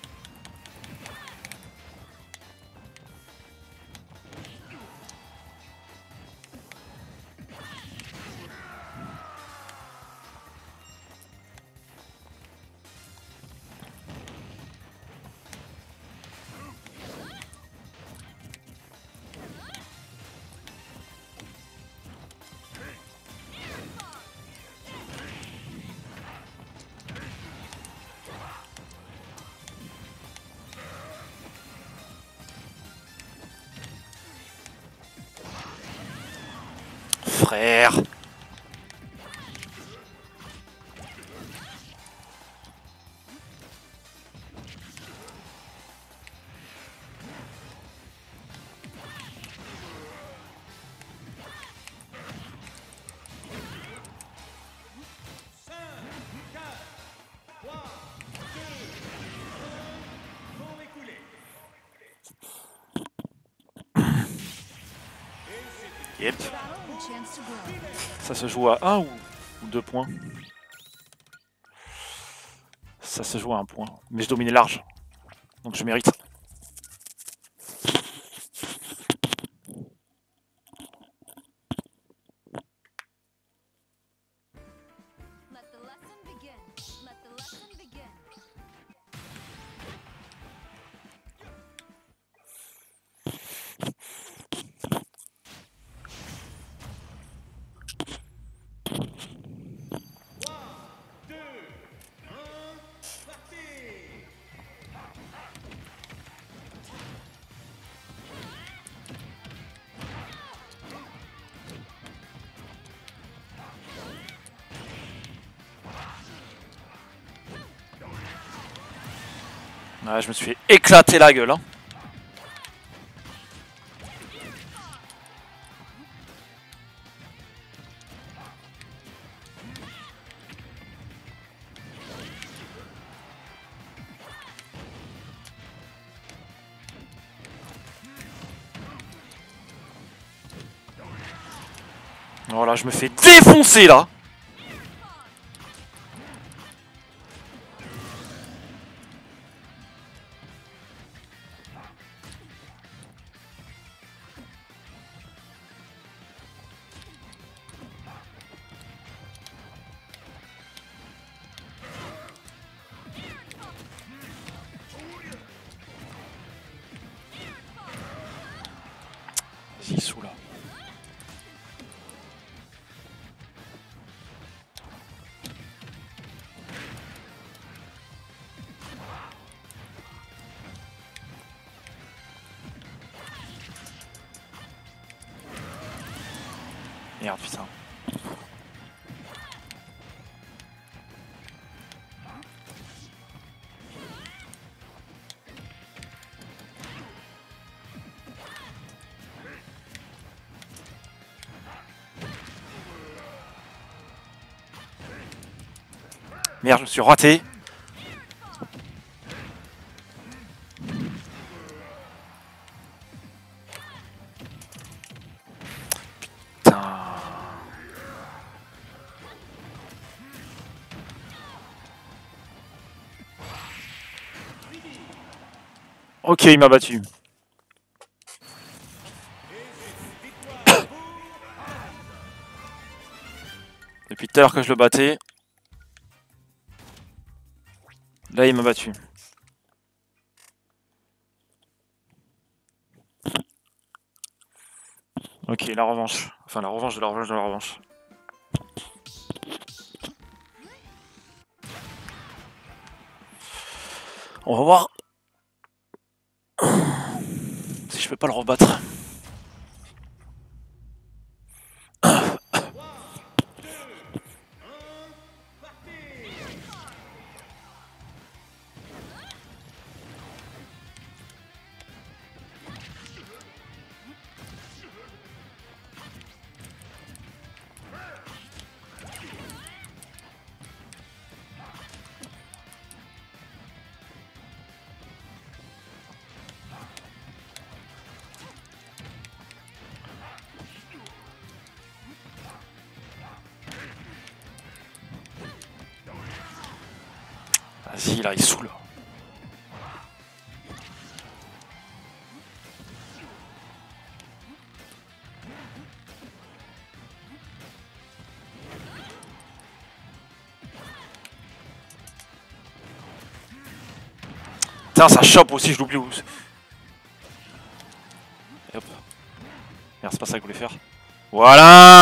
Yep. Ça se joue à 1 ou, ou 2 points Ça se joue à 1 point. Mais je dominais large. Donc je mérite. Ouais, je me suis éclater la gueule. Hein. Voilà, je me fais défoncer là. Merde, je me suis raté. Ok, il m'a battu. Depuis tout à l'heure que je le battais. Là, il m'a battu. Ok, la revanche. Enfin, la revanche de la revanche de la revanche. On va voir si je peux pas le rebattre. Il. Putain, ça chope aussi, je l'oublie. Merde, c'est pas ça que je voulais faire. Voilà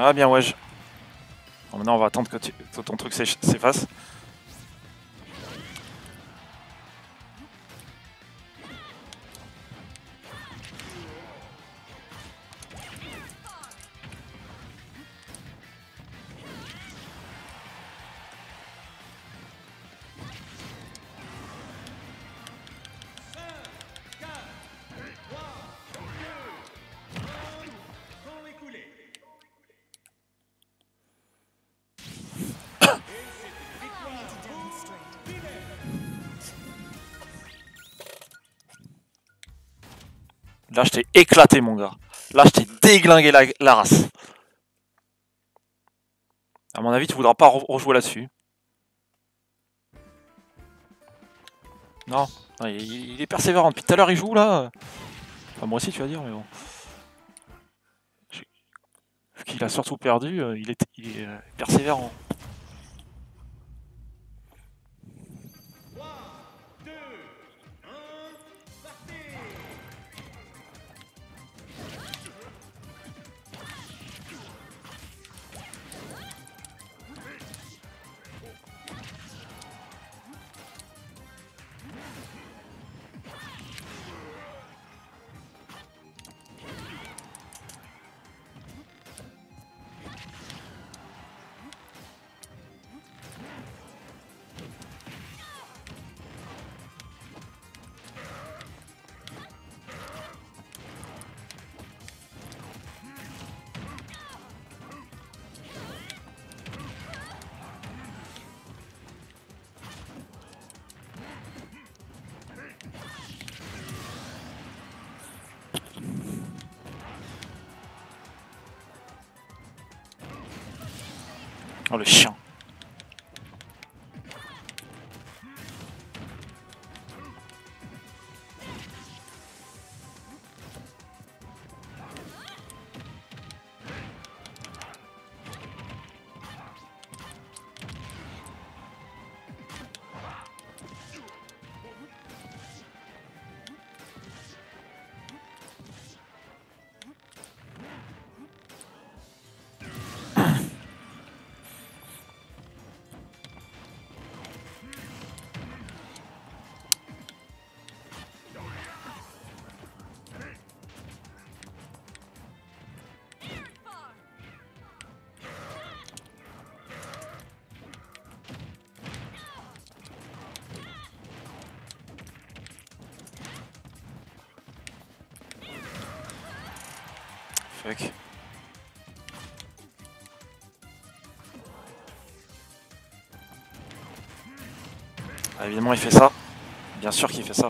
Ah bien ouais. je- Bon, maintenant on va attendre que, ton truc s'efface. Là je t'ai éclaté mon gars. Là je t'ai déglingué la, race. À mon avis tu voudras pas re- rejouer là-dessus. Non, il, est persévérant. Depuis tout à l'heure il joue là. Enfin moi aussi tu vas dire mais bon. Vu qu'il a surtout perdu, euh, il est, il est euh, persévérant. Oh le chien. Ah, évidemment, il fait ça. Bien sûr qu'il fait ça.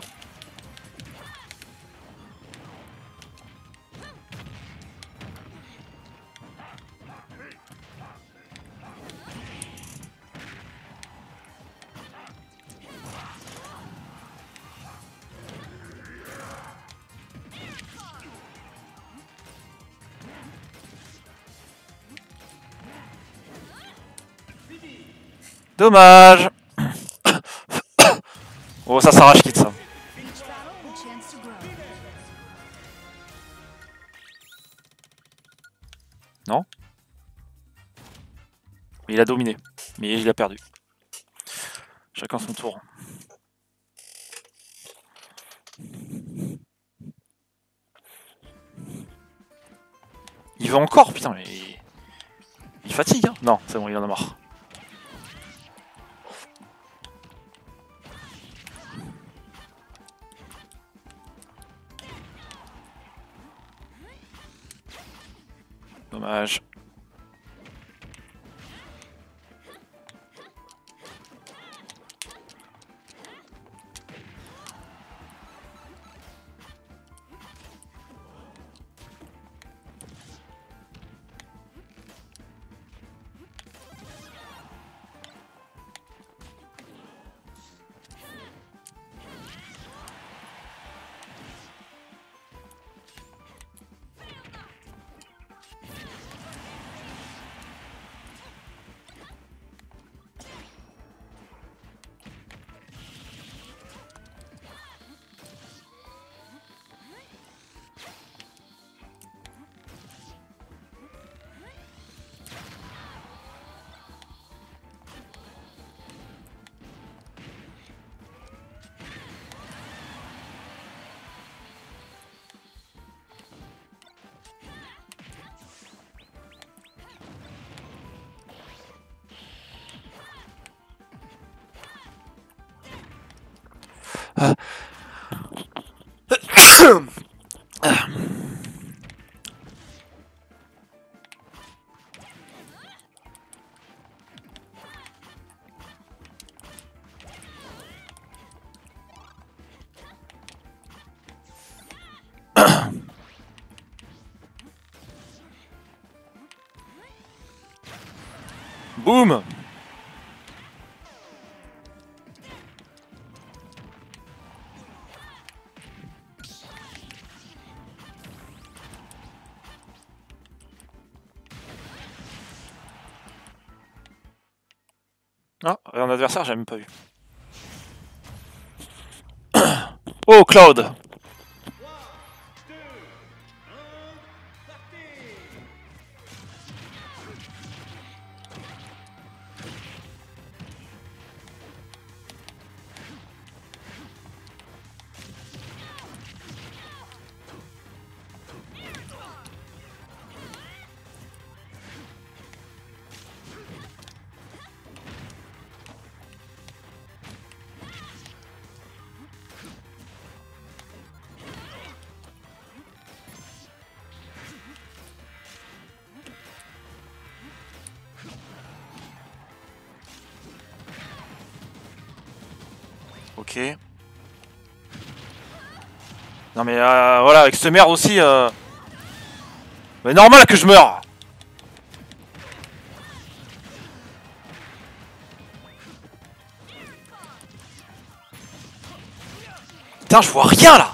Dommage *coughs* Oh, ça s'arrache quitte ça. Grow. Mais il a dominé. Mais il a perdu. Chacun son tour. Il veut encore, putain, mais... Il fatigue, hein Non, c'est bon, il en a marre. Boum Ah, un adversaire, j'ai même pas vu. *coughs* Oh, Cloud Non mais euh, voilà, avec ce merde aussi... Euh... Mais normal que je meure Putain, je vois rien là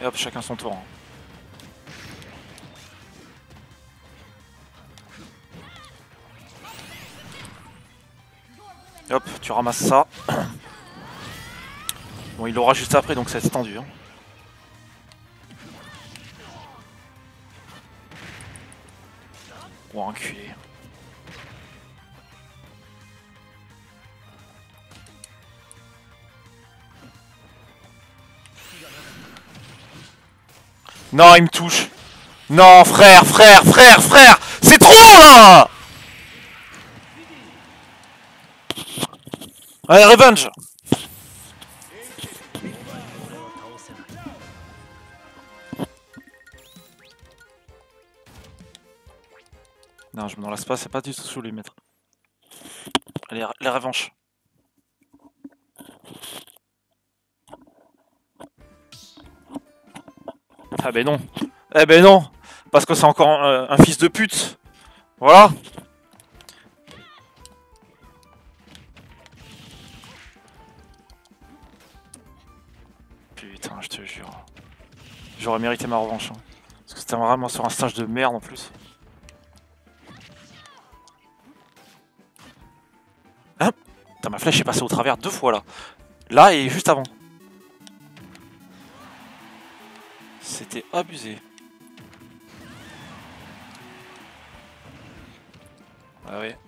Et hop, chacun son tour. Hein. Hop, tu ramasses ça. *coughs* Bon, il l'aura juste après, donc c'est tendu. Hein. Oh, enculé. Non, il me touche. Non, frère, frère, frère, frère C'est trop là Allez, revenge Non, je m'en lasse pas, c'est pas du tout sous les mètres. Allez, la. Ah ben non Eh ben non Parce que c'est encore euh, un fils de pute Voilà J'aurais mérité ma revanche. hein. Parce que c'était vraiment sur un stage de merde en plus. Hein? Putain, ma flèche est passée au travers deux fois là. Là et juste avant. C'était abusé. Ah ouais.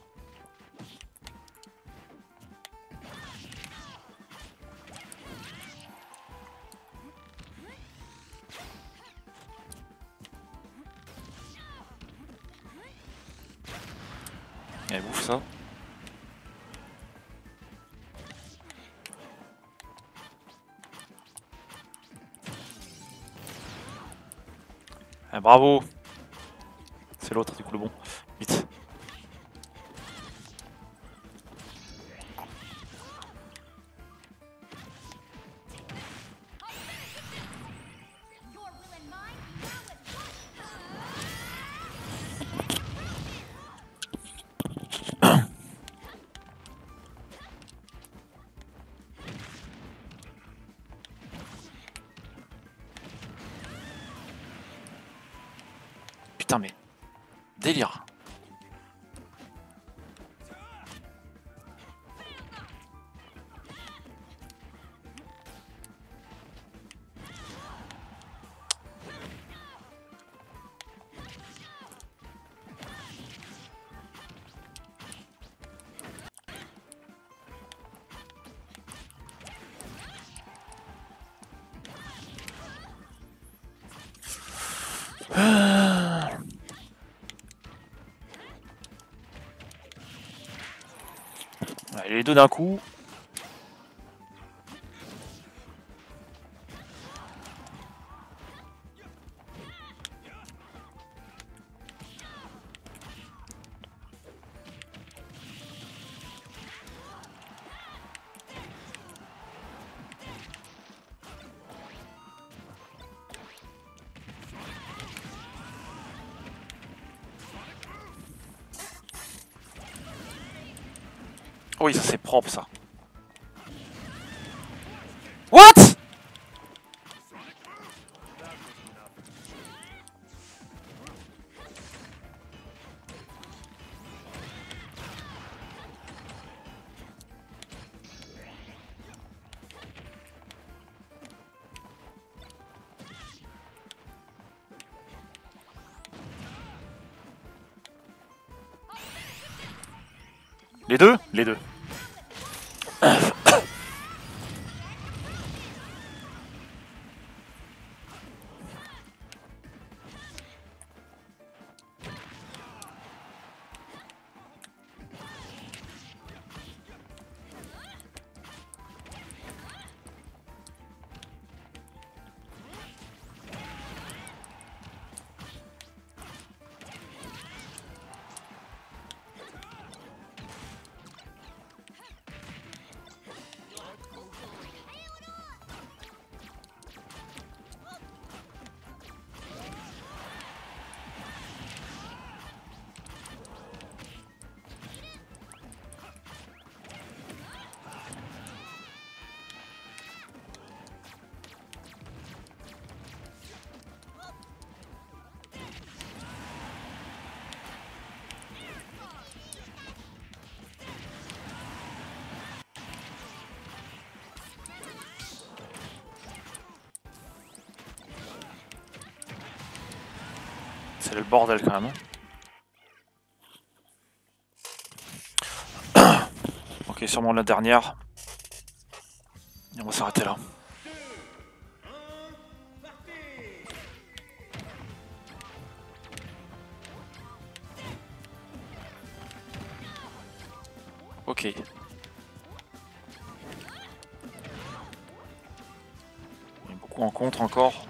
Elle bouffe ça. Ah, bravo C'est l'autre, du coup le bon. Vite. Les deux d'un coup. Propre ça. What? Les deux? Les deux. C'est le bordel quand même. *coughs* ok, sûrement la dernière. Et on va s'arrêter là. Ok. Il y a beaucoup en contre encore.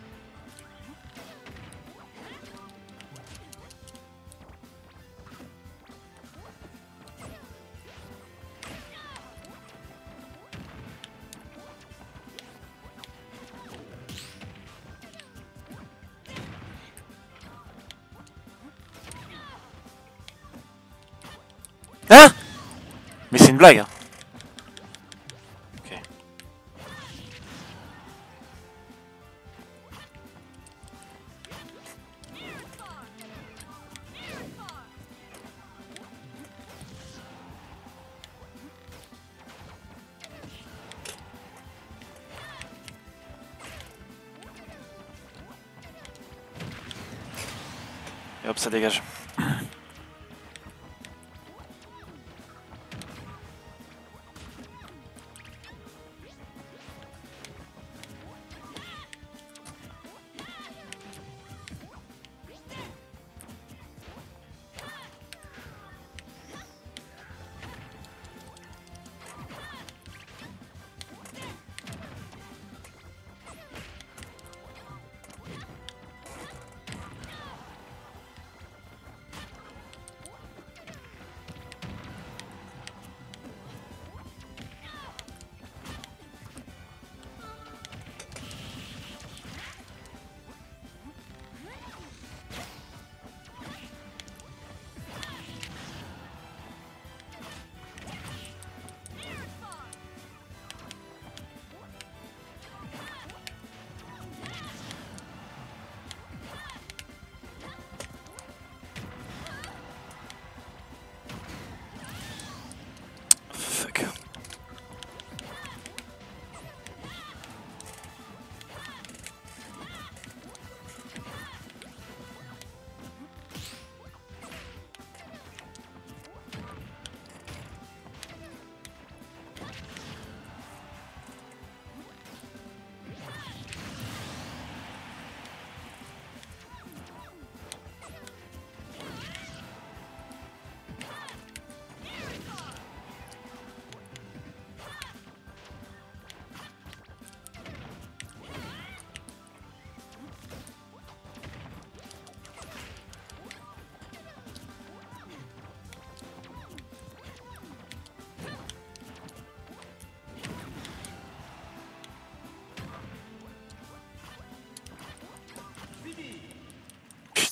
Blague. hein.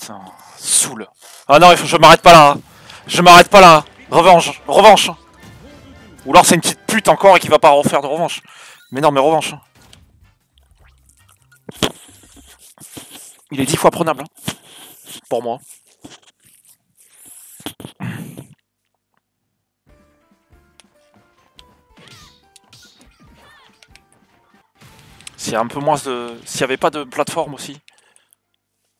Putain, saoule. Ah non, je m'arrête pas là. hein. Je m'arrête pas là. Revanche, revanche. Ou alors c'est une petite pute encore et qui va pas refaire de revanche. Mais non, mais revanche. Il est dix fois prenable. hein. Pour moi. S'il y a un peu moins de. S'il y avait pas de plateforme aussi.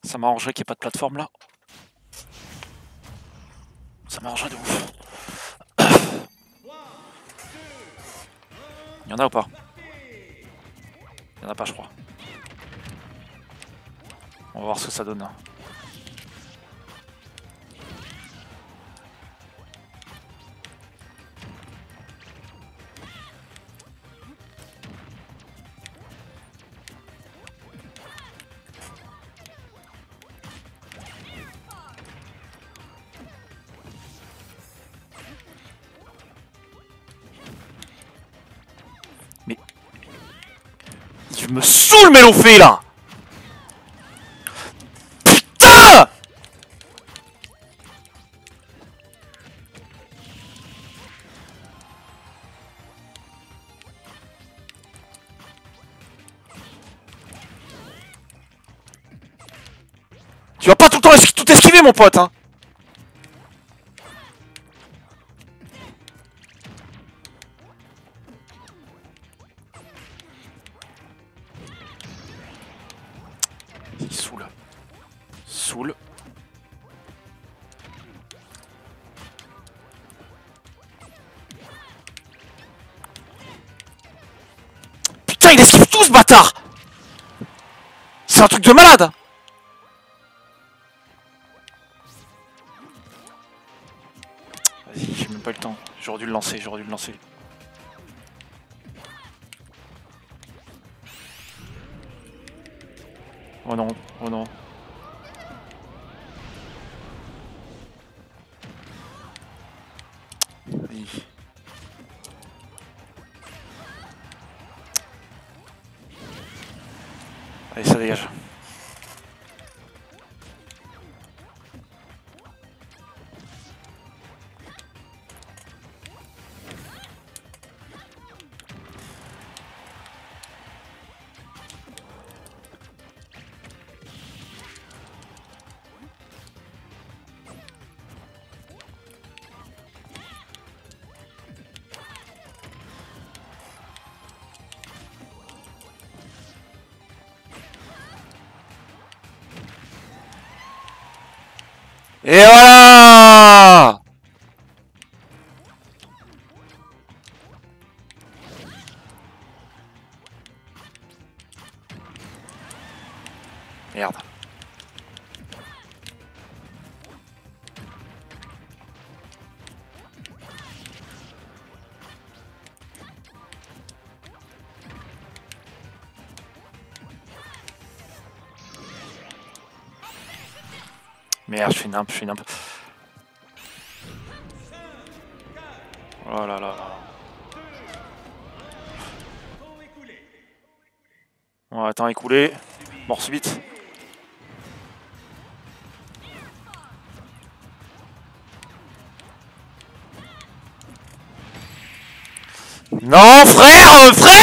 Ça m'arrangerait qu'il n'y ait pas de plateforme là. Ça m'arrangerait de ouf. *coughs* Il y en a ou pas? Il y en a pas je crois. On va voir ce que ça donne. Saoules, Mélofée, là. Putain Tu vas pas tout le temps tout esquiver, mon pote, hein bâtard C'est un truc de malade Vas-y, j'ai même pas le temps. J'aurais dû le lancer, j'aurais dû le lancer. Oh non, Et Je je fais nimp. Oh là là là. Ouais, temps écoulé. Mort subite. Non, frère, euh, frère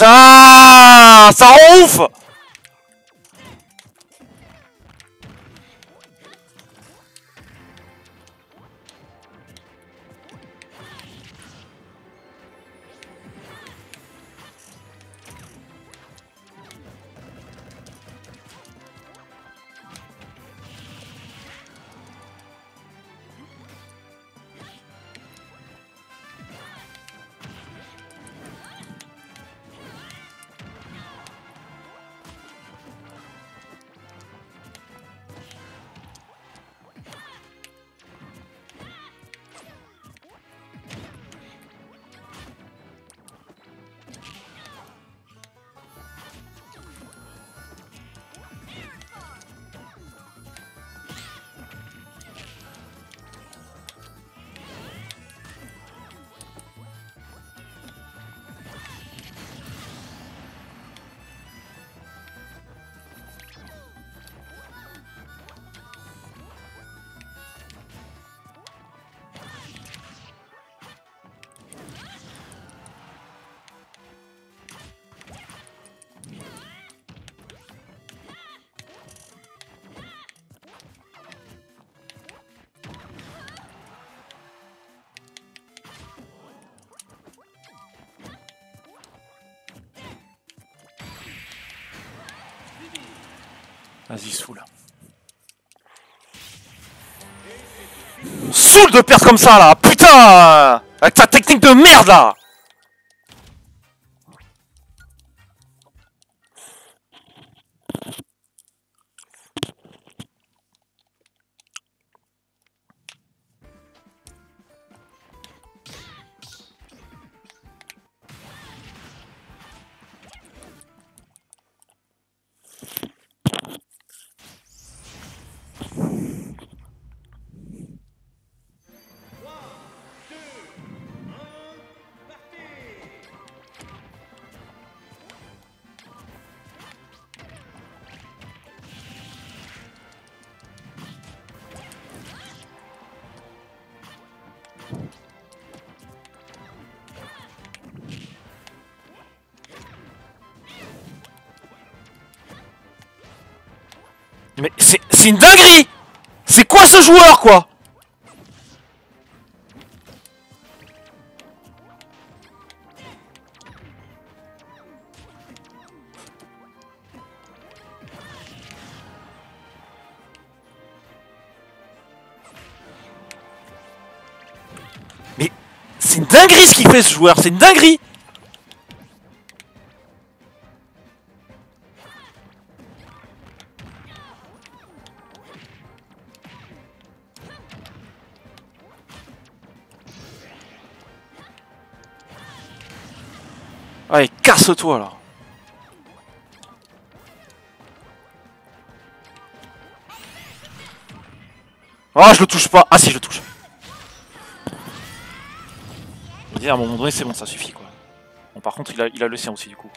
Ça, Saoule de perdre comme ça là. Putain. Avec ta technique de merde là Joueur quoi. Mais c'est une dinguerie ce qu'il fait ce joueur, c'est une dinguerie Allez, casse-toi là Ah, je le touche pas Ah si, je le touche à un moment donné, c'est bon, ça suffit quoi. Bon, par contre, il a, il a le sien aussi du coup.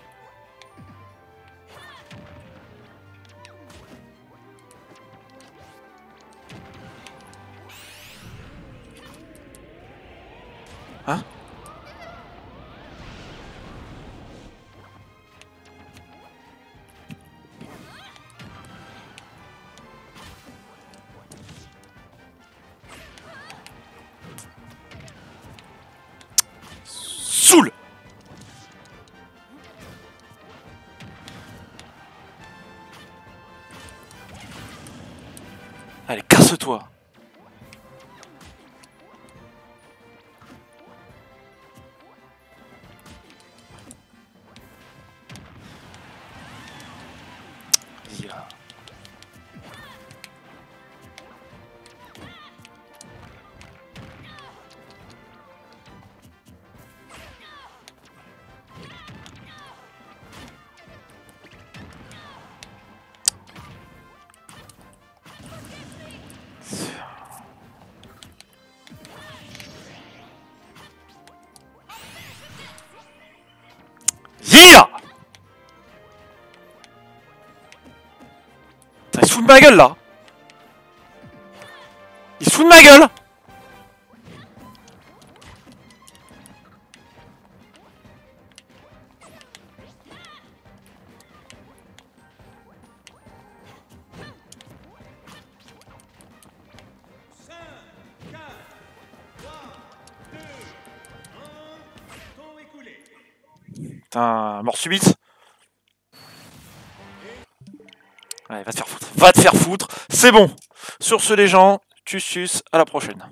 De ma gueule là. Il se fout de ma gueule. Putain, mort subite Va te faire foutre. C'est bon. Sur ce, les gens, tu suces. À la prochaine.